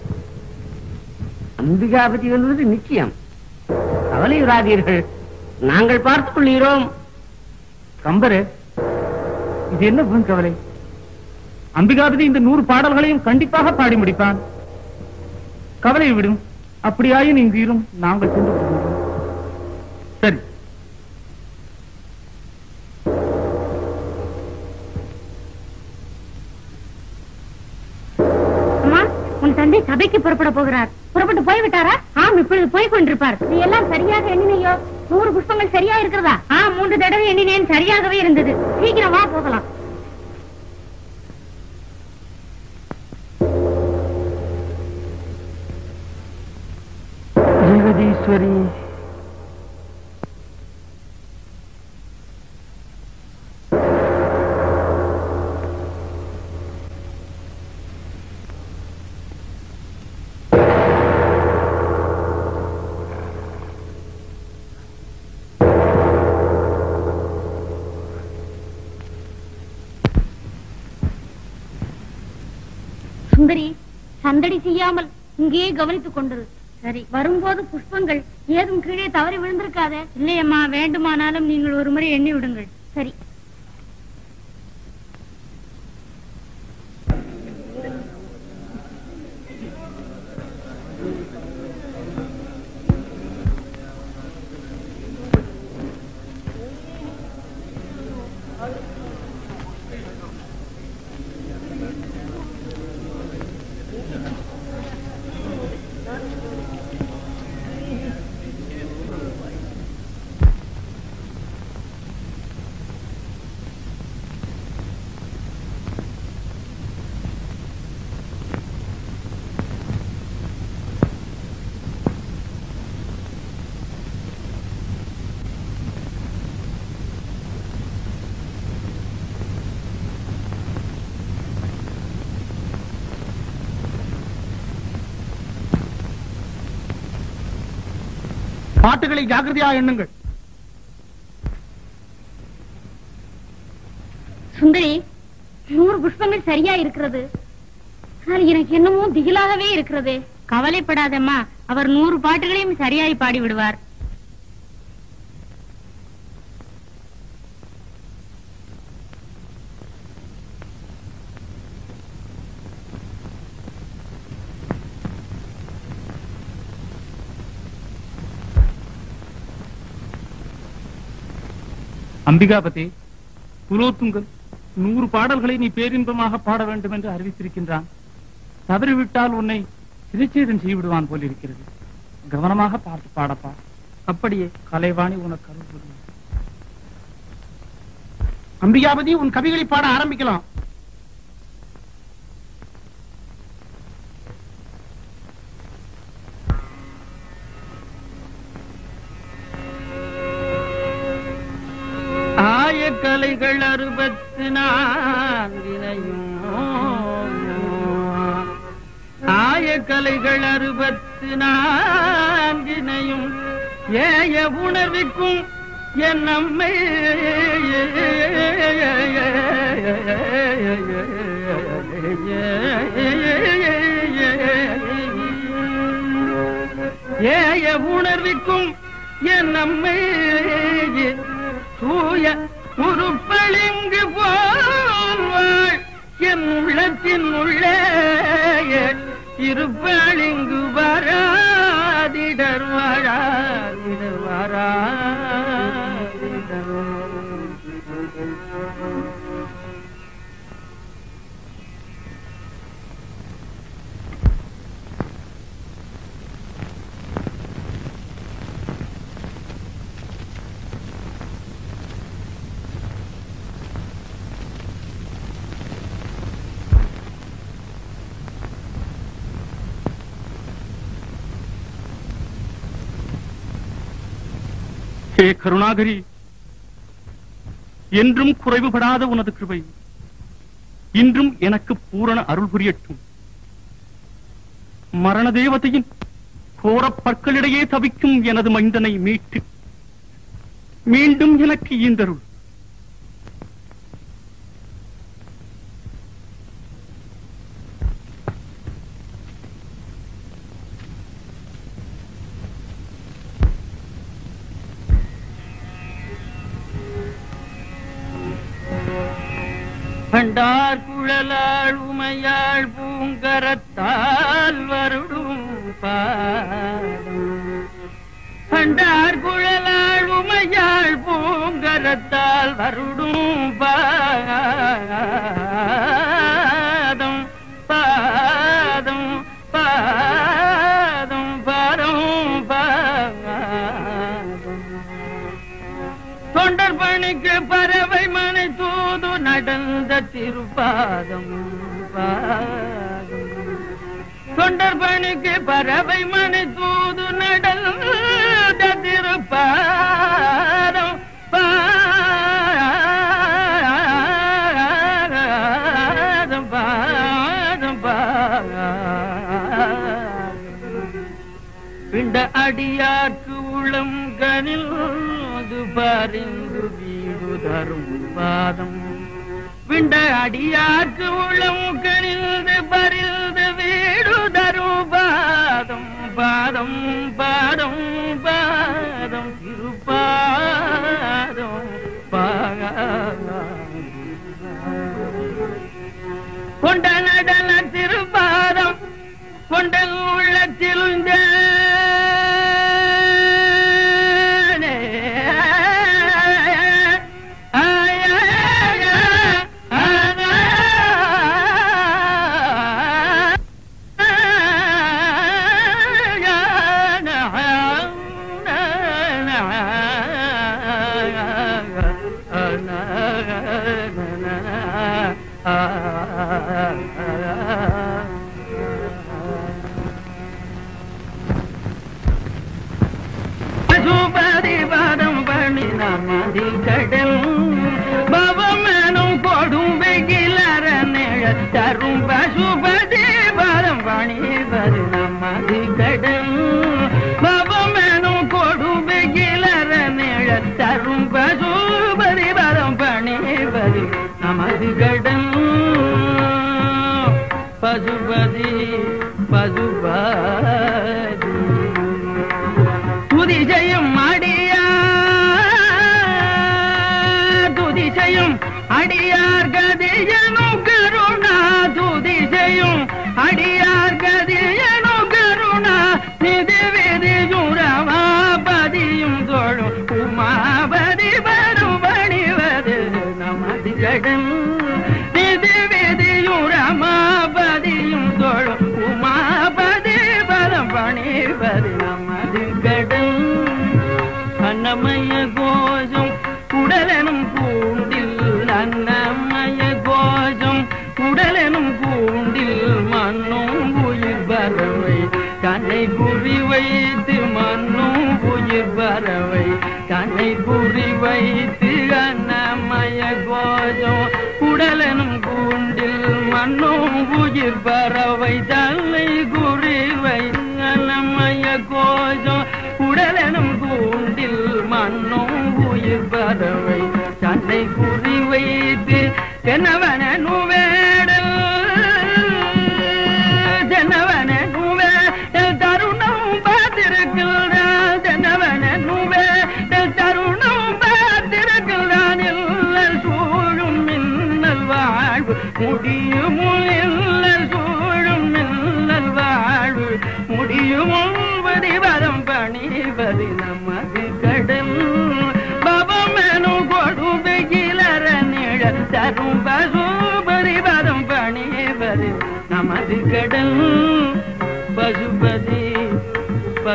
Speaker 12: அம்பிகாபதி என்பது நிச்சயம். கவலையுறாதீர்கள். நாங்கள் பார்த்துக் கொள்கிறோம்.
Speaker 3: கம்பரே இது என்ன கவலை அம்பிகாபதி இந்த நூறு பாடல்களையும் கண்டிப்பாக பாடி முடிப்பான். கவலை விடும் அப்படியாயின் இங்கு இரும் நாங்கள் சென்று சரி.
Speaker 5: அம்மா உன் தந்தை சபைக்கு புறப்பட போகிறார். புறப்பட்டு போய்விட்டாரா? ஆம் இப்பொழுது போய் கொண்டிருப்பார் நீ எல்லாம் சரியாக எண்ணினையோ? நூறு புஷ்பங்கள் சரியா இருக்கிறதா ஆ மூன்று தடவை எண்ணினேன் சரியாகவே இருந்தது. சீக்கிரமா போகலாம். சுந்தரி சந்தடி செய்யாமல் இங்கேயே கவனித்துக் கொண்டிரு சரி வரும்போது புஷ்பங்கள் ஏதும் கீழே தவறி விழுந்திருக்காத? இல்லையம்மா வேண்டுமானாலும் நீங்கள் ஒரு முறை எண்ணி விடுங்கள் சரி
Speaker 3: ஜாகிரதையா எண்ணுங்கள்.
Speaker 5: சுந்தரி நூறு புஷ்பங்கள் சரியா இருக்கிறது. ஆனால் எனக்கு என்னமோ திகிலாகவே இருக்கிறது. கவலைப்படாதம்மா அவர் நூறு பாட்டுகளையும் சரியாய் பாடி விடுவார்
Speaker 3: அம்பிகாபதி புலோத்துங்கன் நூறு பாடல்களை நீ பேரின்பமாக பாட வேண்டும் என்று அறிவித்திருக்கின்றான். தவறிவிட்டால் உன்னை சிறைச்சேதம் செய்விடுவான் போல் இருக்கிறது கவனமாக பார்த்து பாடப்பா.
Speaker 9: அப்படியே
Speaker 3: கலைவாணி உனக்கு அருள் அம்பிகாபதி உன் கவிகளை பாட ஆரம்பிக்கலாம்.
Speaker 9: ஆயக்கலைகள் அறுபத்து நான்கினையும் ஆயக்கலைகள் அறுபத்து நான்கினையும் ஏய உணர்விக்கும் என் நம்மை ஏய உணர்விக்கும் என் நம்மை தூய உருப்பளிங்கு போல்வாள் என் உள்ளத்தின் உள்ளே இருப்பளிங்கு வராதிடர் வராதிடர் வரா
Speaker 10: ஹே கருணாகரி என்றும் குறைவுபடாத உனது கிருபை. இன்றும் எனக்கு பூரண அருள் புரியட்டும். மரண தேவதையின் கோரப் பற்களிடையே தவிக்கும் எனது மைந்தனை மீட்டு. மீண்டும் எனக்கு ஈந்தருள்.
Speaker 9: பண்டார் குழலாள் உமையாள் பூங்கரத்தால் வருடும் பாதம். பண்டார் குழலாள் உமையாள் பூங்கரத்தால் வருடும் பாதம். நடந்த திருப்பாதம் தொண்டர் பணிக்கு பறவை மணி தூது நடந்த திருப்பாதம் பாதம் பாதம் பிண்ட அடியார்க்கு உளம் கனில் பாரிந்து வீடு தரும் பாதம். விண்ட அடியார்க்கு உள்ளம் கணிந்து பறிந்து வீடு தரும் பாதம் பாதம் பாதம் பாதம் திருப்பாதம் பாதம் கொண்ட நடன திருப்பாதம் கொண்ட உள்ளத்தில் மண்ணும் பறவை தன்னை குறி வை அன்னமய கோஷம் உடலெனும் கூண்டில் மண்ணும் உயிர் பறவை. தன்னை குறி வைத்து நூவே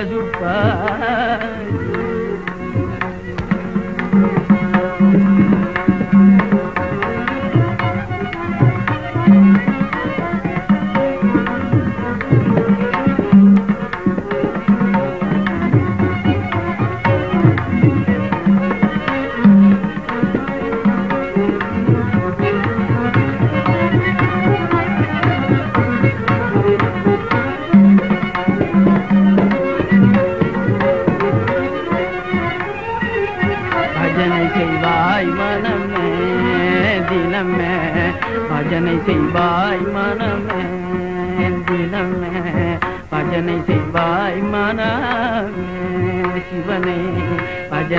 Speaker 9: زرفان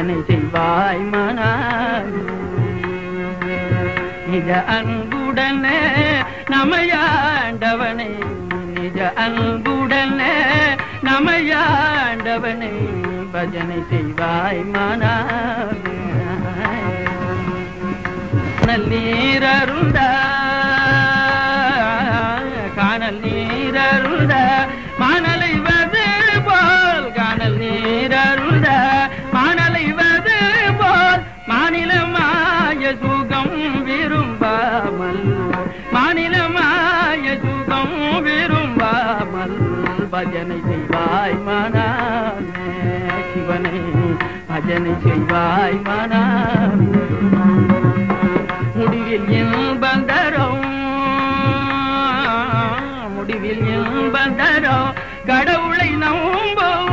Speaker 9: இதனை செய்வாய் மனமே நிஜ அன்புடனே நமையாண்டவனே. நிஜ அன்புடனே நமையாண்டவனே. பஜனை செய்வாய் மனாவே காணல் செய்வாய் மனாமே சிவனை பஜனை செய்வாய் மனாமே முடிவில் இன்பந்தரும் முடிவில் இன்பந்தரும் கடவுளை நம்பும்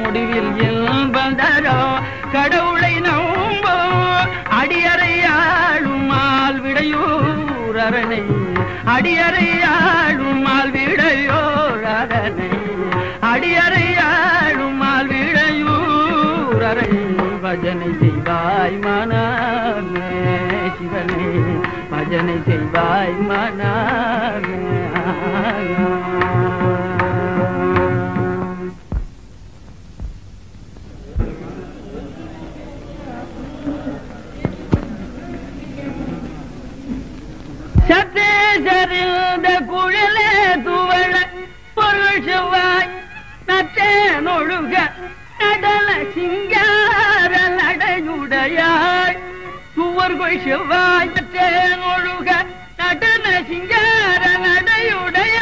Speaker 9: முடிவில் இன்பந்தரும் கடவுளை நம்பும் அடியறை ஆளும் ஆள் விடையூர் அரணை அடியறை ஆளும் ஆள் விடையோர் அரணை அடியறை ஆளும் ஆள் பஜனை செய்வாய் மனமே. சிவனே பஜனை செய்வாய் மனமே. செவ்வாய் நச்சேன் ஒழுக நடன சிங்கார நடையுடைய.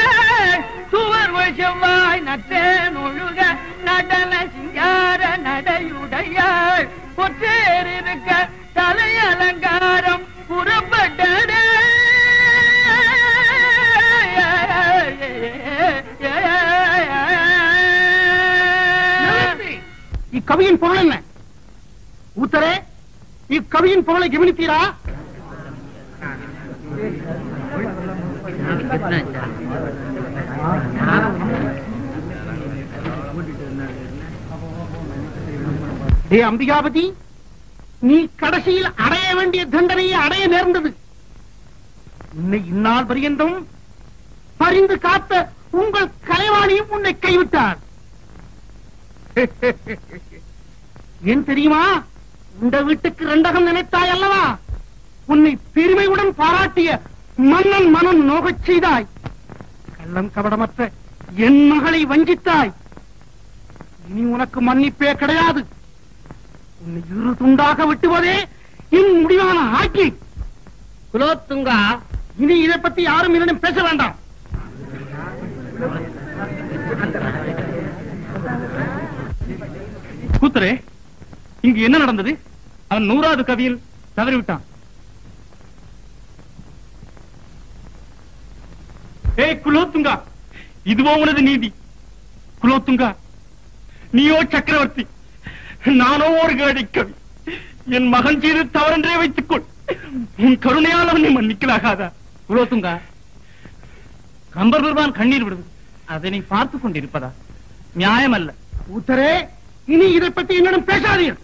Speaker 9: சுவர் செவ்வாய் நச்சேன் ஒழுக நடன சிங்கார நடையுடைய. பொற்றேர் இருக்க தலை அலங்காரம் புறப்பட்டதே.
Speaker 1: இக்கவியின் பொருள் என்ன? ஊத்தரே இக்கவியின் பொருளை கவனித்தீரா? டே அம்பிகாபதி நீ கடைசியில் அடைய வேண்டிய தண்டனையை அடைய நேர்ந்தது. உன்னை இந்நாள் பரியந்தம் பரிந்து காத்த உங்கள் கலைவாணியும் உன்னை கைவிட்டார். <laughs> ஏன் தெரியுமா? இந்த வீட்டுக்கு ரெண்டகம் நினைத்தாய் அல்லவா? உன்னை பெருமையுடன் பாராட்டிய மன்னன் மனம் நோகச் செய்தாய். கள்ளம் கபடமற்ற என் மகளை வஞ்சித்தாய். இனி உனக்கு மன்னிப்பே கிடையாது. உன்னை இரு துண்டாக வெட்டுவதே என் முடிவான ஆக்கி
Speaker 15: குலோத்துங்கா
Speaker 1: இனி இதை பத்தி யாரும் என்னிடம் பேச வேண்டாம்.
Speaker 10: கூத்தரே இங்கு என்ன நடந்தது? அவன் நூறாவது கவியில் தவறிவிட்டான். ஏய் குலோத்துங்கா இதுவோ உனது நீதி. குலோத்துங்கா நீயோ சக்கரவர்த்தி நானோ ஒரு கேடை கவி. என் மகன் செய்து தவறென்றே வைத்துக்கொள். உன் கருணையால் அவனை மன்னிக்கலாகாதா? குலோத்துங்கா கம்பர் பெருமான் கண்ணீர் விடுவது அதை நீ பார்த்துக் கொண்டிருப்பதா? நியாயமல்ல.
Speaker 1: உத்தரே இனி இதை பத்தி என்னிடம் பேசாதீர்கள்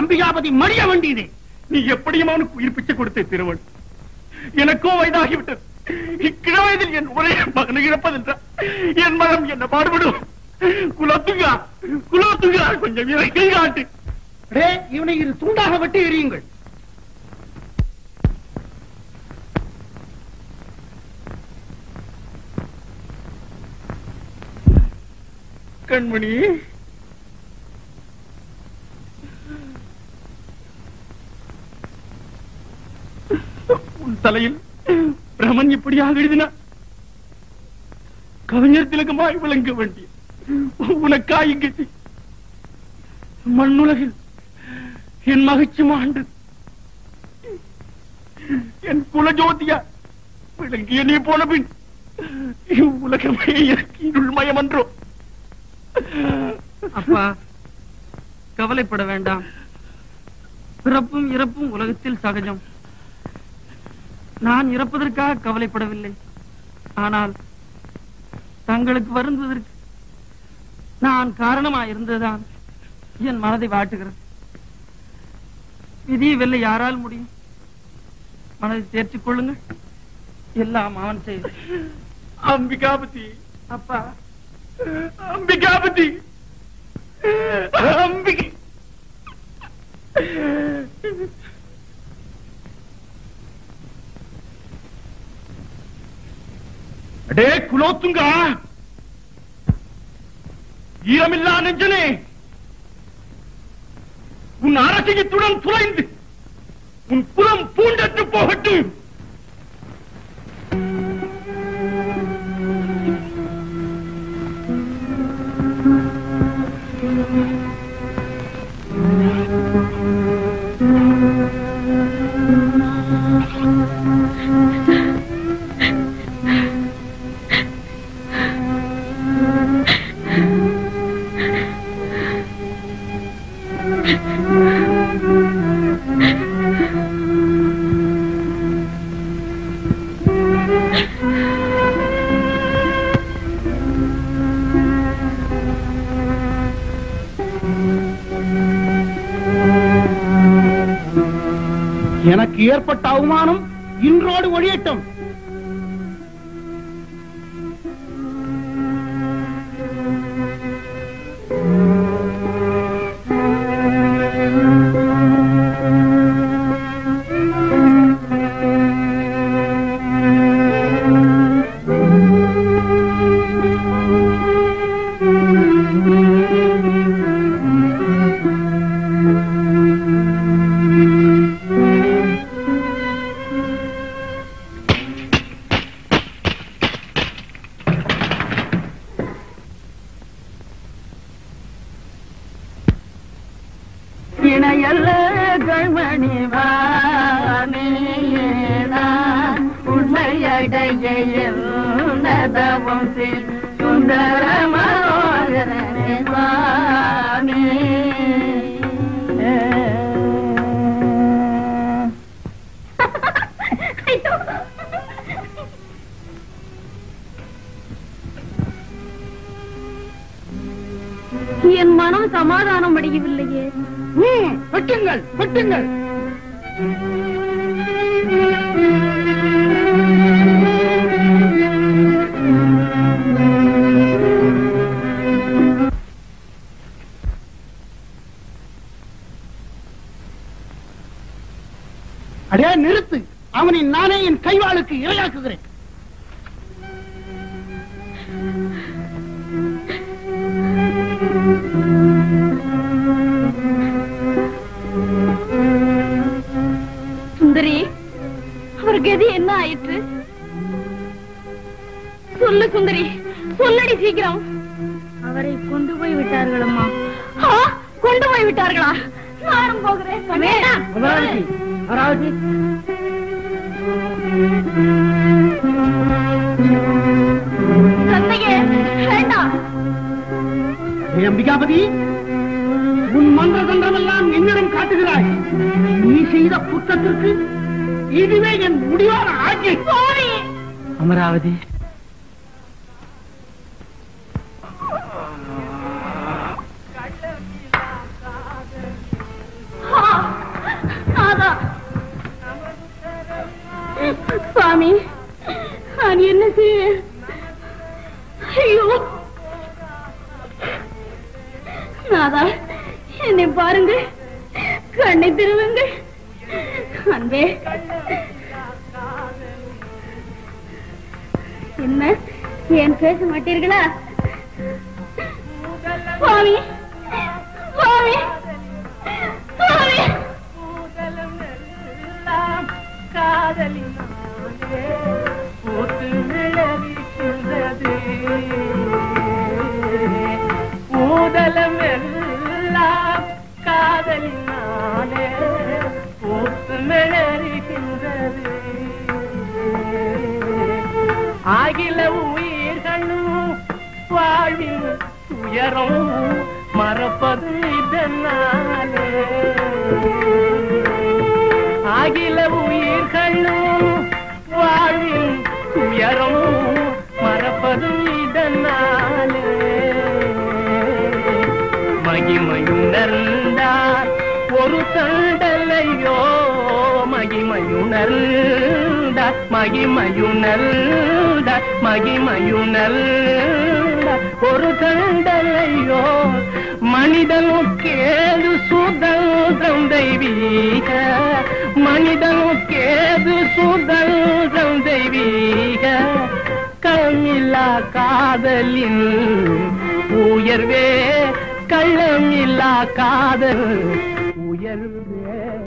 Speaker 1: அம்பிகாபதி மடிய வேண்டியதே
Speaker 10: நீ எப்படியும் அவனுக்கு உயிர் பிச்சை கொடுத்த திருவள். எனக்கோ வயதாகிவிட்டது. இக்கிழவயதில் என் ஒரே மகனு இழப்பதென்றா என் மகன் என்ன பாடுபடும் குலத்துங்கா குலத்துங்கா கொஞ்சம் இறக்கை காட்டு.
Speaker 1: இவனை இரு துண்டாக வெட்டி எறியுங்கள்.
Speaker 10: கண்மணி உன் தலையில் பிரமன் இப்படியாக எழுதினா கவிஞர் திலகமாய் விளங்க வேண்டிய உனக்கா இங்கு மண்ணுலகில் என் மகிழ்ச்சி மாண்டு. என் குலஜோதியா விளங்கிய நீ போன பின் உலகமே எனக்கு இருள்மயம் என்றோ
Speaker 2: அப்பா கவலைப்பட வேண்டாம். பிறப்பும் இறப்பும் உலகத்தில் சகஜம். நான் இறப்பதற்காக கவலைப்படவில்லை. ஆனால் தங்களுக்கு வருந்துவதற்கு நான் காரணமாக இருந்ததுதான் என் மனதை வாட்டுகிறது. விதியை வெல்ல யாரால் முடியும்? மனதை தேர்ச்சிக் கொள்ளுங்கள். எல்லாம் அவன் செய்து.
Speaker 10: அம்பிகாபதி.
Speaker 2: அப்பா.
Speaker 10: அம்பிகாபதி. அம்பிகை. அடே குலோத்துங்கா ஈரமில்லா நெஞ்சனே உன் அரசியத்துடன் துளைந்து உன் குலம் பூண்டற்று போகட்டும்
Speaker 1: எனக்கு ஏற்பட்ட அவமானம் இன்றோடு ஒழியட்டும்.